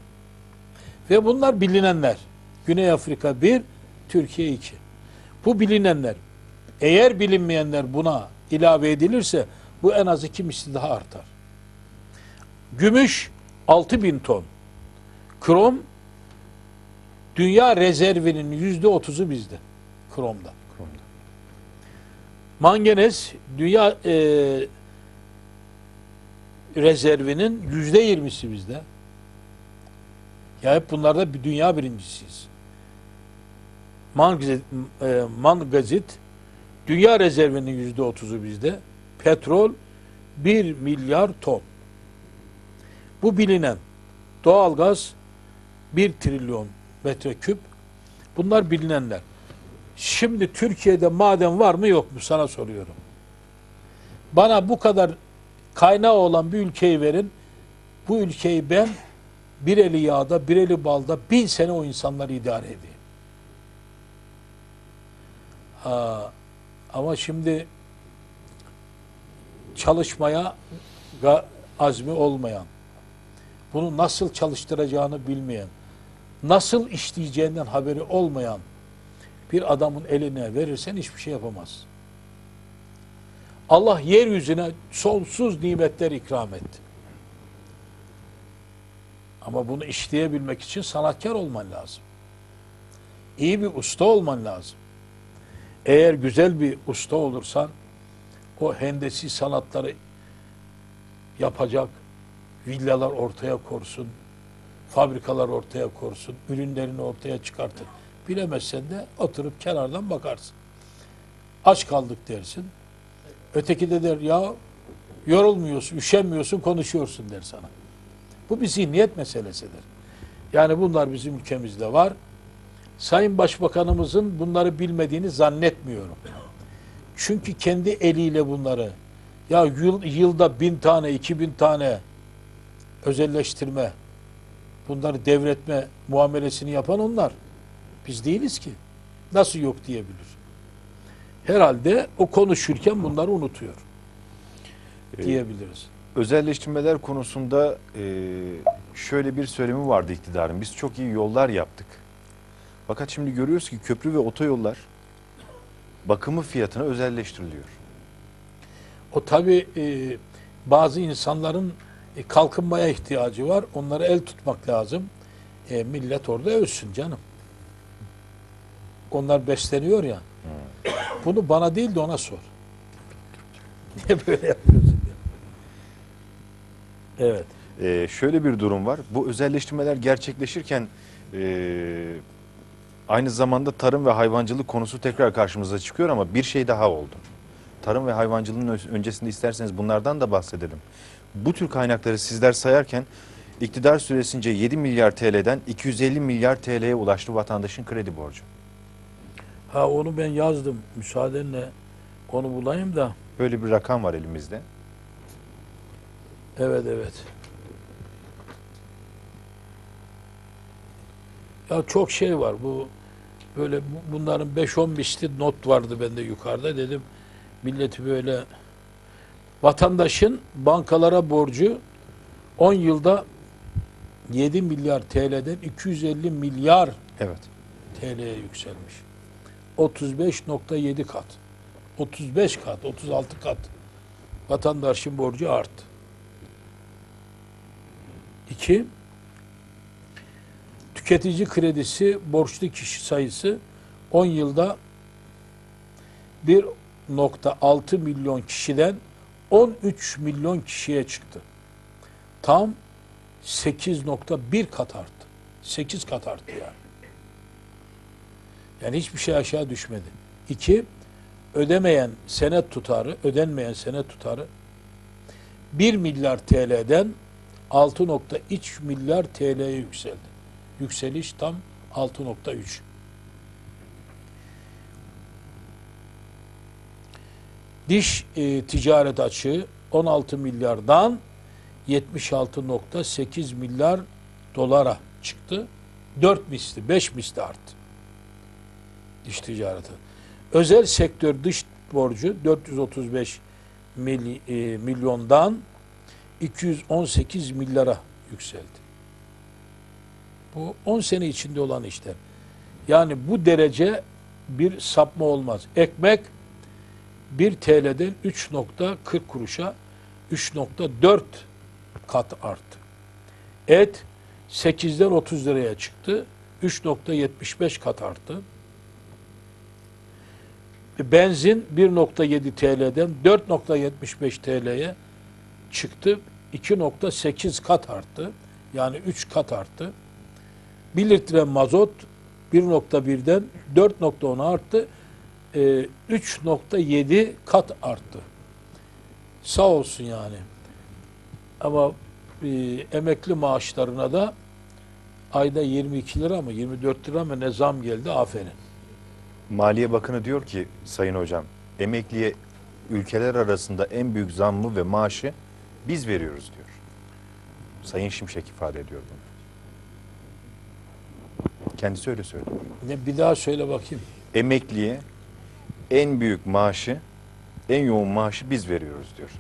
Ve bunlar bilinenler. Güney Afrika 1, Türkiye 2. Bu bilinenler. Eğer bilinmeyenler buna ilave edilirse bu en az iki misli daha artar. Gümüş 6000 ton. Krom dünya rezervinin yüzde otuzu bizde. Kromda. Kromda. Manganez dünya e, rezervinin yüzde yirmisi bizde. Ya hep bunlarda bir dünya birincisiyiz. Mangazit, e, mangazit dünya rezervinin yüzde otuzu bizde. Petrol 1 milyar ton. Bu bilinen doğalgaz 1 trilyon metreküp. Bunlar bilinenler. Şimdi Türkiye'de maden var mı yok mu sana soruyorum. Bana bu kadar kaynağı olan bir ülkeyi verin. Bu ülkeyi ben bir eli yağda, bir eli balda bin sene o insanları idare edeyim. Ha, ama şimdi çalışmaya azmi olmayan, bunu nasıl çalıştıracağını bilmeyen, nasıl işleyeceğinden haberi olmayan bir adamın eline verirsen hiçbir şey yapamaz. Allah yeryüzüne sonsuz nimetler ikram etti. Ama bunu işleyebilmek için sanatkar olman lazım. İyi bir usta olman lazım. Eğer güzel bir usta olursan o hendesi sanatları yapacak villalar ortaya korsun, fabrikalar ortaya korsun, ürünlerini ortaya çıkartır. Bilemezsen de oturup kenardan bakarsın. Aç kaldık dersin. Öteki de der ya yorulmuyorsun, üşenmiyorsun, konuşuyorsun der sana. Bu bir zihniyet meselesidir. Yani bunlar bizim ülkemizde var. Sayın Başbakanımızın bunları bilmediğini zannetmiyorum. Çünkü kendi eliyle bunları ya yıl, yılda bin tane, iki bin tane özelleştirme, bunları devretme muamelesini yapan onlar. Biz değiliz ki. Nasıl yok diyebilir. Herhalde o konuşurken bunları unutuyor Ee, diyebiliriz. Özelleştirmeler konusunda e, şöyle bir söylemi vardı iktidarın. Biz çok iyi yollar yaptık. Fakat şimdi görüyoruz ki köprü ve otoyollar bakımı fiyatına özelleştiriliyor. O tabi e, bazı insanların e, kalkınmaya ihtiyacı var. Onlara el tutmak lazım. E, millet orada ölsün canım. Onlar besleniyor ya. Bunu bana değil de ona sor. Niye böyle yapıyorsun diye. Evet. Ee, şöyle bir durum var. Bu özelleştirmeler gerçekleşirken e, aynı zamanda tarım ve hayvancılık konusu tekrar karşımıza çıkıyor ama bir şey daha oldu. Tarım ve hayvancılığın öncesinde isterseniz bunlardan da bahsedelim. Bu tür kaynakları sizler sayarken iktidar süresince 7 milyar TL'den 250 milyar TL'ye ulaştı vatandaşın kredi borcu. Ha onu ben yazdım. Müsaadenle onu bulayım da. Böyle bir rakam var elimizde. Evet evet. Ya çok şey var bu Böyle bu- bunların 5-10 misli not vardı bende yukarıda. Dedim milleti böyle vatandaşın bankalara borcu 10 yılda 7 milyar TL'den 250 milyar Evet. TL'ye yükselmiş. 35.7 kat. 35 kat, 36 kat. Vatandaşın borcu arttı. İki, tüketici kredisi borçlu kişi sayısı 10 yılda 1.6 milyon kişiden 13 milyon kişiye çıktı. Tam 8.1 kat arttı. 8 kat arttı yani. Yani hiçbir şey aşağı düşmedi. İki, ödemeyen senet tutarı, ödenmeyen senet tutarı 1 milyar TL'den 6.3 milyar TL'ye yükseldi. Yükseliş tam 6.3. Diş e, ticaret açığı 16 milyardan 76.8 milyar dolara çıktı. 4 misli, 5 misli arttı. Diş ticareti. Özel sektör dış borcu 435 mily- e, milyondan 218 milyara yükseldi. Bu 10 sene içinde olan işler. Yani bu derece bir sapma olmaz. Ekmek 1 TL'den 3.40 kuruşa 3.4 kat arttı. Et 8'den 30 liraya çıktı. 3.75 kat arttı. Benzin 1.7 TL'den 4.75 TL'ye çıktı. 2.8 kat arttı. Yani 3 kat arttı. 1 litre mazot 1.1'den 4.10 arttı. Ee, 3.7 kat arttı. Sağ olsun yani. Ama e, emekli maaşlarına da ayda 22 lira mı 24 lira mı ne zam geldi aferin. Maliye Bakanı diyor ki Sayın Hocam, emekliye ülkeler arasında en büyük zammı ve maaşı biz veriyoruz diyor. Sayın Şimşek ifade ediyor bunu. Kendisi öyle söylüyor. Ne bir daha söyle bakayım. Emekliye en büyük maaşı, en yoğun maaşı biz veriyoruz diyor.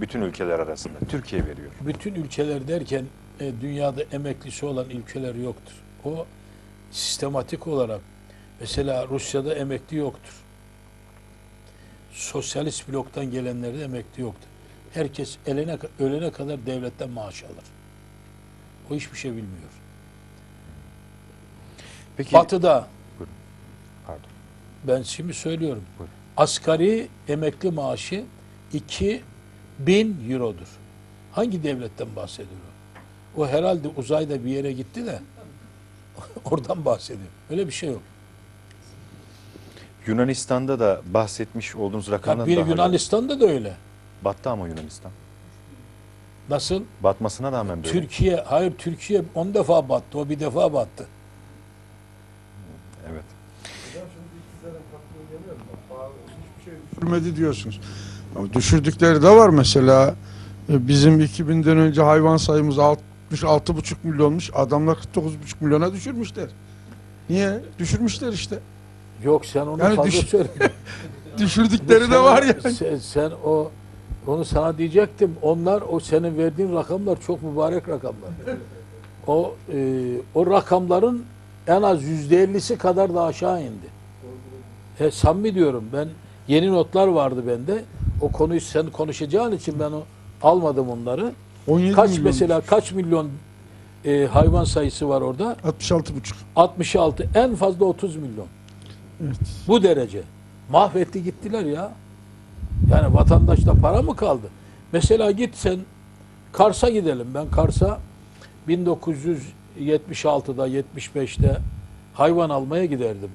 Bütün ülkeler arasında. Türkiye veriyor. Bütün ülkeler derken e, dünyada emeklisi olan ülkeler yoktur. O sistematik olarak mesela Rusya'da emekli yoktur. Sosyalist bloktan gelenlerde emekli yoktur. Herkes elene, ölene kadar devletten maaş alır. O hiçbir şey bilmiyor. Peki, Batı'da pardon. ben şimdi söylüyorum. Buyurun. Asgari emekli maaşı 2000 eurodur. Hangi devletten bahsediyor o? O herhalde uzayda bir yere gitti de oradan bahsediyor. Öyle bir şey yok. Yunanistan'da da bahsetmiş olduğunuz rakamdan bir daha Yunanistan'da da öyle. battı ama Yunanistan. Nasıl? Batmasına rağmen böyle. Türkiye, hayır Türkiye 10 defa battı. O bir defa battı. Evet. düşürmedi diyorsunuz. Ama düşürdükleri de var mesela. E, Bizim 2000'den önce hayvan sayımız 66,5 milyonmuş. Adamlar 49,5 milyona düşürmüşler. Niye? Düşürmüşler işte. Yok sen onu Yani fazla düş- söyle. Düşürdükleri de var yani. Sen, sen o onu sana diyecektim. Onlar o senin verdiğin rakamlar çok mübarek rakamlar. O e, o rakamların en az yüzde ellisi kadar da aşağı indi. He, samimi diyorum ben yeni notlar vardı bende. O konuyu sen konuşacağın için ben o almadım onları. 17 Kaç milyon. mesela kaç milyon e, hayvan sayısı var orada? 66,5. 66 en fazla 30 milyon. Evet. Bu derece. Mahvetti gittiler ya. Yani vatandaşta para mı kaldı? Mesela git sen Kars'a gidelim. Ben Kars'a 1976'da 75'te hayvan almaya giderdim.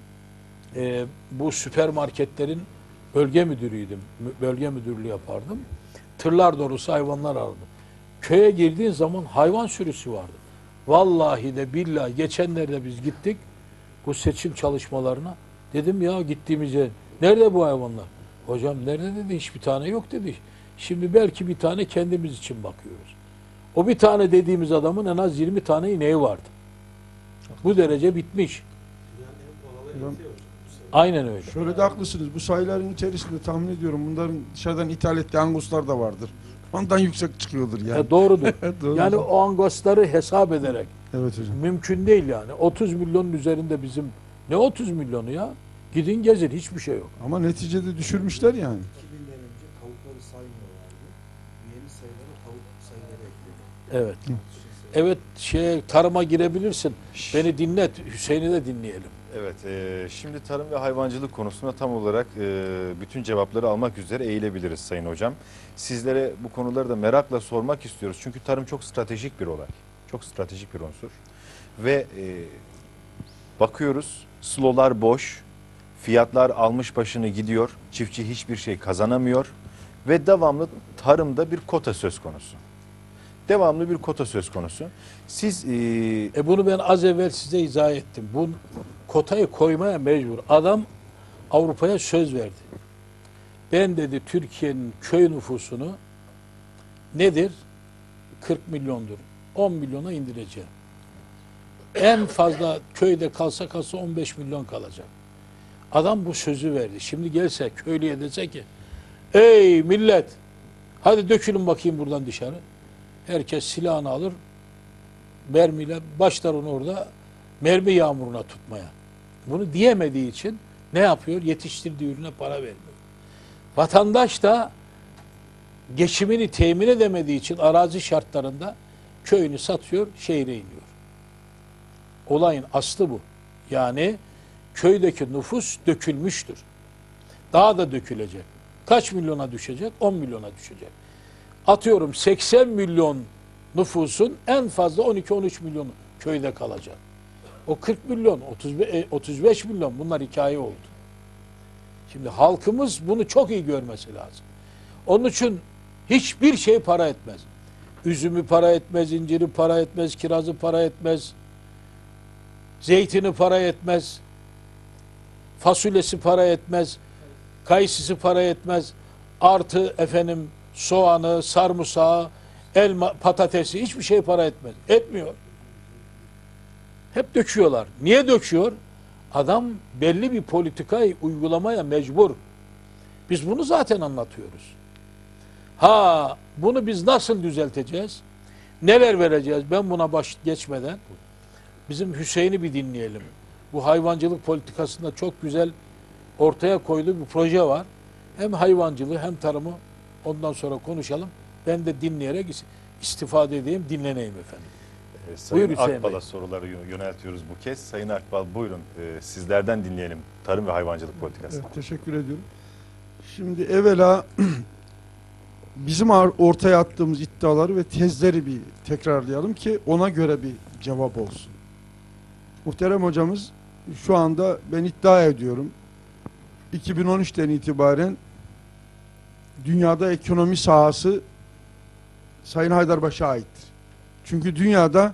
Ee, bu süpermarketlerin bölge müdürüydüm. Mü- Bölge müdürlüğü yapardım. Tırlar dolusu hayvanlar aldım. Köye girdiğin zaman hayvan sürüsü vardı. Vallahi de billahi geçenlerde biz gittik bu seçim çalışmalarına. Dedim ya gittiğimiz yer. Nerede bu hayvanlar? Hocam nerede dedi hiçbir tane yok dedi. Şimdi belki bir tane kendimiz için bakıyoruz. O bir tane dediğimiz adamın en az 20 tane ineği vardı. Bu derece bitmiş. Aynen öyle. Şöyle de haklısınız. Bu sayıların içerisinde tahmin ediyorum bunların dışarıdan ithal ettiği anguslar da vardır. Ondan yüksek çıkıyordur yani. E, doğrudur. Doğru. yani o angosları hesap ederek Evet hocam. mümkün değil yani. 30 milyonun üzerinde bizim ne 30 milyonu ya? Gidin gezin hiçbir şey yok. Ama neticede düşürmüşler yani. 2000'den önce tavukları saymıyorlardı. Yeni sayılara tavuk sayıları ekledi. Evet. Evet şey tarıma girebilirsin. Beni dinlet. Hüseyin'i de dinleyelim. Evet, e, şimdi tarım ve hayvancılık konusunda tam olarak e, bütün cevapları almak üzere eğilebiliriz Sayın Hocam. Sizlere bu konuları da merakla sormak istiyoruz. Çünkü tarım çok stratejik bir olay. Çok stratejik bir unsur. Ve e, bakıyoruz, slolar boş, fiyatlar almış başını gidiyor, çiftçi hiçbir şey kazanamıyor ve devamlı tarımda bir kota söz konusu. Devamlı bir kota söz konusu. Siz e, E bunu ben az evvel size izah ettim. Bu kotayı koymaya mecbur. Adam Avrupa'ya söz verdi. Ben dedi Türkiye'nin köy nüfusunu nedir? 40 milyondur. 10 milyona indireceğim. En fazla köyde kalsa kalsa 15 milyon kalacak. Adam bu sözü verdi. Şimdi gelse köylüye dese ki Ey millet hadi dökülün bakayım buradan dışarı. Herkes silahını alır mermiyle başlar onu orada mermi yağmuruna tutmaya. Bunu diyemediği için ne yapıyor? Yetiştirdiği ürüne para vermiyor. Vatandaş da geçimini temin edemediği için arazi şartlarında köyünü satıyor, şehre iniyor. Olayın aslı bu. Yani köydeki nüfus dökülmüştür. Daha da dökülecek. Kaç milyona düşecek? 10 milyona düşecek. Atıyorum 80 milyon nüfusun en fazla 12-13 milyonu köyde kalacak. O 40 milyon, 35, e, 35 milyon bunlar hikaye oldu. Şimdi halkımız bunu çok iyi görmesi lazım. Onun için hiçbir şey para etmez. Üzümü para etmez, inciri para etmez, kirazı para etmez. Zeytini para etmez. Fasulyesi para etmez. Kayısısı para etmez. Artı efendim soğanı, sarımsağı, elma, patatesi hiçbir şey para etmez. Etmiyor. Hep döküyorlar. Niye döküyor? Adam belli bir politikayı uygulamaya mecbur. Biz bunu zaten anlatıyoruz. Ha bunu biz nasıl düzelteceğiz? Neler vereceğiz? Ben buna baş geçmeden bizim Hüseyin'i bir dinleyelim. Bu hayvancılık politikasında çok güzel ortaya koyduğu bir proje var. Hem hayvancılığı hem tarımı ondan sonra konuşalım. Ben de dinleyerek is- istifade edeyim, dinleneyim efendim. e, Sayın Buyur Akbal'a soruları yö- yöneltiyoruz bu kez. Sayın Akbal buyurun e, sizlerden dinleyelim tarım ve hayvancılık politikası. Evet, teşekkür ediyorum. Şimdi evvela bizim ortaya attığımız iddiaları ve tezleri bir tekrarlayalım ki ona göre bir cevap olsun. Muhterem hocamız şu anda ben iddia ediyorum 2013'ten itibaren dünyada ekonomi sahası Sayın Haydarbaş'a aittir. Çünkü dünyada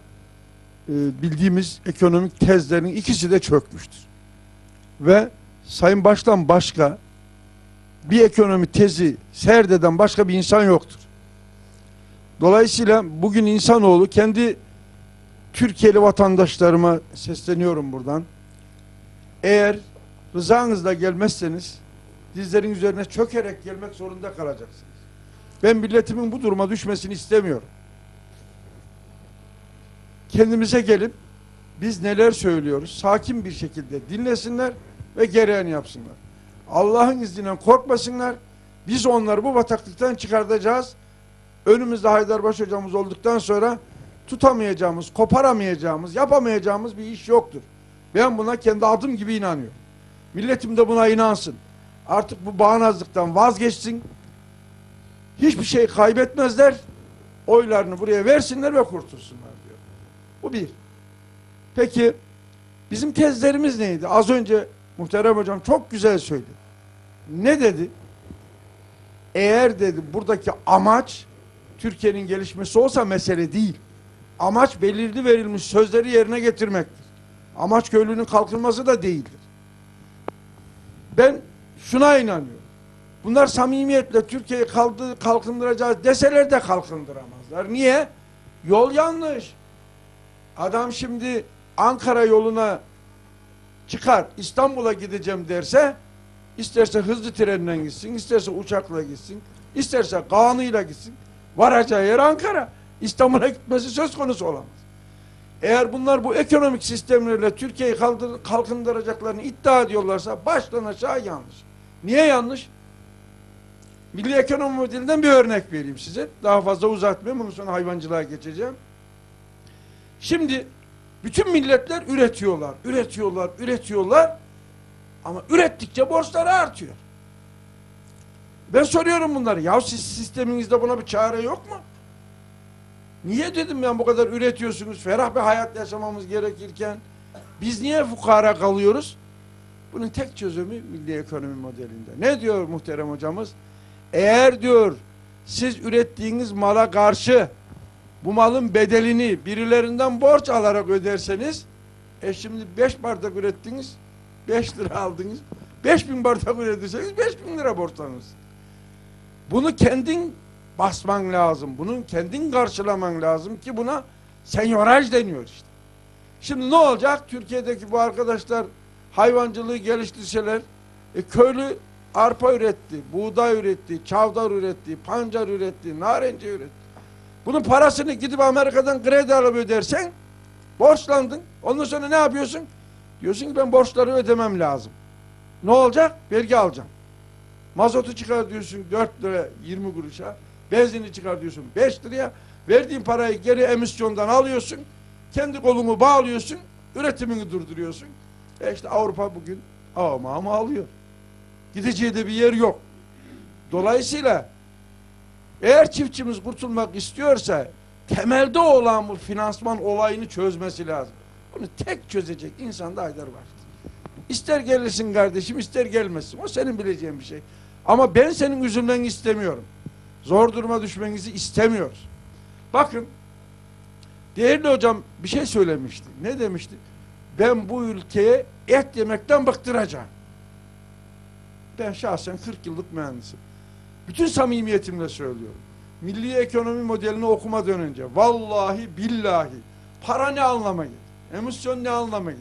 e, bildiğimiz ekonomik tezlerin ikisi de çökmüştür. Ve Sayın Baş'tan başka bir ekonomi tezi serdeden başka bir insan yoktur. Dolayısıyla bugün insanoğlu kendi Türkiye'li vatandaşlarıma sesleniyorum buradan. Eğer rızanızla gelmezseniz dizlerin üzerine çökerek gelmek zorunda kalacaksınız. Ben milletimin bu duruma düşmesini istemiyorum. Kendimize gelip biz neler söylüyoruz sakin bir şekilde dinlesinler ve gereğini yapsınlar. Allah'ın izniyle korkmasınlar. Biz onları bu bataklıktan çıkartacağız. Önümüzde Haydarbaş hocamız olduktan sonra tutamayacağımız, koparamayacağımız, yapamayacağımız bir iş yoktur. Ben buna kendi adım gibi inanıyorum. Milletim de buna inansın. Artık bu bağnazlıktan vazgeçsin. Hiçbir şey kaybetmezler. Oylarını buraya versinler ve kurtulsunlar diyor. Bu bir. Peki bizim tezlerimiz neydi? Az önce muhterem hocam çok güzel söyledi. Ne dedi? Eğer dedi buradaki amaç Türkiye'nin gelişmesi olsa mesele değil. Amaç belirli verilmiş sözleri yerine getirmektir. Amaç köylünün kalkınması da değildir. Ben şuna inanıyorum. Bunlar samimiyetle Türkiye'yi kalkındıracağız deseler de kalkındıramazlar. Niye? Yol yanlış. Adam şimdi Ankara yoluna çıkar İstanbul'a gideceğim derse isterse hızlı trenle gitsin, isterse uçakla gitsin, isterse kanıyla gitsin. Varacağı yer Ankara. İstanbul'a gitmesi söz konusu olamaz. Eğer bunlar bu ekonomik sistemlerle Türkiye'yi kalkındıracaklarını iddia ediyorlarsa baştan aşağı yanlış. Niye yanlış? Milli ekonomi modelinden bir örnek vereyim size. Daha fazla uzatmayayım. Bunun sonra hayvancılığa geçeceğim. Şimdi bütün milletler üretiyorlar, üretiyorlar, üretiyorlar. Ama ürettikçe borçları artıyor. Ben soruyorum bunları. Ya siz sisteminizde buna bir çare yok mu? Niye dedim ben bu kadar üretiyorsunuz, ferah bir hayat yaşamamız gerekirken biz niye fukara kalıyoruz? Bunun tek çözümü milli ekonomi modelinde. Ne diyor muhterem hocamız? Eğer diyor siz ürettiğiniz mala karşı bu malın bedelini birilerinden borç alarak öderseniz e şimdi 5 bardak ürettiniz 5 lira aldınız 5000 bardak üretirseniz 5000 lira borçlanırsınız. Bunu kendin basman lazım. Bunun kendin karşılaman lazım ki buna senyoraj deniyor işte. Şimdi ne olacak? Türkiye'deki bu arkadaşlar hayvancılığı geliştirseler e, köylü arpa üretti, buğday üretti, çavdar üretti, pancar üretti, narenciye üretti. Bunun parasını gidip Amerika'dan kredi alıp ödersen borçlandın. Ondan sonra ne yapıyorsun? Diyorsun ki ben borçları ödemem lazım. Ne olacak? Vergi alacağım. Mazotu çıkar diyorsun 4 lira 20 kuruşa. Benzini çıkar diyorsun 5 liraya. Verdiğin parayı geri emisyondan alıyorsun. Kendi kolunu bağlıyorsun. Üretimini durduruyorsun. E işte Avrupa bugün ama ama alıyor. Gideceği de bir yer yok. Dolayısıyla eğer çiftçimiz kurtulmak istiyorsa temelde olan bu finansman olayını çözmesi lazım. Bunu tek çözecek insanda Haydar var. İster gelirsin kardeşim ister gelmesin. O senin bileceğin bir şey. Ama ben senin üzülmeni istemiyorum. Zor duruma düşmenizi istemiyoruz. Bakın değerli hocam bir şey söylemişti. Ne demişti? Ben bu ülkeye et yemekten bıktıracağım. Ben şahsen 40 yıllık mühendisim. Bütün samimiyetimle söylüyorum. Milli ekonomi modelini okumadan önce vallahi billahi para ne anlama? Emisyon ne anlama?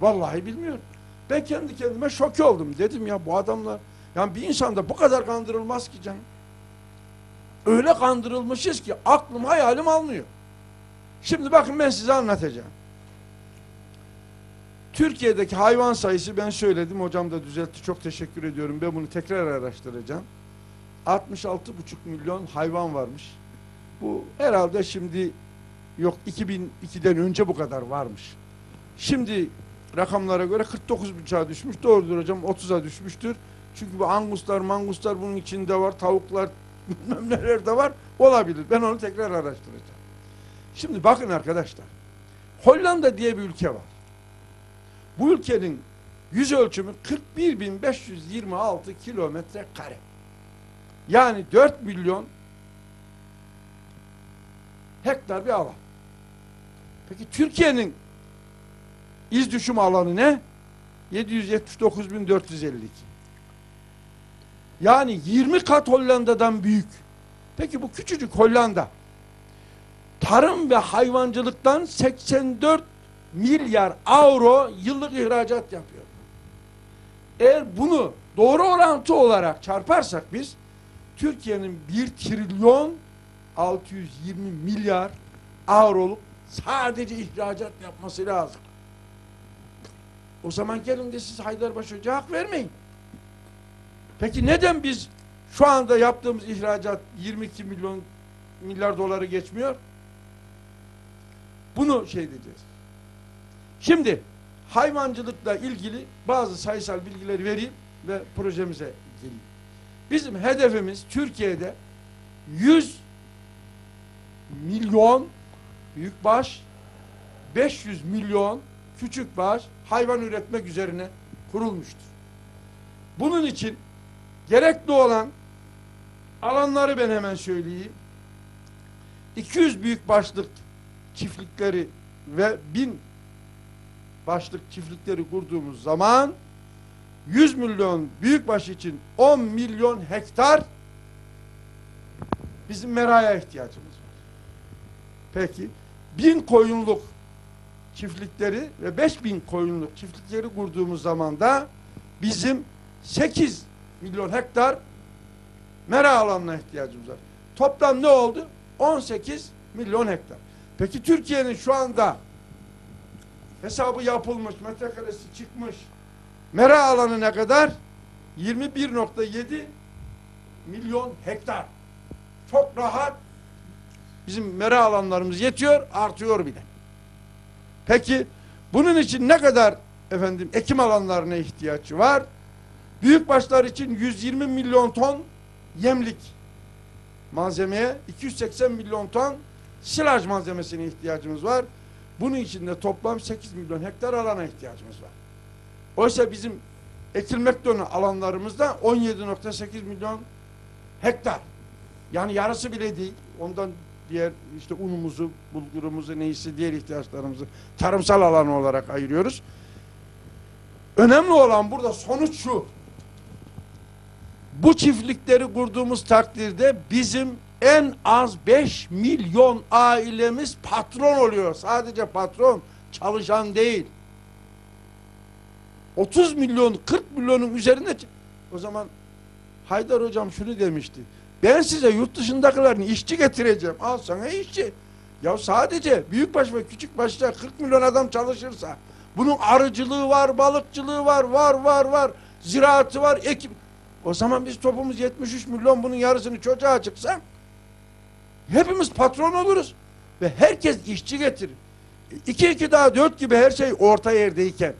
Vallahi bilmiyorum. Ben kendi kendime şok oldum. Dedim ya bu adamlar yani bir insanda bu kadar kandırılmaz ki canım. Öyle kandırılmışız ki aklım hayalim almıyor. Şimdi bakın ben size anlatacağım. Türkiye'deki hayvan sayısı ben söyledim hocam da düzeltti. Çok teşekkür ediyorum. Ben bunu tekrar araştıracağım. 66,5 milyon hayvan varmış. Bu herhalde şimdi yok 2002'den önce bu kadar varmış. Şimdi rakamlara göre 49,5'a düşmüş. Doğrudur hocam 30'a düşmüştür. Çünkü bu anguslar manguslar bunun içinde var. Tavuklar bilmem neler de var olabilir ben onu tekrar araştıracağım şimdi bakın arkadaşlar Hollanda diye bir ülke var bu ülkenin yüz ölçümü 41.526 kilometre kare. Yani 4 milyon hektar bir alan. Peki Türkiye'nin iz düşüm alanı ne? 779.452. Yani 20 kat Hollanda'dan büyük. Peki bu küçücük Hollanda tarım ve hayvancılıktan 84 milyar avro yıllık ihracat yapıyor. Eğer bunu doğru orantı olarak çarparsak biz Türkiye'nin 1 trilyon 620 milyar avroluk sadece ihracat yapması lazım. O zaman gelin de siz Haydarbaş Hoca'ya hak vermeyin. Peki neden biz şu anda yaptığımız ihracat 22 milyon milyar doları geçmiyor? Bunu şey diyeceğiz. Şimdi hayvancılıkla ilgili bazı sayısal bilgileri vereyim ve projemize geleyim. Bizim hedefimiz Türkiye'de 100 milyon büyükbaş 500 milyon küçükbaş hayvan üretmek üzerine kurulmuştur. Bunun için gerekli olan alanları ben hemen söyleyeyim. 200 büyükbaşlık çiftlikleri ve 1000 başlık çiftlikleri kurduğumuz zaman 100 milyon büyükbaş için 10 milyon hektar bizim meraya ihtiyacımız var. Peki bin koyunluk çiftlikleri ve 5000 koyunluk çiftlikleri kurduğumuz zaman da bizim 8 milyon hektar mera alanına ihtiyacımız var. Toplam ne oldu? 18 milyon hektar. Peki Türkiye'nin şu anda hesabı yapılmış, metrekaresi çıkmış mera alanı ne kadar? 21.7 milyon hektar. Çok rahat bizim mera alanlarımız yetiyor, artıyor bile. Peki bunun için ne kadar efendim ekim alanlarına ihtiyaç var? Büyükbaşlar için 120 milyon ton yemlik malzemeye 280 milyon ton silaj malzemesine ihtiyacımız var. Bunun için de toplam 8 milyon hektar alana ihtiyacımız var. Oysa bizim ekilmekte olan alanlarımızda 17.8 milyon hektar. Yani yarısı bile değil. Ondan diğer işte unumuzu, bulgurumuzu, neyse diğer ihtiyaçlarımızı tarımsal alan olarak ayırıyoruz. Önemli olan burada sonuç şu. Bu çiftlikleri kurduğumuz takdirde bizim en az 5 milyon ailemiz patron oluyor. Sadece patron, çalışan değil. 30 milyon, 40 milyonun üzerinde o zaman Haydar hocam şunu demişti. Ben size yurt dışındakilerin işçi getireceğim. Al sana işçi. Ya sadece büyükbaş ve küçükbaşta 40 milyon adam çalışırsa bunun arıcılığı var, balıkçılığı var, var, var, var. Ziraatı var, ekim. O zaman biz topumuz 73 milyon bunun yarısını çocuğa çıksa hepimiz patron oluruz. Ve herkes işçi getirir. 2 2 daha 4 gibi her şey orta yerdeyken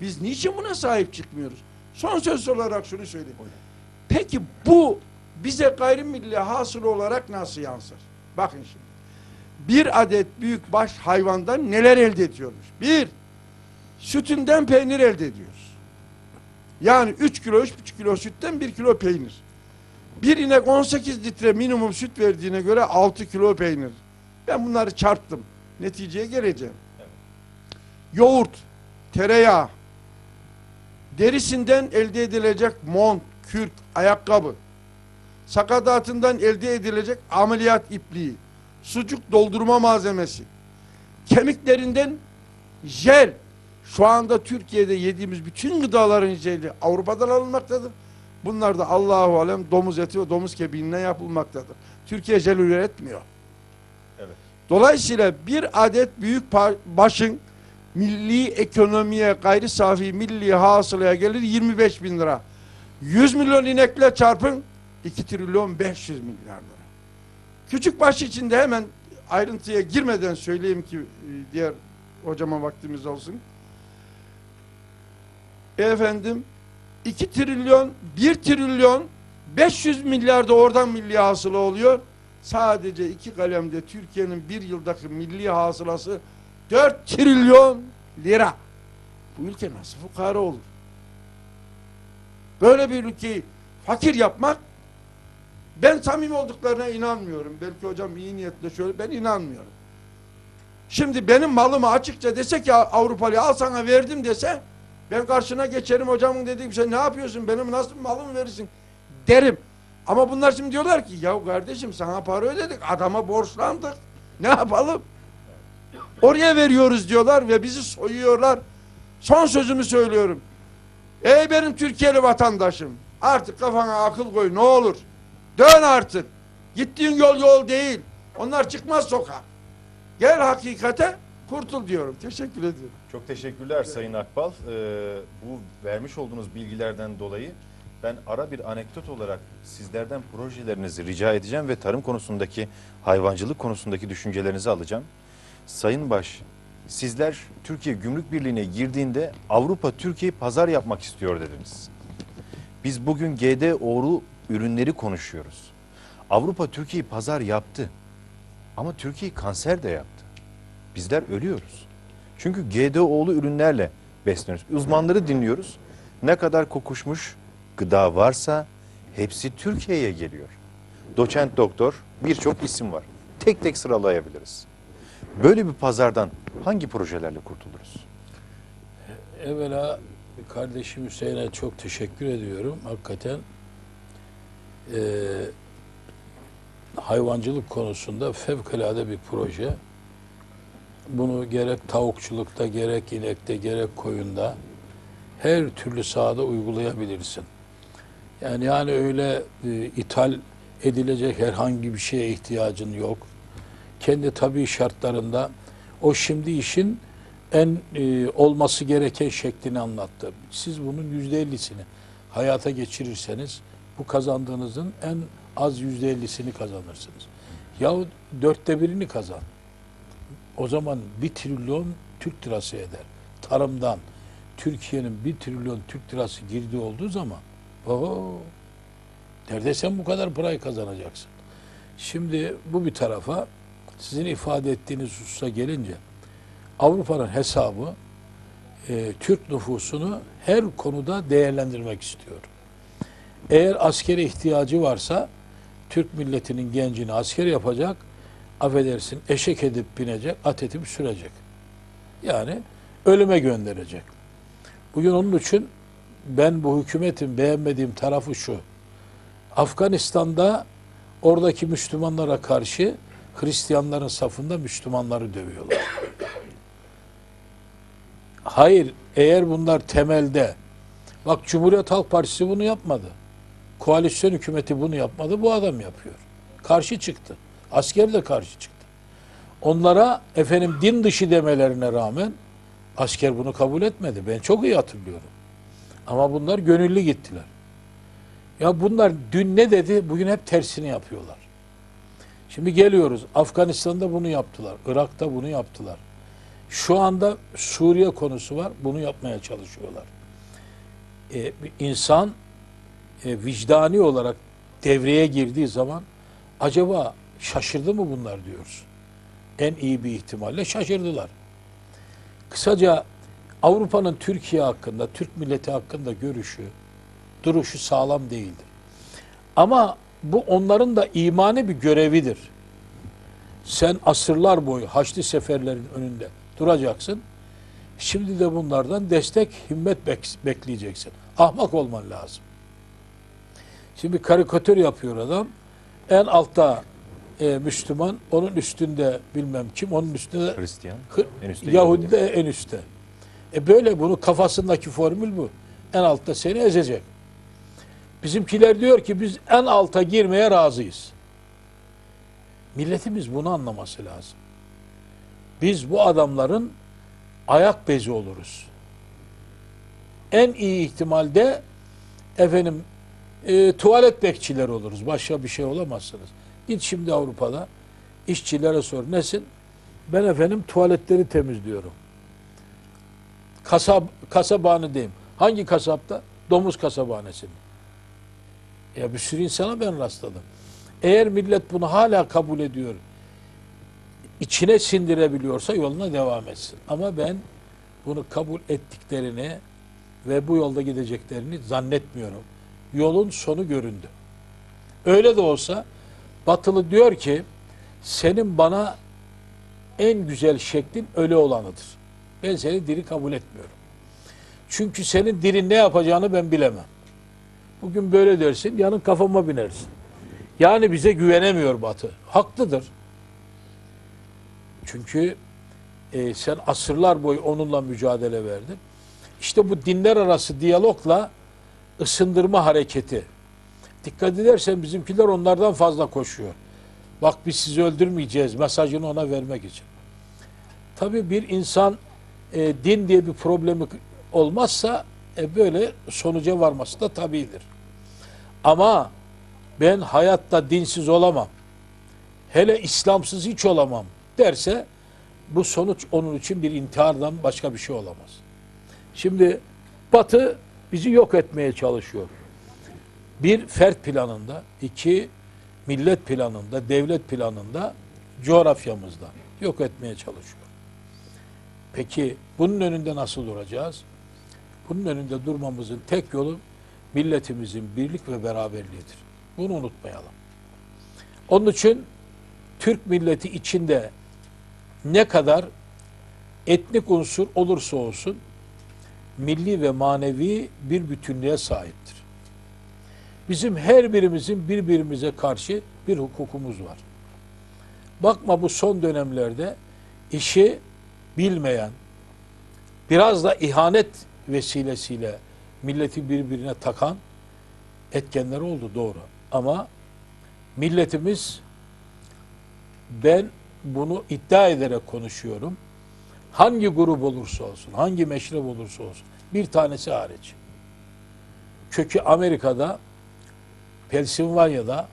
biz niçin buna sahip çıkmıyoruz? Son söz olarak şunu söyleyeyim. Peki bu bize gayrimilli hasıl olarak nasıl yansır? Bakın şimdi. Bir adet büyük baş hayvandan neler elde ediyormuş? Bir, sütünden peynir elde ediyoruz. Yani 3 kilo, 3,5 kilo sütten 1 kilo peynir. Bir inek 18 litre minimum süt verdiğine göre 6 kilo peynir. Ben bunları çarptım. Neticeye geleceğim. Yoğurt, tereyağı, derisinden elde edilecek mont, kürk, ayakkabı, sakatatından elde edilecek ameliyat ipliği, sucuk doldurma malzemesi, kemiklerinden jel, şu anda Türkiye'de yediğimiz bütün gıdaların jeli Avrupa'dan alınmaktadır. Bunlar da Allahu alem domuz eti ve domuz kebiğinden yapılmaktadır. Türkiye jel üretmiyor. Evet. Dolayısıyla bir adet büyük başın milli ekonomiye gayri safi milli hasılaya gelir 25 bin lira. 100 milyon inekle çarpın 2 trilyon 500 milyar lira. Küçük baş içinde hemen ayrıntıya girmeden söyleyeyim ki e, diğer hocama vaktimiz olsun. Efendim 2 trilyon 1 trilyon 500 milyar da oradan milli hasıla oluyor. Sadece iki kalemde Türkiye'nin bir yıldaki milli hasılası 4 trilyon lira. Bu ülke nasıl fukara olur? Böyle bir ülkeyi fakir yapmak ben samimi olduklarına inanmıyorum. Belki hocam iyi niyetle şöyle ben inanmıyorum. Şimdi benim malımı açıkça dese ki Avrupalı al sana verdim dese ben karşına geçerim hocamın dediği sen ne yapıyorsun benim nasıl malımı verirsin derim. Ama bunlar şimdi diyorlar ki ya kardeşim sana para ödedik adama borçlandık ne yapalım? Oraya veriyoruz diyorlar ve bizi soyuyorlar. Son sözümü söylüyorum. Ey benim Türkiye'li vatandaşım artık kafana akıl koy ne olur. Dön artık. Gittiğin yol yol değil. Onlar çıkmaz sokağa. Gel hakikate kurtul diyorum. Teşekkür ederim. Çok teşekkürler Sayın Akbal. Ee, bu vermiş olduğunuz bilgilerden dolayı ben ara bir anekdot olarak sizlerden projelerinizi rica edeceğim ve tarım konusundaki, hayvancılık konusundaki düşüncelerinizi alacağım. Sayın Baş, sizler Türkiye Gümrük Birliği'ne girdiğinde Avrupa Türkiye'yi pazar yapmak istiyor dediniz. Biz bugün GDO'lu ürünleri konuşuyoruz. Avrupa Türkiye'yi pazar yaptı. Ama Türkiye'yi kanser de yaptı. Bizler ölüyoruz. Çünkü GDO'lu ürünlerle besleniyoruz. Uzmanları dinliyoruz. Ne kadar kokuşmuş gıda varsa hepsi Türkiye'ye geliyor. Doçent doktor birçok isim var. Tek tek sıralayabiliriz. Böyle bir pazardan hangi projelerle kurtuluruz? Evvela kardeşim Hüseyin'e çok teşekkür ediyorum. Hakikaten eee, hayvancılık konusunda fevkalade bir proje. Bunu gerek tavukçulukta, gerek inekte, gerek koyunda her türlü sahada uygulayabilirsin. Yani yani öyle e, ithal edilecek herhangi bir şeye ihtiyacın yok. Kendi tabii şartlarında o şimdi işin en e, olması gereken şeklini anlattı. Siz bunun yüzde ellisini hayata geçirirseniz bu kazandığınızın en az yüzde ellisini kazanırsınız. Yahut dörtte birini kazan. O zaman bir trilyon Türk lirası eder. Tarımdan Türkiye'nin bir trilyon Türk lirası girdi olduğu zaman oho, nerede sen bu kadar parayı kazanacaksın? Şimdi bu bir tarafa sizin ifade ettiğiniz hususa gelince Avrupa'nın hesabı e, Türk nüfusunu her konuda değerlendirmek istiyor. Eğer askere ihtiyacı varsa Türk milletinin gencini asker yapacak, affedersin eşek edip binecek, at edip sürecek. Yani ölüme gönderecek. Bugün onun için ben bu hükümetin beğenmediğim tarafı şu. Afganistan'da oradaki Müslümanlara karşı Hristiyanların safında Müslümanları dövüyorlar. Hayır, eğer bunlar temelde bak Cumhuriyet Halk Partisi bunu yapmadı. Koalisyon hükümeti bunu yapmadı. Bu adam yapıyor. Karşı çıktı. Asker de karşı çıktı. Onlara efendim din dışı demelerine rağmen asker bunu kabul etmedi. Ben çok iyi hatırlıyorum. Ama bunlar gönüllü gittiler. Ya bunlar dün ne dedi? Bugün hep tersini yapıyorlar. Şimdi geliyoruz. Afganistan'da bunu yaptılar. Irak'ta bunu yaptılar. Şu anda Suriye konusu var. Bunu yapmaya çalışıyorlar. Ee, insan e, vicdani olarak devreye girdiği zaman acaba şaşırdı mı bunlar diyoruz. En iyi bir ihtimalle şaşırdılar. Kısaca Avrupa'nın Türkiye hakkında, Türk milleti hakkında görüşü, duruşu sağlam değildir. Ama bu onların da imani bir görevidir. Sen asırlar boyu Haçlı seferlerin önünde duracaksın. Şimdi de bunlardan destek, himmet bek- bekleyeceksin. Ahmak olman lazım. Şimdi karikatür yapıyor adam. En altta e, Müslüman, onun üstünde bilmem kim, onun üstünde Hristiyan. En üstte Yahudi de en üstte. E böyle bunu kafasındaki formül bu. En altta seni ezecek. Bizimkiler diyor ki biz en alta girmeye razıyız. Milletimiz bunu anlaması lazım. Biz bu adamların ayak bezi oluruz. En iyi ihtimalde efendim e, tuvalet bekçileri oluruz. Başka bir şey olamazsınız. Git şimdi Avrupa'da işçilere sor. Nesin? Ben efendim tuvaletleri temizliyorum. Kasap, kasabhanı diyeyim. Hangi kasapta? Domuz kasabhanesinde. Ya bir sürü insana ben rastladım. Eğer millet bunu hala kabul ediyor, içine sindirebiliyorsa yoluna devam etsin. Ama ben bunu kabul ettiklerini ve bu yolda gideceklerini zannetmiyorum. Yolun sonu göründü. Öyle de olsa Batılı diyor ki senin bana en güzel şeklin ölü olanıdır. Ben seni diri kabul etmiyorum. Çünkü senin diri ne yapacağını ben bilemem. Bugün böyle dersin, yarın kafama binersin. Yani bize güvenemiyor Batı. Haklıdır. Çünkü e, sen asırlar boyu onunla mücadele verdin. İşte bu dinler arası diyalogla ısındırma hareketi. Dikkat edersen bizimkiler onlardan fazla koşuyor. Bak biz sizi öldürmeyeceğiz mesajını ona vermek için. Tabii bir insan e, din diye bir problemi olmazsa e, böyle sonuca varması da tabidir. Ama ben hayatta dinsiz olamam. Hele İslamsız hiç olamam derse bu sonuç onun için bir intihardan başka bir şey olamaz. Şimdi Batı bizi yok etmeye çalışıyor. Bir fert planında, iki millet planında, devlet planında, coğrafyamızda yok etmeye çalışıyor. Peki bunun önünde nasıl duracağız? Bunun önünde durmamızın tek yolu milletimizin birlik ve beraberliğidir. Bunu unutmayalım. Onun için Türk milleti içinde ne kadar etnik unsur olursa olsun milli ve manevi bir bütünlüğe sahiptir. Bizim her birimizin birbirimize karşı bir hukukumuz var. Bakma bu son dönemlerde işi bilmeyen, biraz da ihanet vesilesiyle milleti birbirine takan etkenler oldu doğru. Ama milletimiz ben bunu iddia ederek konuşuyorum. Hangi grup olursa olsun, hangi meşrep olursa olsun, bir tanesi hariç. Kökü Amerika'da, Pensilvanya'da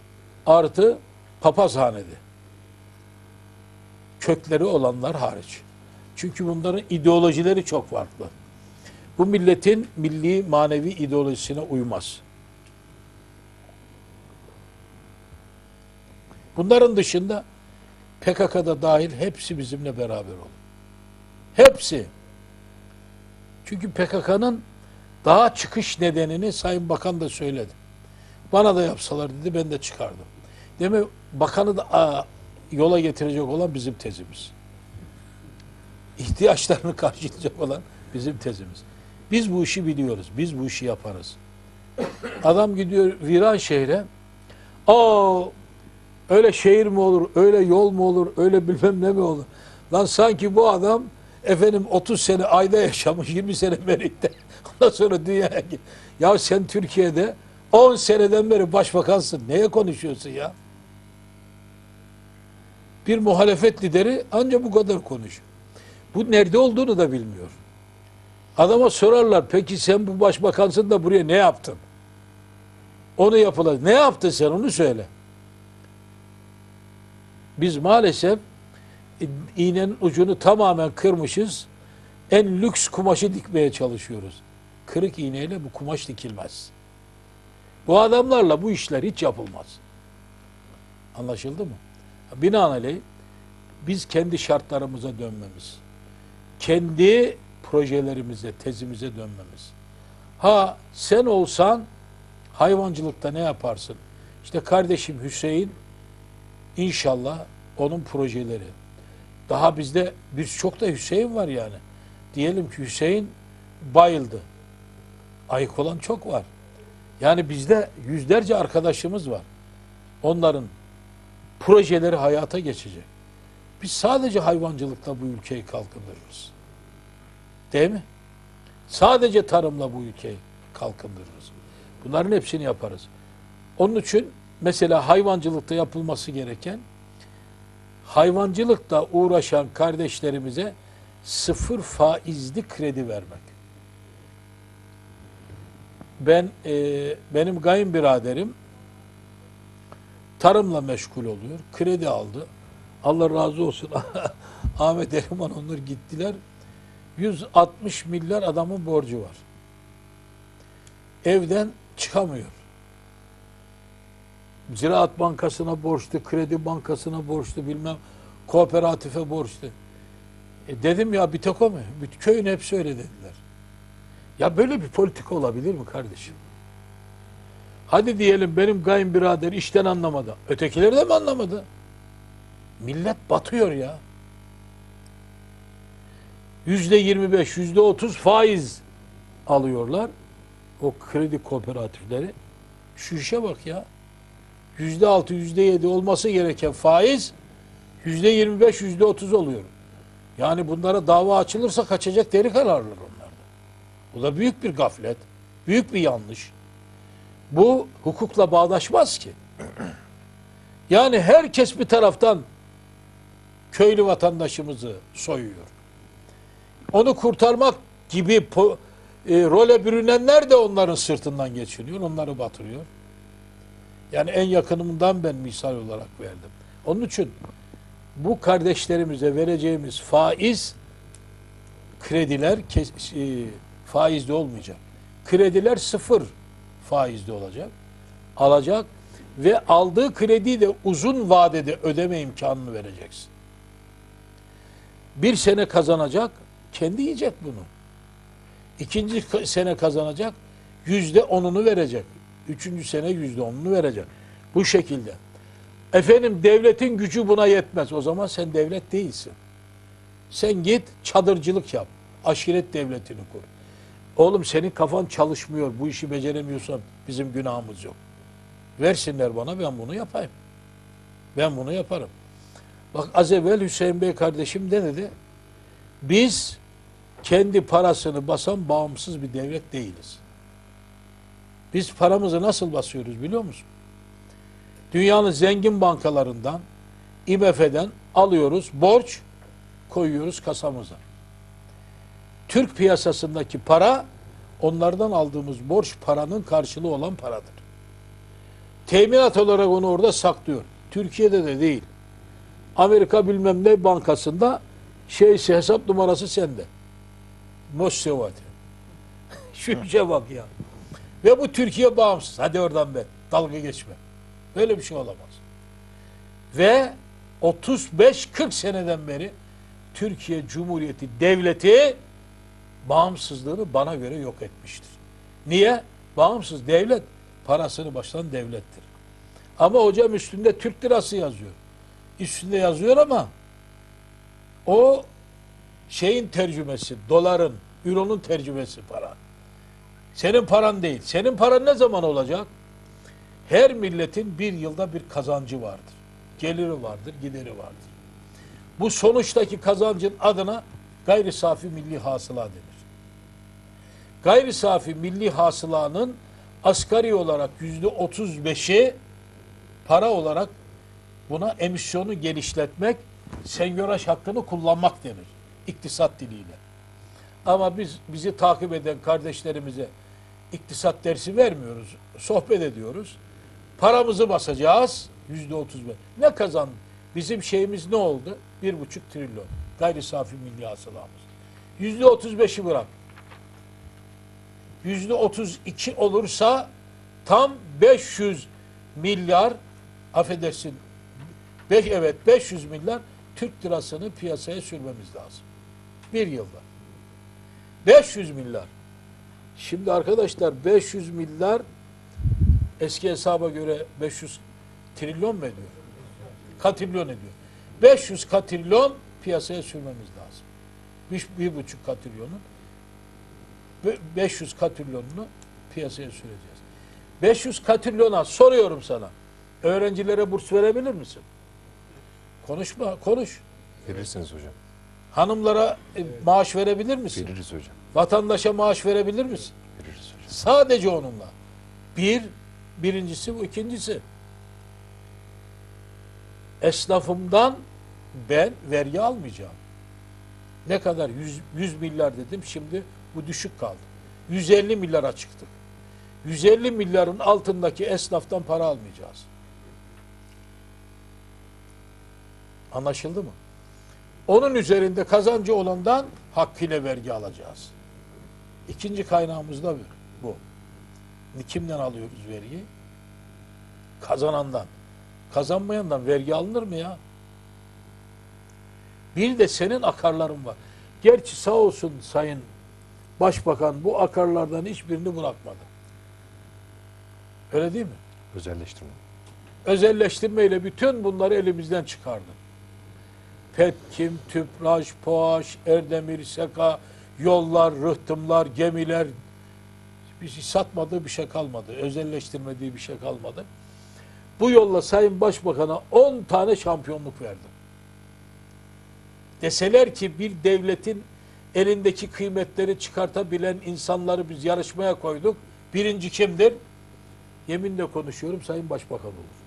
artı papazhanede. Kökleri olanlar hariç. Çünkü bunların ideolojileri çok farklı. Bu milletin milli manevi ideolojisine uymaz. Bunların dışında PKK'da dahil hepsi bizimle beraber olur. Hepsi. Çünkü PKK'nın daha çıkış nedenini Sayın Bakan da söyledi. Bana da yapsalar dedi ben de çıkardım. Demek bakanı da aa, yola getirecek olan bizim tezimiz. İhtiyaçlarını karşılayacak olan bizim tezimiz. Biz bu işi biliyoruz. Biz bu işi yaparız. Adam gidiyor viran şehre. Aa öyle şehir mi olur, öyle yol mu olur, öyle bilmem ne mi olur. Lan sanki bu adam efendim 30 sene ayda yaşamış, 20 sene Merik'te. Ondan sonra dünyaya Ya sen Türkiye'de 10 seneden beri başbakansın. Neye konuşuyorsun ya? Bir muhalefet lideri ancak bu kadar konuşuyor. Bu nerede olduğunu da bilmiyor. Adama sorarlar peki sen bu başbakansın da buraya ne yaptın? Onu yapılar. Ne yaptın sen onu söyle. Biz maalesef iğnenin ucunu tamamen kırmışız. En lüks kumaşı dikmeye çalışıyoruz. Kırık iğneyle bu kumaş dikilmez. Bu adamlarla bu işler hiç yapılmaz. Anlaşıldı mı? Binaenaleyh biz kendi şartlarımıza dönmemiz, kendi projelerimize, tezimize dönmemiz. Ha sen olsan hayvancılıkta ne yaparsın? İşte kardeşim Hüseyin inşallah onun projeleri. Daha bizde birçok da Hüseyin var yani. Diyelim ki Hüseyin bayıldı. Ayık olan çok var. Yani bizde yüzlerce arkadaşımız var. Onların projeleri hayata geçecek. Biz sadece hayvancılıkla bu ülkeyi kalkındırırız. Değil mi? Sadece tarımla bu ülkeyi kalkındırırız. Bunların hepsini yaparız. Onun için mesela hayvancılıkta yapılması gereken hayvancılıkla uğraşan kardeşlerimize sıfır faizli kredi vermek. Ben e, benim kayınbiraderim tarımla meşgul oluyor. Kredi aldı. Allah razı olsun. Ahmet Eriman onlar gittiler. 160 milyar adamın borcu var. Evden çıkamıyor. Ziraat Bankası'na borçlu, Kredi Bankası'na borçlu, bilmem kooperatife borçlu. E dedim ya bir tek o mu? Köyün hepsi öyle dediler. Ya böyle bir politika olabilir mi kardeşim? Hadi diyelim benim kayınbirader işten anlamadı. Ötekileri de mi anlamadı? Millet batıyor ya. Yüzde yirmi beş, yüzde otuz faiz alıyorlar. O kredi kooperatifleri. Şu işe bak ya. Yüzde altı, yüzde yedi olması gereken faiz yüzde yirmi beş, yüzde otuz oluyor. Yani bunlara dava açılırsa kaçacak deri kararlar. Bu da büyük bir gaflet. Büyük bir yanlış. Bu hukukla bağdaşmaz ki. Yani herkes bir taraftan köylü vatandaşımızı soyuyor. Onu kurtarmak gibi e, role bürünenler de onların sırtından geçiniyor, onları batırıyor. Yani en yakınımdan ben misal olarak verdim. Onun için bu kardeşlerimize vereceğimiz faiz krediler kes, e, faizli olmayacak. Krediler sıfır faizli olacak. Alacak ve aldığı krediyi de uzun vadede ödeme imkanını vereceksin. Bir sene kazanacak, kendi yiyecek bunu. İkinci sene kazanacak, yüzde onunu verecek. Üçüncü sene yüzde onunu verecek. Bu şekilde. Efendim devletin gücü buna yetmez. O zaman sen devlet değilsin. Sen git çadırcılık yap. Aşiret devletini kur. Oğlum senin kafan çalışmıyor. Bu işi beceremiyorsan bizim günahımız yok. Versinler bana ben bunu yapayım. Ben bunu yaparım. Bak az evvel Hüseyin Bey kardeşim ne dedi? Biz kendi parasını basan bağımsız bir devlet değiliz. Biz paramızı nasıl basıyoruz biliyor musun? Dünyanın zengin bankalarından, IMF'den alıyoruz, borç koyuyoruz kasamıza. Türk piyasasındaki para onlardan aldığımız borç paranın karşılığı olan paradır. Teminat olarak onu orada saklıyor. Türkiye'de de değil. Amerika bilmem ne bankasında şeysi hesap numarası sende. Mossevati. Şu işe bak ya. Ve bu Türkiye bağımsız. Hadi oradan be. Dalga geçme. Böyle bir şey olamaz. Ve 35-40 seneden beri Türkiye Cumhuriyeti Devleti bağımsızlığını bana göre yok etmiştir. Niye? Bağımsız devlet parasını baştan devlettir. Ama hocam üstünde Türk lirası yazıyor. Üstünde yazıyor ama o şeyin tercümesi, doların, euronun tercümesi para. Senin paran değil. Senin paran ne zaman olacak? Her milletin bir yılda bir kazancı vardır. Geliri vardır, gideri vardır. Bu sonuçtaki kazancın adına gayri safi milli hasıla denir. Gayri safi milli hasılanın asgari olarak yüzde otuz beşi para olarak buna emisyonu genişletmek, senyöraj hakkını kullanmak denir. İktisat diliyle. Ama biz bizi takip eden kardeşlerimize iktisat dersi vermiyoruz. Sohbet ediyoruz. Paramızı basacağız. Yüzde otuz beş. Ne kazan? Bizim şeyimiz ne oldu? Bir buçuk trilyon. Gayri safi milli hasılamız. Yüzde otuz beşi bırak. Yüzde otuz iki olursa tam 500 milyar affedersin beş, evet 500 milyar Türk lirasını piyasaya sürmemiz lazım. Bir yılda. 500 milyar. Şimdi arkadaşlar 500 milyar eski hesaba göre 500 trilyon mu ediyor? Katrilyon ediyor. 500 katrilyon piyasaya sürmemiz lazım. Bir, bir buçuk katrilyonun 500 katrilyonunu piyasaya süreceğiz. 500 katrilyona soruyorum sana. Öğrencilere burs verebilir misin? Konuşma, konuş. Verirsiniz hocam. Hanımlara e, maaş verebilir misin? Veririz hocam. Vatandaşa maaş verebilir misin? Veririz hocam. Sadece onunla. Bir, birincisi bu. ikincisi esnafımdan ben vergi almayacağım. Ne kadar? 100, 100 milyar dedim. Şimdi bu düşük kaldı. 150 milyara çıktık. 150 milyarın altındaki esnaftan para almayacağız. Anlaşıldı mı? Onun üzerinde kazancı olandan hakkıyla vergi alacağız. İkinci kaynağımız da bu. Kimden alıyoruz vergiyi? Kazanandan. Kazanmayandan vergi alınır mı ya? Bir de senin akarların var. Gerçi sağ olsun Sayın Başbakan bu akarlardan hiçbirini bırakmadı. Öyle değil mi? Özelleştirme. özelleştirmeyle bütün bunları elimizden çıkardı. Petkim, Tüpraş, Poğaş, Erdemir, Seka, yollar, rıhtımlar, gemiler bir şey satmadığı bir şey kalmadı. Özelleştirmediği bir şey kalmadı. Bu yolla Sayın Başbakan'a 10 tane şampiyonluk verdi. Deseler ki bir devletin elindeki kıymetleri çıkartabilen insanları biz yarışmaya koyduk. Birinci kimdir? Yeminle konuşuyorum Sayın Başbakan olur.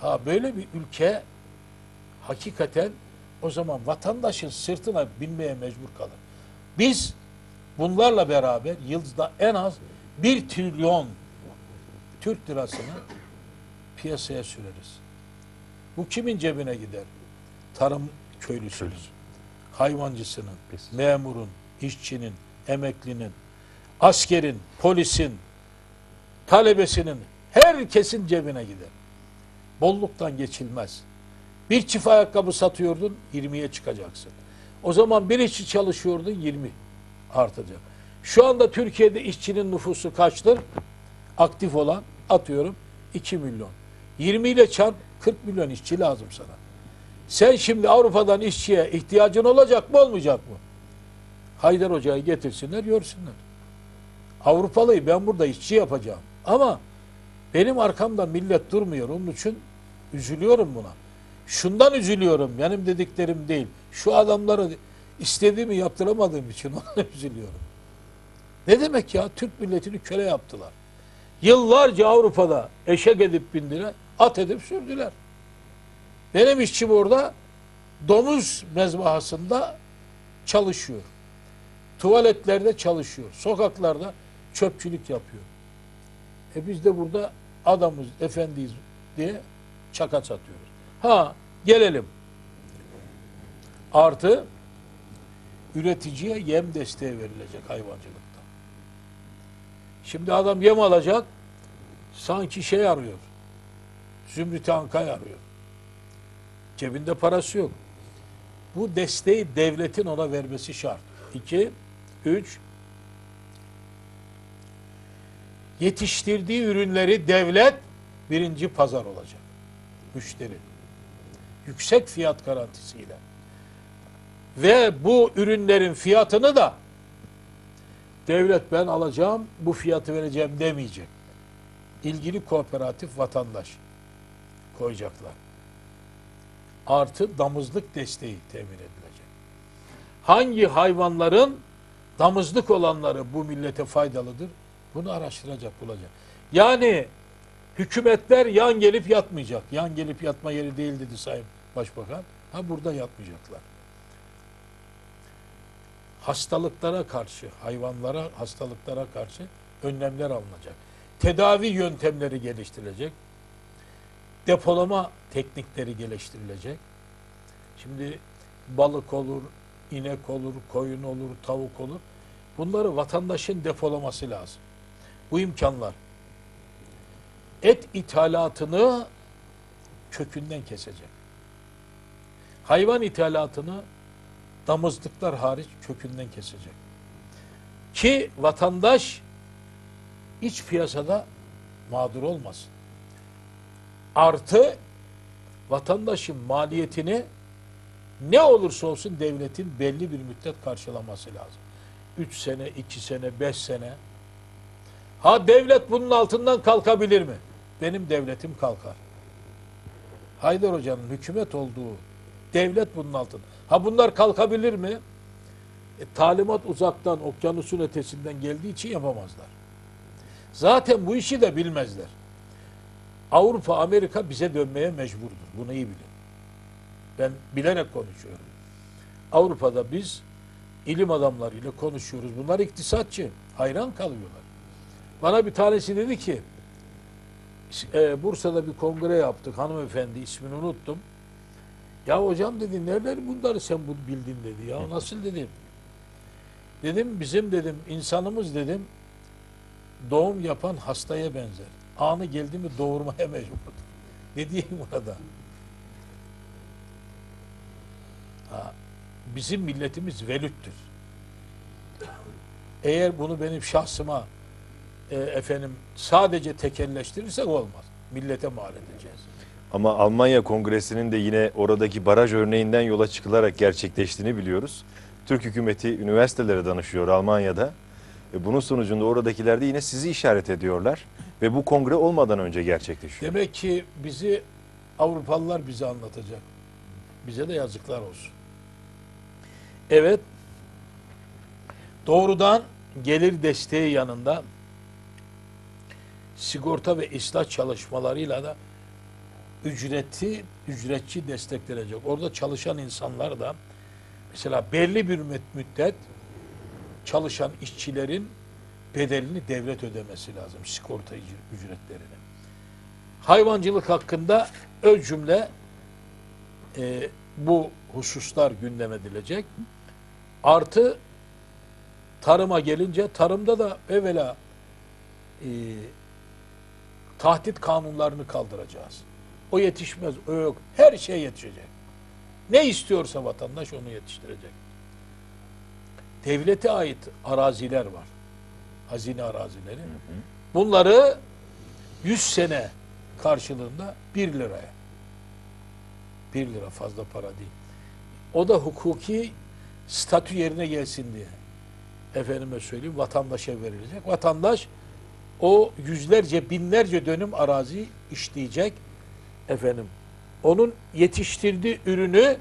Ha böyle bir ülke hakikaten o zaman vatandaşın sırtına binmeye mecbur kalır. Biz bunlarla beraber yılda en az bir trilyon Türk lirasını piyasaya süreriz. Bu kimin cebine gider? Tarım köylüsünün, hayvancısının, Biz. memurun, işçinin, emeklinin, askerin, polisin, talebesinin, herkesin cebine gider. Bolluktan geçilmez. Bir çift ayakkabı satıyordun 20'ye çıkacaksın. O zaman bir işçi çalışıyordun 20 artacak. Şu anda Türkiye'de işçinin nüfusu kaçtır? Aktif olan atıyorum 2 milyon. 20 ile çarp 40 milyon işçi lazım sana. Sen şimdi Avrupa'dan işçiye ihtiyacın olacak mı olmayacak mı? Haydar Hoca'yı getirsinler görsünler. Avrupalıyı ben burada işçi yapacağım. Ama benim arkamda millet durmuyor. Onun için üzülüyorum buna. Şundan üzülüyorum. Benim dediklerim değil. Şu adamlara istediğimi yaptıramadığım için ona üzülüyorum. Ne demek ya? Türk milletini köle yaptılar. Yıllarca Avrupa'da eşek edip bindiler, at edip sürdüler. Benim işçim orada domuz mezbahasında çalışıyor. Tuvaletlerde çalışıyor. Sokaklarda çöpçülük yapıyor. E biz de burada adamız, efendiyiz diye çaka satıyoruz. Ha gelelim. Artı üreticiye yem desteği verilecek hayvancılıkta. Şimdi adam yem alacak sanki şey arıyor. Zümrüt Ankay arıyor. Cebinde parası yok. Bu desteği devletin ona vermesi şart. İki, üç, yetiştirdiği ürünleri devlet birinci pazar olacak. Müşteri. Yüksek fiyat garantisiyle. Ve bu ürünlerin fiyatını da devlet ben alacağım, bu fiyatı vereceğim demeyecek. İlgili kooperatif vatandaş koyacaklar. Artı damızlık desteği temin edilecek. Hangi hayvanların damızlık olanları bu millete faydalıdır? Bunu araştıracak, bulacak. Yani hükümetler yan gelip yatmayacak. Yan gelip yatma yeri değil dedi Sayın Başbakan. Ha burada yatmayacaklar. Hastalıklara karşı, hayvanlara hastalıklara karşı önlemler alınacak. Tedavi yöntemleri geliştirilecek. Depolama teknikleri geliştirilecek. Şimdi balık olur, inek olur, koyun olur, tavuk olur. Bunları vatandaşın depolaması lazım. Bu imkanlar. Et ithalatını kökünden kesecek. Hayvan ithalatını damızlıklar hariç kökünden kesecek. Ki vatandaş iç piyasada mağdur olmasın. Artı vatandaşın maliyetini ne olursa olsun devletin belli bir müddet karşılaması lazım. 3 sene, 2 sene, 5 sene. Ha devlet bunun altından kalkabilir mi? Benim devletim kalkar. Haydar Hoca'nın hükümet olduğu devlet bunun altında. Ha bunlar kalkabilir mi? E, talimat uzaktan, okyanusun ötesinden geldiği için yapamazlar. Zaten bu işi de bilmezler. Avrupa, Amerika bize dönmeye mecburdur. Bunu iyi bilin. Ben bilerek konuşuyorum. Avrupa'da biz ilim adamlarıyla konuşuyoruz. Bunlar iktisatçı. Hayran kalıyorlar. Bana bir tanesi dedi ki e, Bursa'da bir kongre yaptık. Hanımefendi ismini unuttum. Ya hocam dedi nereden bunları sen bu bildin dedi. Ya nasıl dedim. Dedim bizim dedim insanımız dedim doğum yapan hastaya benzer. Anı geldi mi doğurmaya mecburdur. Ne diyeyim burada? Ha, bizim milletimiz velüttür. Eğer bunu benim şahsıma e, efendim sadece tekelleştirirsek olmaz. Millete mal edeceğiz. Ama Almanya Kongresi'nin de yine oradaki baraj örneğinden yola çıkılarak gerçekleştiğini biliyoruz. Türk hükümeti üniversitelere danışıyor Almanya'da. E bunun sonucunda oradakiler de yine sizi işaret ediyorlar. Ve bu kongre olmadan önce gerçekleşiyor. Demek ki bizi Avrupalılar bize anlatacak. Bize de yazıklar olsun. Evet. Doğrudan gelir desteği yanında sigorta ve ıslah çalışmalarıyla da ücreti ücretçi desteklenecek. Orada çalışan insanlar da mesela belli bir müddet çalışan işçilerin bedelini devlet ödemesi lazım sigorta ücretlerini. Hayvancılık hakkında öz cümle e, bu hususlar gündem edilecek. Artı tarıma gelince tarımda da evvela e, tahdit kanunlarını kaldıracağız. O yetişmez, o yok. Her şey yetişecek. Ne istiyorsa vatandaş onu yetiştirecek. Devlete ait araziler var. Hazine arazileri. Bunları 100 sene karşılığında 1 liraya. 1 lira fazla para değil. O da hukuki statü yerine gelsin diye. Efendime söyleyeyim vatandaşa verilecek. Vatandaş o yüzlerce binlerce dönüm arazi işleyecek efendim onun yetiştirdiği ürünü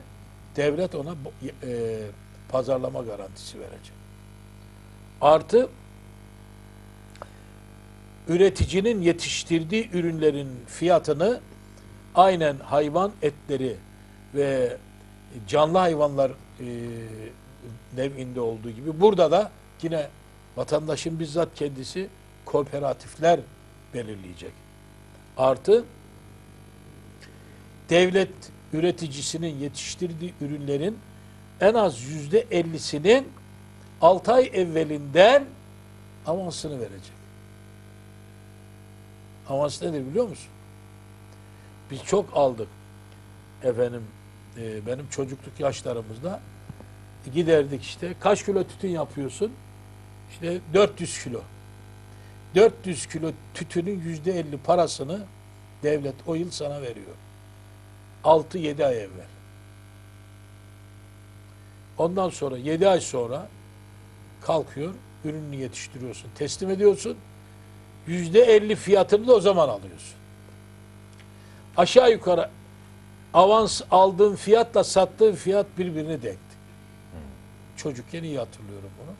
devlet ona e, pazarlama garantisi verecek. Artı üreticinin yetiştirdiği ürünlerin fiyatını aynen hayvan etleri ve canlı hayvanlar e, nev'inde olduğu gibi burada da yine vatandaşın bizzat kendisi kooperatifler belirleyecek. Artı devlet üreticisinin yetiştirdiği ürünlerin en az yüzde ellisinin 6 ay evvelinden avansını verecek. Avans nedir biliyor musun? Biz çok aldık. Efendim e, benim çocukluk yaşlarımızda giderdik işte. Kaç kilo tütün yapıyorsun? İşte 400 kilo. 400 kilo tütünün yüzde 50 parasını devlet o yıl sana veriyor. 6-7 ay evvel. Ondan sonra 7 ay sonra kalkıyor, ürününü yetiştiriyorsun, teslim ediyorsun. Yüzde 50 fiyatını da o zaman alıyorsun. Aşağı yukarı avans aldığın fiyatla sattığın fiyat birbirine denkti. Çocukken iyi hatırlıyorum bunu.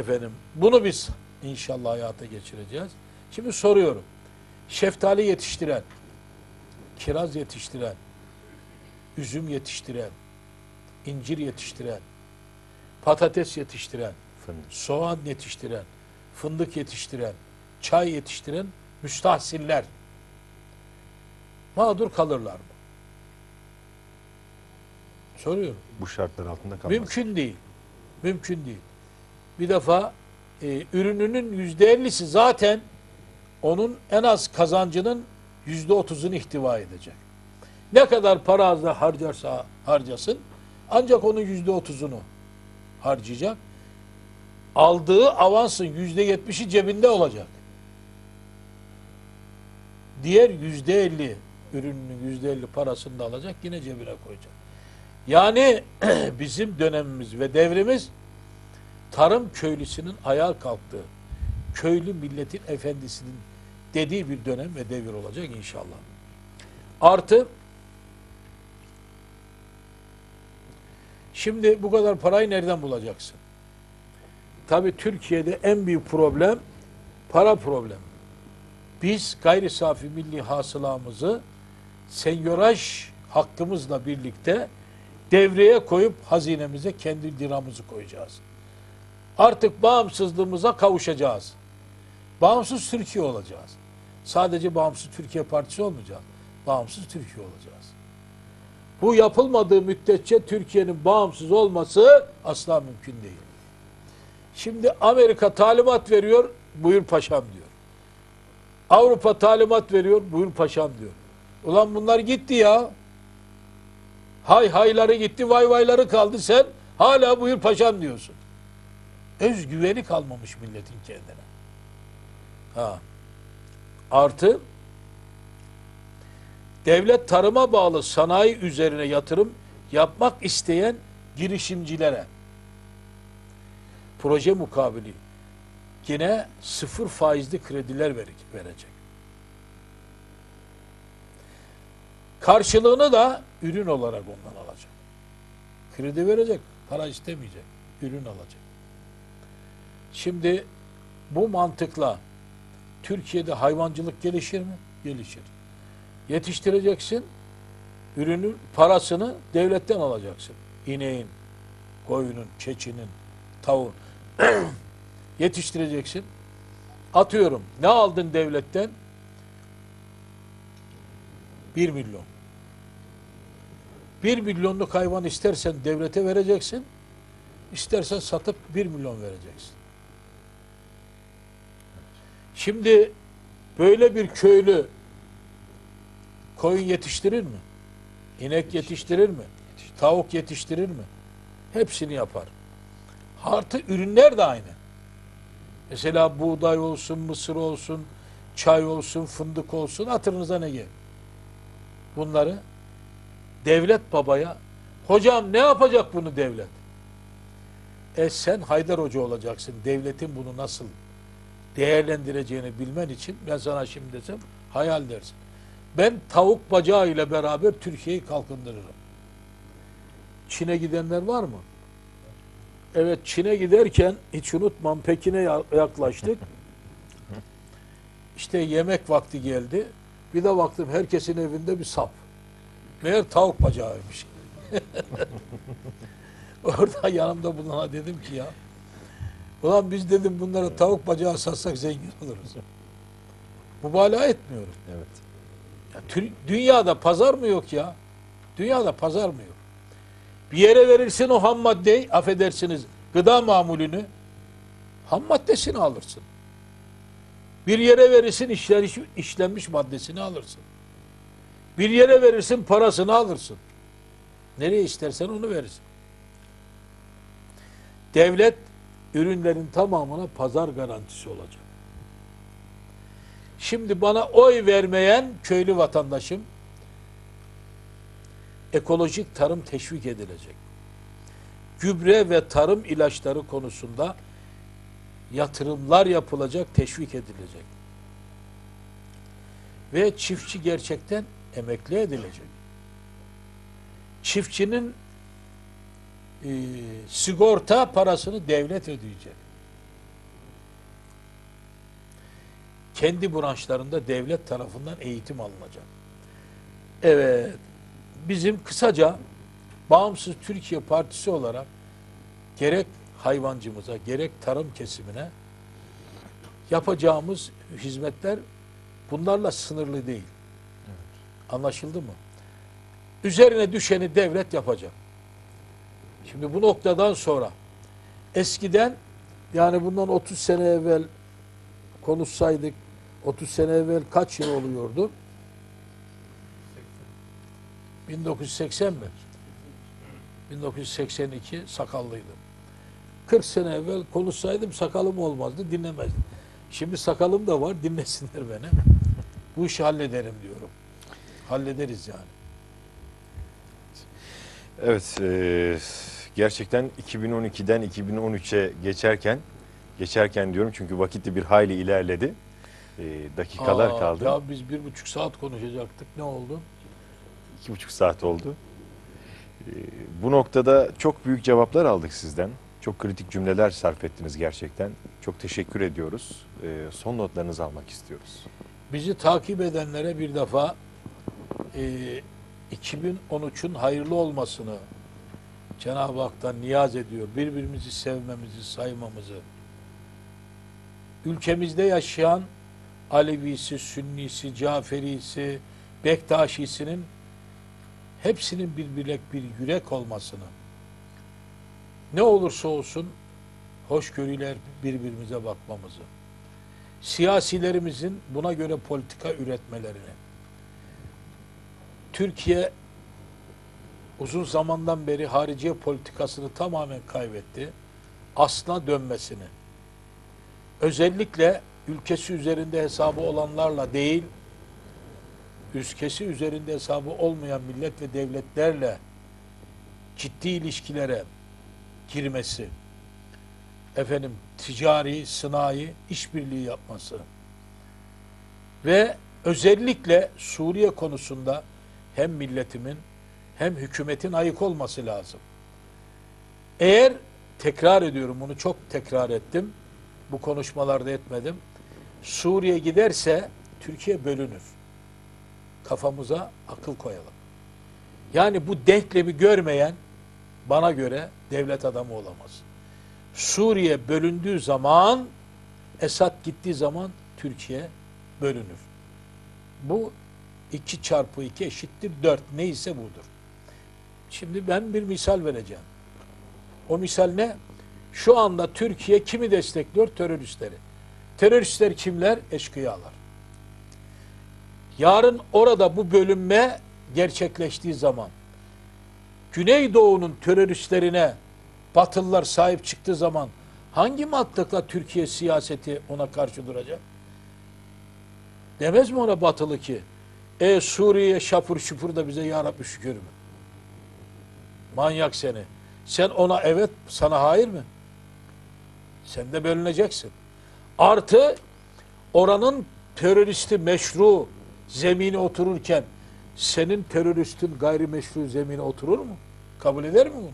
Efendim bunu biz inşallah hayata geçireceğiz. Şimdi soruyorum. Şeftali yetiştiren, kiraz yetiştiren, üzüm yetiştiren, incir yetiştiren, patates yetiştiren, Fındık. soğan yetiştiren, fındık yetiştiren, çay yetiştiren müstahsiller mağdur kalırlar mı? Soruyorum. Bu şartlar altında kalmaz. Mümkün değil. Mümkün değil. Bir defa e, ürününün yüzde ellisi zaten onun en az kazancının yüzde otuzunu ihtiva edecek. Ne kadar para harcarsa harcasın ancak onun yüzde otuzunu harcayacak. Aldığı avansın yüzde yetmişi cebinde olacak. Diğer yüzde elli ürününün yüzde elli parasını da alacak yine cebine koyacak. Yani bizim dönemimiz ve devrimiz tarım köylüsünün ayağa kalktığı, köylü milletin efendisinin dediği bir dönem ve devir olacak inşallah. Artı şimdi bu kadar parayı nereden bulacaksın? Tabi Türkiye'de en büyük problem para problemi. Biz gayri safi milli hasılamızı senyoraj hakkımızla birlikte devreye koyup hazinemize kendi liramızı koyacağız. Artık bağımsızlığımıza kavuşacağız. Bağımsız Türkiye olacağız. Sadece bağımsız Türkiye Partisi olmayacağız. Bağımsız Türkiye olacağız. Bu yapılmadığı müddetçe Türkiye'nin bağımsız olması asla mümkün değil. Şimdi Amerika talimat veriyor, buyur paşam diyor. Avrupa talimat veriyor, buyur paşam diyor. Ulan bunlar gitti ya. Hay hayları gitti, vay vayları kaldı. Sen hala buyur paşam diyorsun. Özgüveni kalmamış milletin kendine. Ha. Artı devlet tarıma bağlı sanayi üzerine yatırım yapmak isteyen girişimcilere proje mukabili yine sıfır faizli krediler verecek. Karşılığını da ürün olarak ondan alacak. Kredi verecek, para istemeyecek, ürün alacak. Şimdi bu mantıkla Türkiye'de hayvancılık gelişir mi? Gelişir. Yetiştireceksin, ürünün parasını devletten alacaksın. İneğin, koyunun, keçinin, tavuğun. Yetiştireceksin. Atıyorum. Ne aldın devletten? 1 milyon. 1 milyonluk hayvan istersen devlete vereceksin. İstersen satıp 1 milyon vereceksin. Şimdi böyle bir köylü koyun yetiştirir mi? İnek yetiştirir mi? Tavuk yetiştirir mi? Hepsini yapar. Artı ürünler de aynı. Mesela buğday olsun, mısır olsun, çay olsun, fındık olsun, hatırınıza ne gel? Bunları devlet babaya, hocam ne yapacak bunu devlet? E sen Haydar Hoca olacaksın. Devletin bunu nasıl değerlendireceğini bilmen için ben sana şimdi desem hayal dersin. Ben tavuk bacağı ile beraber Türkiye'yi kalkındırırım. Çin'e gidenler var mı? Evet Çin'e giderken hiç unutmam Pekin'e ya- yaklaştık. İşte yemek vakti geldi. Bir de baktım herkesin evinde bir sap. Meğer tavuk bacağıymış. Orada yanımda bulana dedim ki ya ulan biz dedim bunlara tavuk bacağı satsak zengin oluruz. Mübalağa etmiyorum. Evet. Ya dünyada pazar mı yok ya? Dünyada pazar mı yok? Bir yere verirsin o ham maddeyi, affedersiniz gıda mamulünü, ham maddesini alırsın. Bir yere verirsin işlenmiş, işlenmiş maddesini alırsın. Bir yere verirsin parasını alırsın. Nereye istersen onu verirsin. Devlet ürünlerin tamamına pazar garantisi olacak. Şimdi bana oy vermeyen köylü vatandaşım ekolojik tarım teşvik edilecek. Gübre ve tarım ilaçları konusunda yatırımlar yapılacak, teşvik edilecek. Ve çiftçi gerçekten emekli edilecek. Çiftçinin e, sigorta parasını devlet ödeyecek. Kendi branşlarında devlet tarafından eğitim alınacak. Evet, bizim kısaca Bağımsız Türkiye Partisi olarak gerek hayvancımıza gerek tarım kesimine yapacağımız hizmetler bunlarla sınırlı değil. Anlaşıldı mı? Üzerine düşeni devlet yapacak. Şimdi bu noktadan sonra eskiden yani bundan 30 sene evvel konuşsaydık 30 sene evvel kaç yıl oluyordu? 1980 mi? 1982 sakallıydım. 40 sene evvel konuşsaydım sakalım olmazdı, dinlemezdim. Şimdi sakalım da var, dinlesinler beni. Bu işi hallederim diyorum. Hallederiz yani. Evet, e, gerçekten 2012'den 2013'e geçerken, geçerken diyorum çünkü vakit de bir hayli ilerledi. E, dakikalar Aa, kaldı. Ya biz bir buçuk saat konuşacaktık. Ne oldu? İki buçuk saat oldu. E, bu noktada çok büyük cevaplar aldık sizden. Çok kritik cümleler sarf ettiniz gerçekten. Çok teşekkür ediyoruz. E, son notlarınızı almak istiyoruz. Bizi takip edenlere bir defa e, 2013'ün hayırlı olmasını Cenab-ı Hak'tan niyaz ediyor. Birbirimizi sevmemizi, saymamızı. Ülkemizde yaşayan Alevisi, Sünnisi, Caferisi, Bektaşisinin hepsinin birbirlek bir yürek olmasını. Ne olursa olsun hoşgörüyle birbirimize bakmamızı. Siyasilerimizin buna göre politika üretmelerini, Türkiye uzun zamandan beri hariciye politikasını tamamen kaybetti. Aslına dönmesini, özellikle ülkesi üzerinde hesabı olanlarla değil, ülkesi üzerinde hesabı olmayan millet ve devletlerle ciddi ilişkilere girmesi, efendim ticari, sınai işbirliği yapması ve özellikle Suriye konusunda hem milletimin hem hükümetin ayık olması lazım. Eğer tekrar ediyorum bunu çok tekrar ettim. Bu konuşmalarda etmedim. Suriye giderse Türkiye bölünür. Kafamıza akıl koyalım. Yani bu denklemi görmeyen bana göre devlet adamı olamaz. Suriye bölündüğü zaman Esad gittiği zaman Türkiye bölünür. Bu 2 çarpı 2 eşittir 4 neyse budur. Şimdi ben bir misal vereceğim. O misal ne? Şu anda Türkiye kimi destekliyor? Teröristleri. Teröristler kimler? Eşkıyalar. Yarın orada bu bölünme gerçekleştiği zaman Güneydoğu'nun teröristlerine Batılılar sahip çıktığı zaman hangi mantıkla Türkiye siyaseti ona karşı duracak? Demez mi ona Batılı ki e Suriye şapur şupur da bize ya Rabbi şükür mü? Manyak seni. Sen ona evet sana hayır mı? Sen de bölüneceksin. Artı oranın teröristi meşru zemine otururken senin teröristin gayrimeşru zemine oturur mu? Kabul eder mi bunu?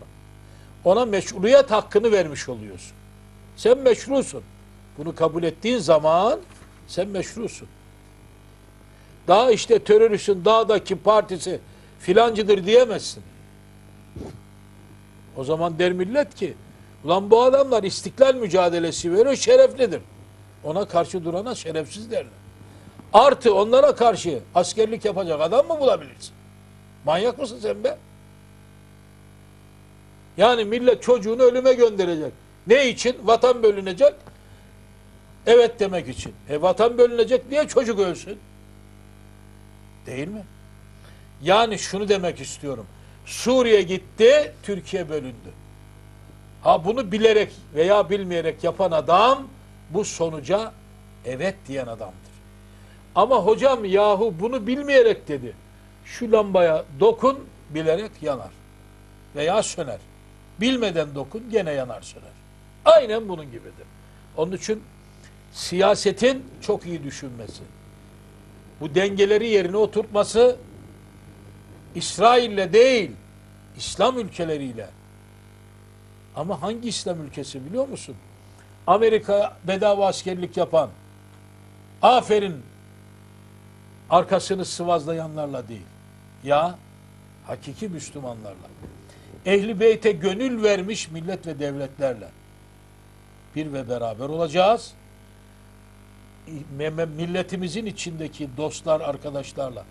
Ona meşruiyet hakkını vermiş oluyorsun. Sen meşrusun. Bunu kabul ettiğin zaman sen meşrusun. Daha işte teröristin dağdaki partisi filancıdır diyemezsin. O zaman der millet ki ulan bu adamlar istiklal mücadelesi veriyor şereflidir. Ona karşı durana şerefsiz derler. Artı onlara karşı askerlik yapacak adam mı bulabilirsin? Manyak mısın sen be? Yani millet çocuğunu ölüme gönderecek. Ne için? Vatan bölünecek. Evet demek için. E vatan bölünecek niye çocuk ölsün? Değil mi? Yani şunu demek istiyorum. Suriye gitti, Türkiye bölündü. Ha bunu bilerek veya bilmeyerek yapan adam bu sonuca evet diyen adamdır. Ama hocam yahu bunu bilmeyerek dedi. Şu lambaya dokun bilerek yanar. Veya söner. Bilmeden dokun gene yanar söner. Aynen bunun gibidir. Onun için siyasetin çok iyi düşünmesi. Bu dengeleri yerine oturtması İsrail'le değil, İslam ülkeleriyle. Ama hangi İslam ülkesi biliyor musun? Amerika bedava askerlik yapan, aferin arkasını sıvazlayanlarla değil. Ya hakiki Müslümanlarla. Ehli beyte gönül vermiş millet ve devletlerle. Bir ve beraber olacağız. Milletimizin içindeki dostlar, arkadaşlarla.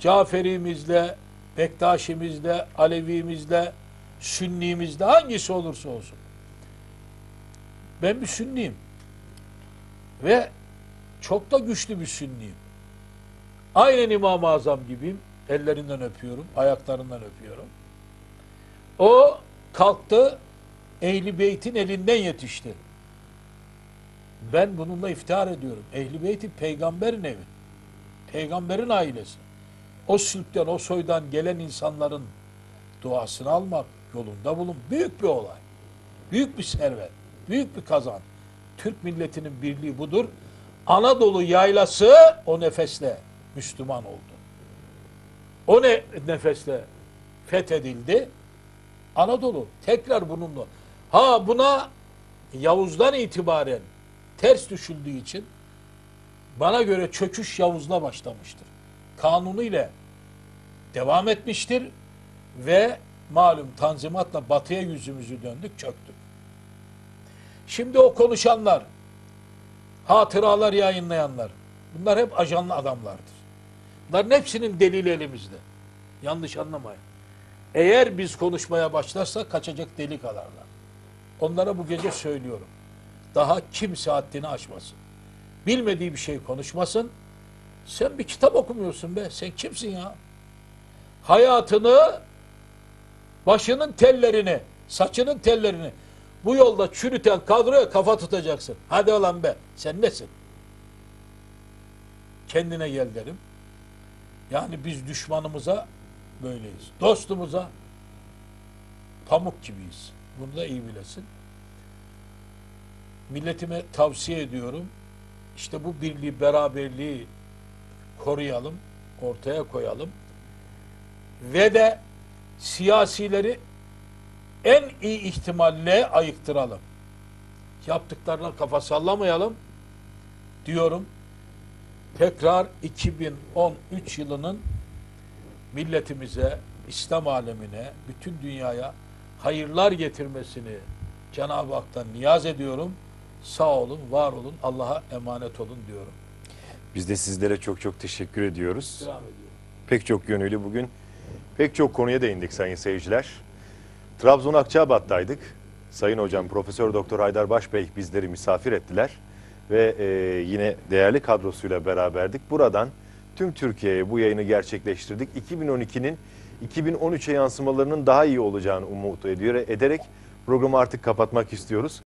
Caferimizle, Bektaşimizle, Alevimizle, Sünnimizle hangisi olursa olsun. Ben bir Sünniyim. Ve çok da güçlü bir Sünniyim. Aynen İmam-ı Azam gibiyim. Ellerinden öpüyorum, ayaklarından öpüyorum. O kalktı, Ehli Beyt'in elinden yetişti. Ben bununla iftihar ediyorum. Ehli Beyt'i peygamberin evi. Peygamberin ailesi. O sülkten, o soydan gelen insanların duasını almak yolunda bulun. Büyük bir olay. Büyük bir servet. Büyük bir kazan. Türk milletinin birliği budur. Anadolu yaylası o nefesle Müslüman oldu. O ne nefesle fethedildi. Anadolu tekrar bununla. Ha buna Yavuz'dan itibaren ters düşüldüğü için bana göre çöküş Yavuz'la başlamıştır. Kanunu ile devam etmiştir ve malum tanzimatla batıya yüzümüzü döndük çöktük. Şimdi o konuşanlar, hatıralar yayınlayanlar, bunlar hep ajanlı adamlardır. Bunların hepsinin delili elimizde. Yanlış anlamayın. Eğer biz konuşmaya başlarsak kaçacak delik alarlar. Onlara bu gece söylüyorum. Daha kimse haddini aşmasın. Bilmediği bir şey konuşmasın. Sen bir kitap okumuyorsun be. Sen kimsin ya? Hayatını, başının tellerini, saçının tellerini bu yolda çürüten kadroya kafa tutacaksın. Hadi olan be. Sen nesin? Kendine gel derim. Yani biz düşmanımıza böyleyiz. Dostumuza pamuk gibiyiz. Bunu da iyi bilesin. Milletime tavsiye ediyorum. İşte bu birliği, beraberliği koruyalım, ortaya koyalım. Ve de siyasileri en iyi ihtimalle ayıktıralım. Yaptıklarına kafa sallamayalım diyorum. Tekrar 2013 yılının milletimize, İslam alemine, bütün dünyaya hayırlar getirmesini Cenab-ı Hak'tan niyaz ediyorum. Sağ olun, var olun, Allah'a emanet olun diyorum. Biz de sizlere çok çok teşekkür ediyoruz. Pek çok yönüyle bugün pek çok konuya değindik sayın seyirciler. Trabzon Akçabat'taydık. Sayın hocam Profesör Doktor Haydar Başbey bizleri misafir ettiler ve e, yine değerli kadrosuyla beraberdik. Buradan tüm Türkiye'ye bu yayını gerçekleştirdik. 2012'nin 2013'e yansımalarının daha iyi olacağını umut ediyor ederek programı artık kapatmak istiyoruz.